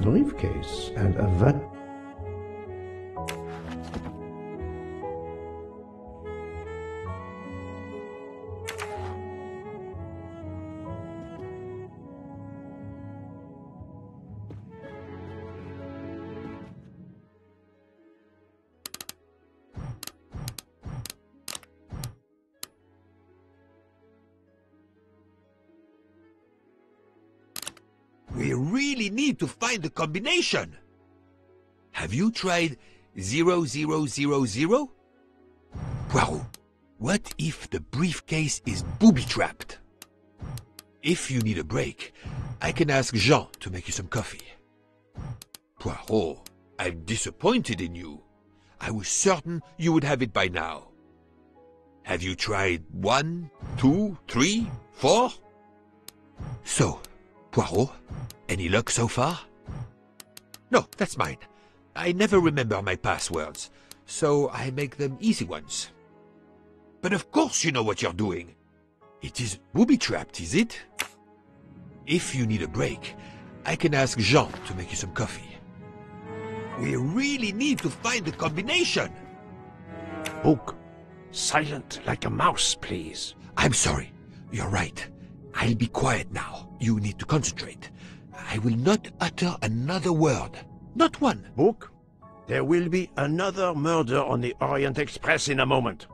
briefcase, and a vac. To find the combination. Have you tried 0000? Poirot, what if the briefcase is booby-trapped? If you need a break, I can ask Jean to make you some coffee. Poirot, I'm disappointed in you. I was certain you would have it by now. Have you tried one, two, three, four? So, Poirot, any luck so far? No, that's mine. I never remember my passwords, so I make them easy ones. But of course you know what you're doing. It is booby-trapped, is it? If you need a break, I can ask Jean to make you some coffee. We really need to find the combination. Bouc, silent like a mouse, please. I'm sorry. You're right. I'll be quiet now. You need to concentrate. I will not utter another word. Not one. Bouc, there will be another murder on the Orient Express in a moment.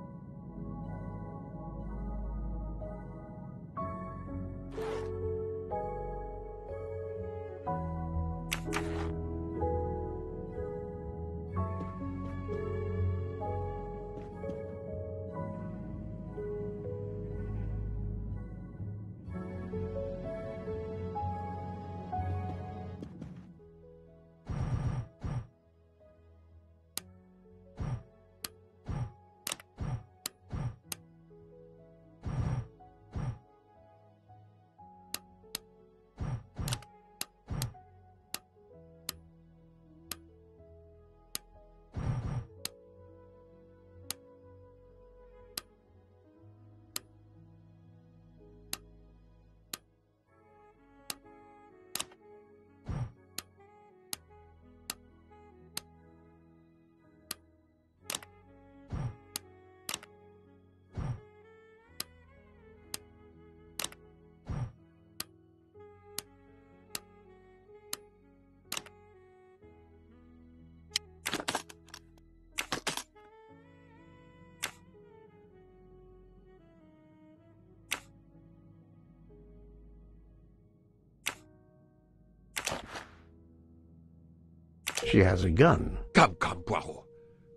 She has a gun. Come, come, Poirot.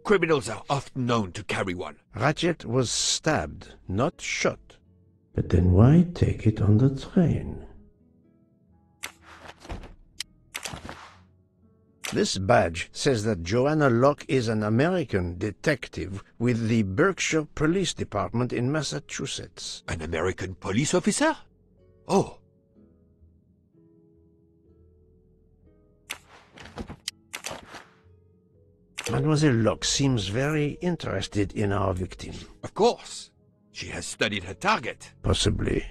Criminals are often known to carry one. Ratchett was stabbed, not shot. But then why take it on the train? This badge says that Joanna Locke is an American detective with the Berkshire Police Department in Massachusetts. An American police officer? Oh. Mademoiselle Locke seems very interested in our victim. Of course. She has studied her target. Possibly.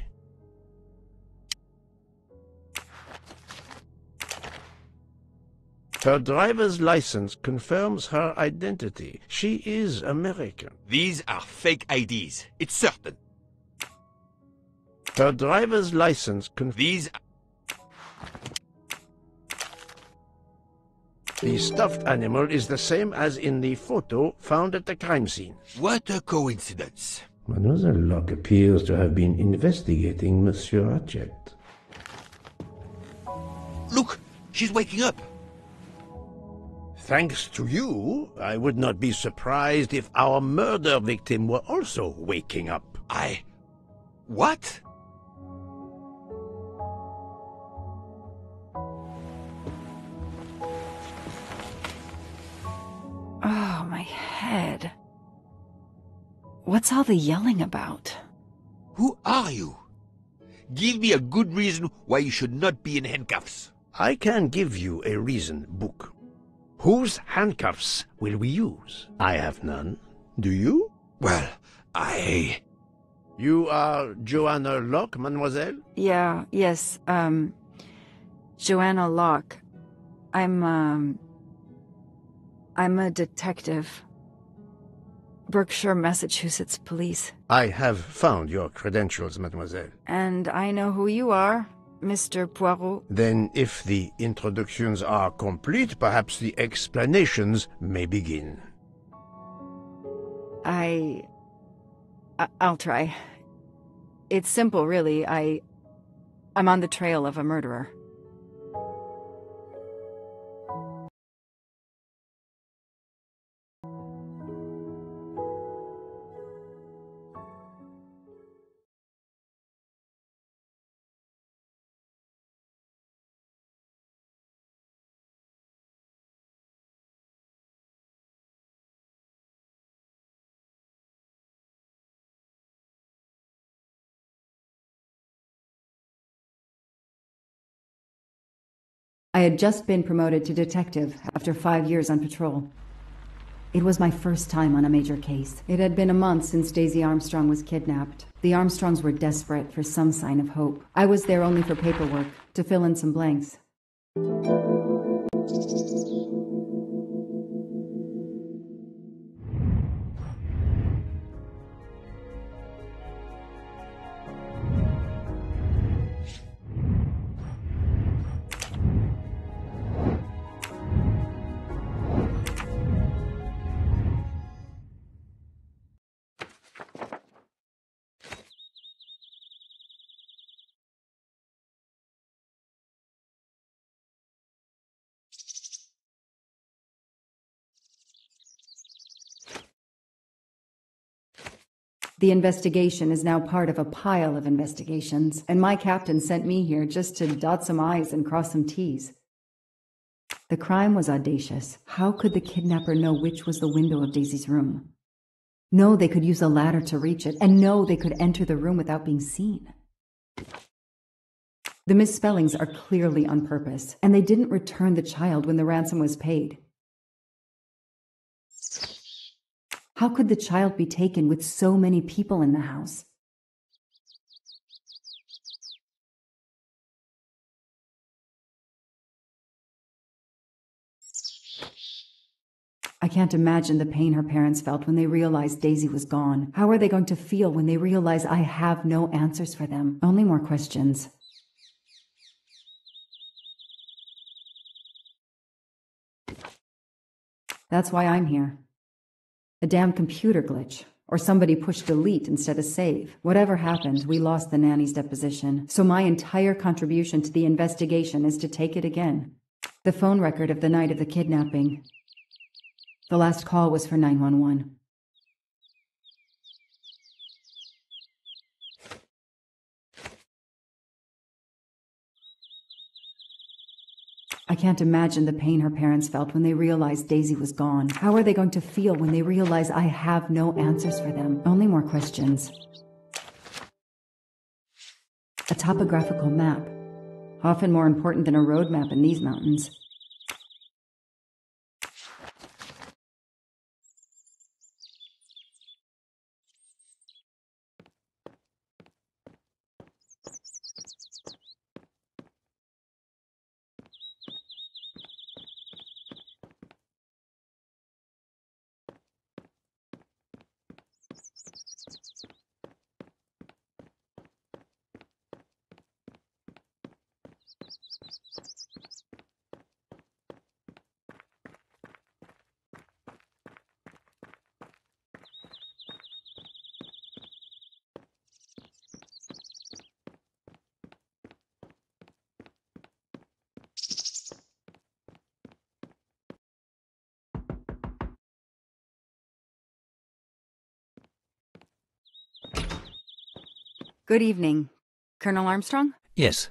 Her driver's license confirms her identity. She is American. These are fake IDs. It's certain. Her driver's license confirms... These... The stuffed animal is the same as in the photo found at the crime scene. What a coincidence. Mademoiselle Locke appears to have been investigating Monsieur Ratchett. Look, she's waking up. Thanks to you, I would not be surprised if our murder victim were also waking up. I... What? Head. What's all the yelling about? Who are you? Give me a good reason why you should not be in handcuffs. I can give you a reason, Bouc. Whose handcuffs will we use? I have none. Do you? Well, I... You are Joanna Locke, mademoiselle? Yeah, yes, um... Joanna Locke. I'm, um. I'm a detective. Berkshire, Massachusetts Police. I have found your credentials, mademoiselle. And I know who you are, Mr. Poirot. Then, if the introductions are complete, perhaps the explanations may begin. I. I I'll try. It's simple, really. I. I'm on the trail of a murderer. Had just been promoted to detective after five years on patrol. It was my first time on a major case. It had been a month since Daisy Armstrong was kidnapped. The Armstrongs were desperate for some sign of hope. I was there only for paperwork, to fill in some blanks. The investigation is now part of a pile of investigations, and my captain sent me here just to dot some I's and cross some T's. The crime was audacious. How could the kidnapper know which was the window of Daisy's room? No, they could use a ladder to reach it, and no, they could enter the room without being seen. The misspellings are clearly on purpose, and they didn't return the child when the ransom was paid. How could the child be taken with so many people in the house? I can't imagine the pain her parents felt when they realized Daisy was gone. How are they going to feel when they realize I have no answers for them? Only more questions. That's why I'm here. A damn computer glitch. Or somebody pushed delete instead of save. Whatever happened, we lost the nanny's deposition, so my entire contribution to the investigation is to take it again. The phone record of the night of the kidnapping. The last call was for 911. I can't imagine the pain her parents felt when they realized Daisy was gone. How are they going to feel when they realize I have no answers for them? Only more questions. A topographical map. Often more important than a road map in these mountains. Good evening. Colonel Armstrong? Yes.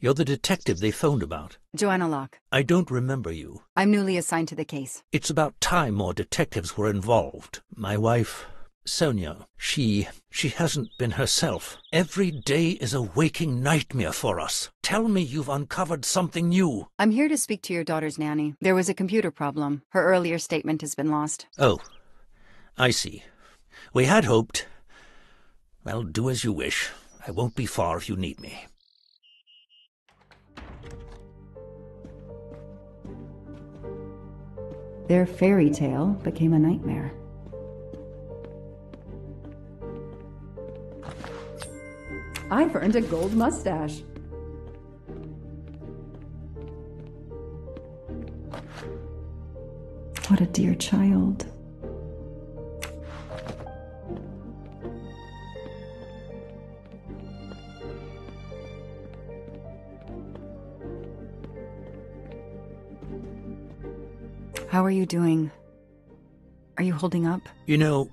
You're the detective they phoned about. Joanna Locke. I don't remember you. I'm newly assigned to the case. It's about time more detectives were involved. My wife, Sonia, she. she hasn't been herself. Every day is a waking nightmare for us. Tell me you've uncovered something new. I'm here to speak to your daughter's nanny. There was a computer problem. Her earlier statement has been lost. Oh, I see. We had hoped. Well, do as you wish. I won't be far if you need me. Their fairy tale became a nightmare. I've earned a gold mustache. What a dear child. How are you doing? Are you holding up? You know,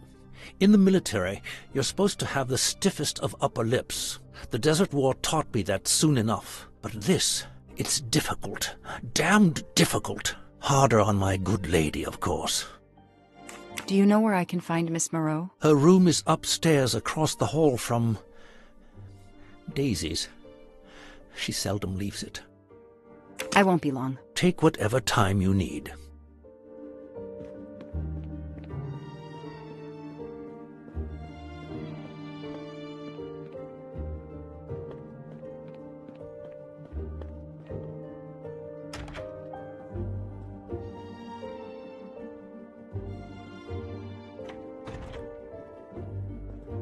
in the military, you're supposed to have the stiffest of upper lips. The Desert War taught me that soon enough. But this, it's difficult. Damned difficult. Harder on my good lady, of course. Do you know where I can find Miss Moreau? Her room is upstairs across the hall from... Daisy's. She seldom leaves it. I won't be long. Take whatever time you need.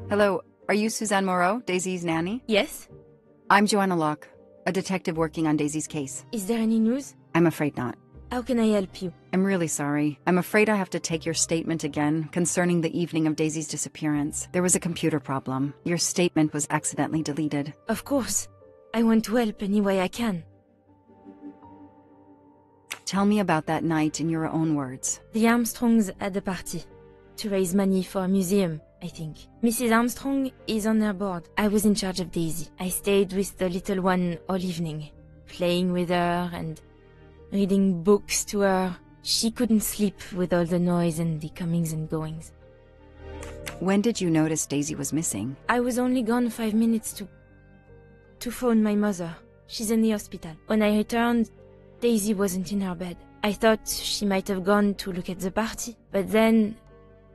Hello, are you Suzanne Moreau, Daisy's nanny? Yes? I'm Joanna Locke, a detective working on Daisy's case. Is there any news? I'm afraid not. How can I help you? I'm really sorry. I'm afraid I have to take your statement again concerning the evening of Daisy's disappearance. There was a computer problem. Your statement was accidentally deleted. Of course. I want to help any way I can. Tell me about that night in your own words. The Armstrongs had a party to raise money for a museum, I think. Mrs. Armstrong is on their board. I was in charge of Daisy. I stayed with the little one all evening, playing with her and reading books to her. She couldn't sleep with all the noise and the comings and goings. When did you notice Daisy was missing? I was only gone five minutes to... to phone my mother. She's in the hospital. When I returned, Daisy wasn't in her bed. I thought she might have gone to look at the party, but then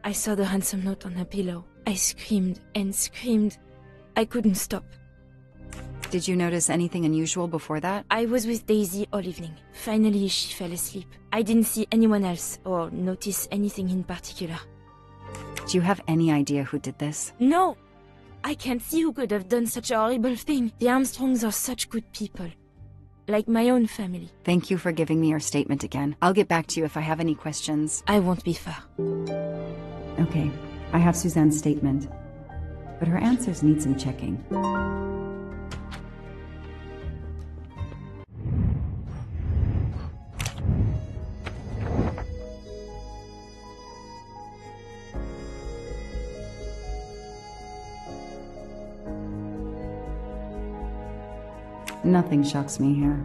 I saw the handsome note on her pillow. I screamed and screamed. I couldn't stop. Did you notice anything unusual before that? I was with Daisy all evening. Finally, she fell asleep. I didn't see anyone else or notice anything in particular. Do you have any idea who did this? No! I can't see who could have done such a horrible thing. The Armstrongs are such good people. Like my own family. Thank you for giving me your statement again. I'll get back to you if I have any questions. I won't be far. Okay, I have Suzanne's statement. But her answers need some checking. Nothing shocks me here.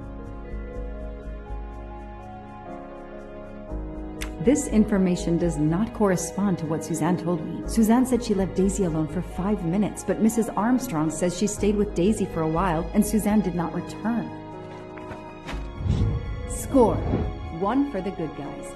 This information does not correspond to what Suzanne told me. Suzanne said she left Daisy alone for five minutes, but Mrs. Armstrong says she stayed with Daisy for a while and Suzanne did not return. Score. One for the good guys.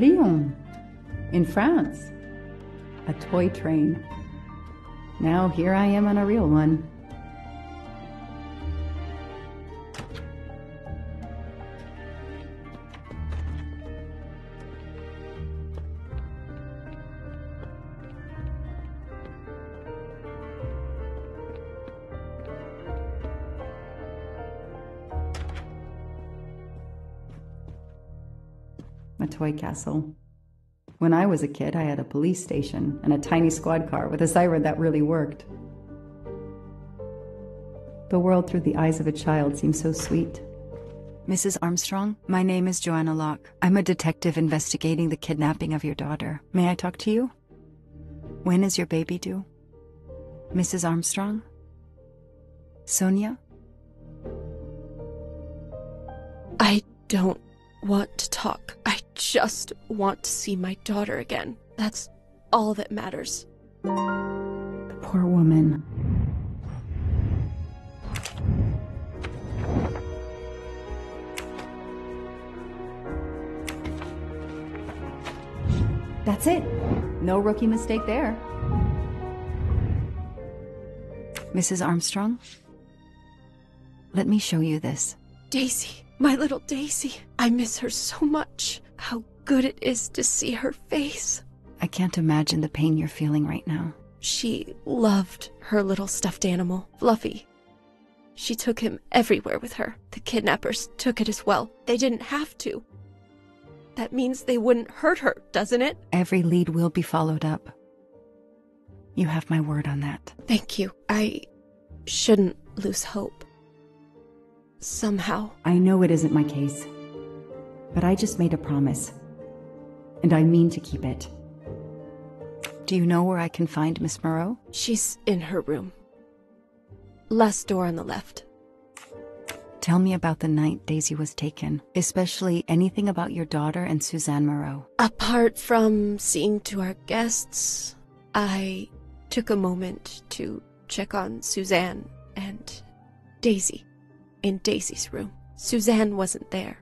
Lyon, in France. A toy train. Now here I am on a real one. A toy castle. When I was a kid, I had a police station and a tiny squad car with a siren that really worked. The world through the eyes of a child seems so sweet. Mrs. Armstrong, my name is Joanna Locke. I'm a detective investigating the kidnapping of your daughter. May I talk to you? When is your baby due? Mrs. Armstrong? Sonia? I don't want to talk. I just want to see my daughter again. That's all that matters. The poor woman. That's it. No rookie mistake there. Mrs. Armstrong, let me show you this. Daisy my little Daisy. I miss her so much. How good it is to see her face. I can't imagine the pain you're feeling right now. She loved her little stuffed animal, Fluffy. She took him everywhere with her. The kidnappers took it as well. They didn't have to. That means they wouldn't hurt her, doesn't it? Every lead will be followed up. You have my word on that. Thank you. I shouldn't lose hope. Somehow. I know it isn't my case, but I just made a promise, and I mean to keep it. Do you know where I can find Miss Moreau? She's in her room. Last door on the left. Tell me about the night Daisy was taken, especially anything about your daughter and Suzanne Moreau. Apart from seeing to our guests, I took a moment to check on Suzanne and Daisy in Daisy's room. Suzanne wasn't there,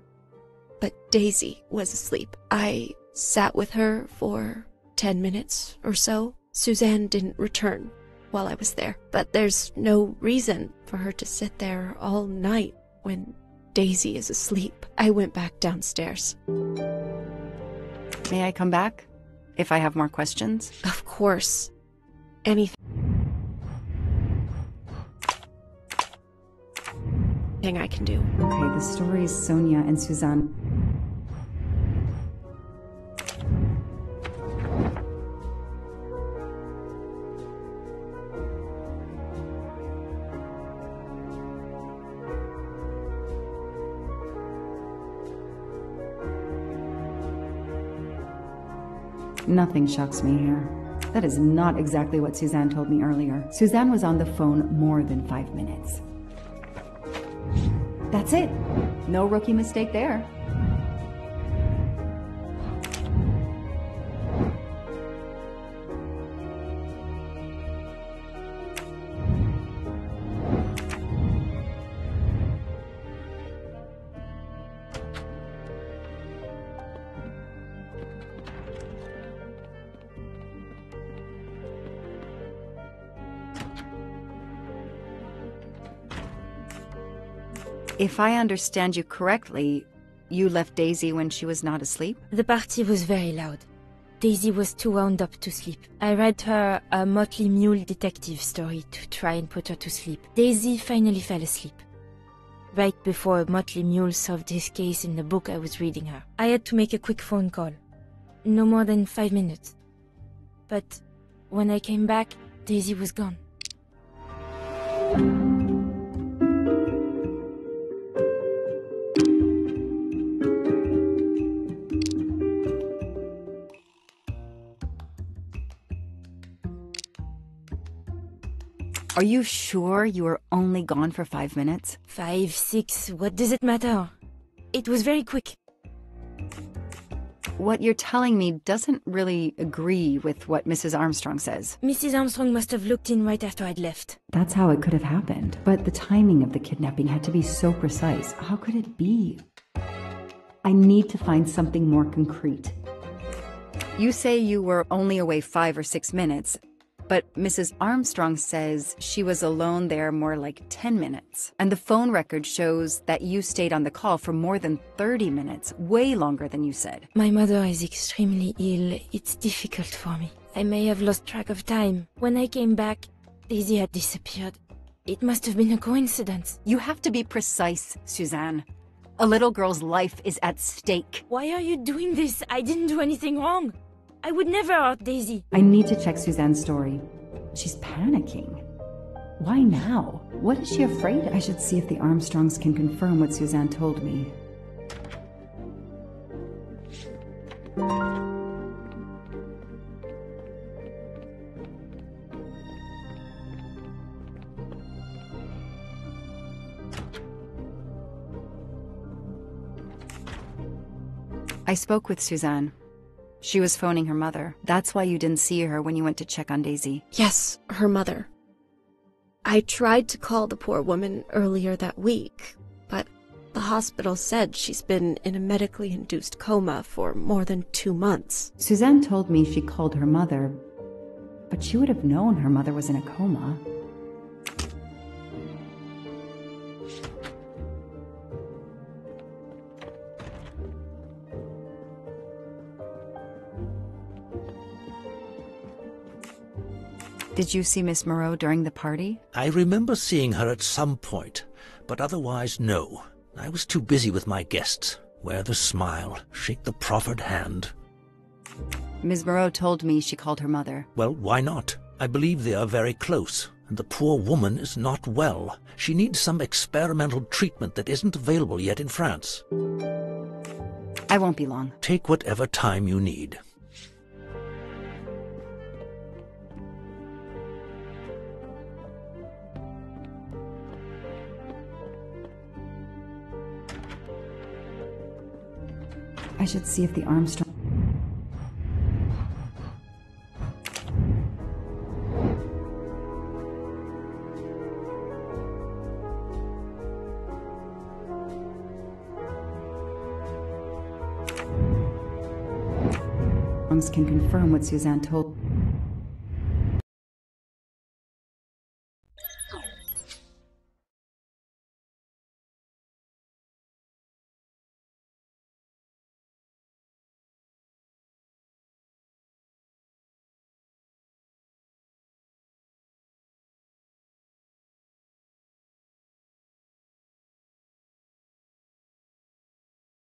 but Daisy was asleep. I sat with her for 10 minutes or so. Suzanne didn't return while I was there, but there's no reason for her to sit there all night when Daisy is asleep. I went back downstairs. May I come back? If I have more questions? Of course. Anything I can do. Okay, the story is Sonia and Suzanne. Nothing shocks me here. That is not exactly what Suzanne told me earlier. Suzanne was on the phone more than five minutes. That's it. No rookie mistake there. If I understand you correctly, you left Daisy when she was not asleep? The party was very loud. Daisy was too wound up to sleep. I read her a Motley Mule detective story to try and put her to sleep. Daisy finally fell asleep. Right before Motley Mule solved his case in the book I was reading her. I had to make a quick phone call. No more than five minutes. But when I came back, Daisy was gone. Are you sure you were only gone for five minutes? Five, six, what does it matter? It was very quick. What you're telling me doesn't really agree with what Mrs. Armstrong says. Mrs. Armstrong must have looked in right after I'd left. That's how it could have happened. But the timing of the kidnapping had to be so precise. How could it be? I need to find something more concrete. You say you were only away five or six minutes, but Mrs. Armstrong says she was alone there more like 10 minutes. And the phone record shows that you stayed on the call for more than 30 minutes, way longer than you said. My mother is extremely ill. It's difficult for me. I may have lost track of time. When I came back, Daisy had disappeared. It must have been a coincidence. You have to be precise, Suzanne. A little girl's life is at stake. Why are you doing this? I didn't do anything wrong. I would never hurt Daisy. I need to check Suzanne's story. She's panicking. Why now? What is she afraid of? I should see if the Armstrongs can confirm what Suzanne told me. I spoke with Suzanne. She was phoning her mother. That's why you didn't see her when you went to check on Daisy. Yes, her mother. I tried to call the poor woman earlier that week, but The hospital said she's been in a medically induced coma for more than two months. Suzanne told me she called her mother, but she would have known her mother was in a coma. Did you see Miss Moreau during the party? I remember seeing her at some point, but otherwise no. I was too busy with my guests. Wear the smile, shake the proffered hand. Ms. Moreau told me she called her mother. Well, why not? I believe they are very close, and the poor woman is not well. She needs some experimental treatment that isn't available yet in France. I won't be long. Take whatever time you need. I should see if the Armstrong. can confirm what Suzanne told.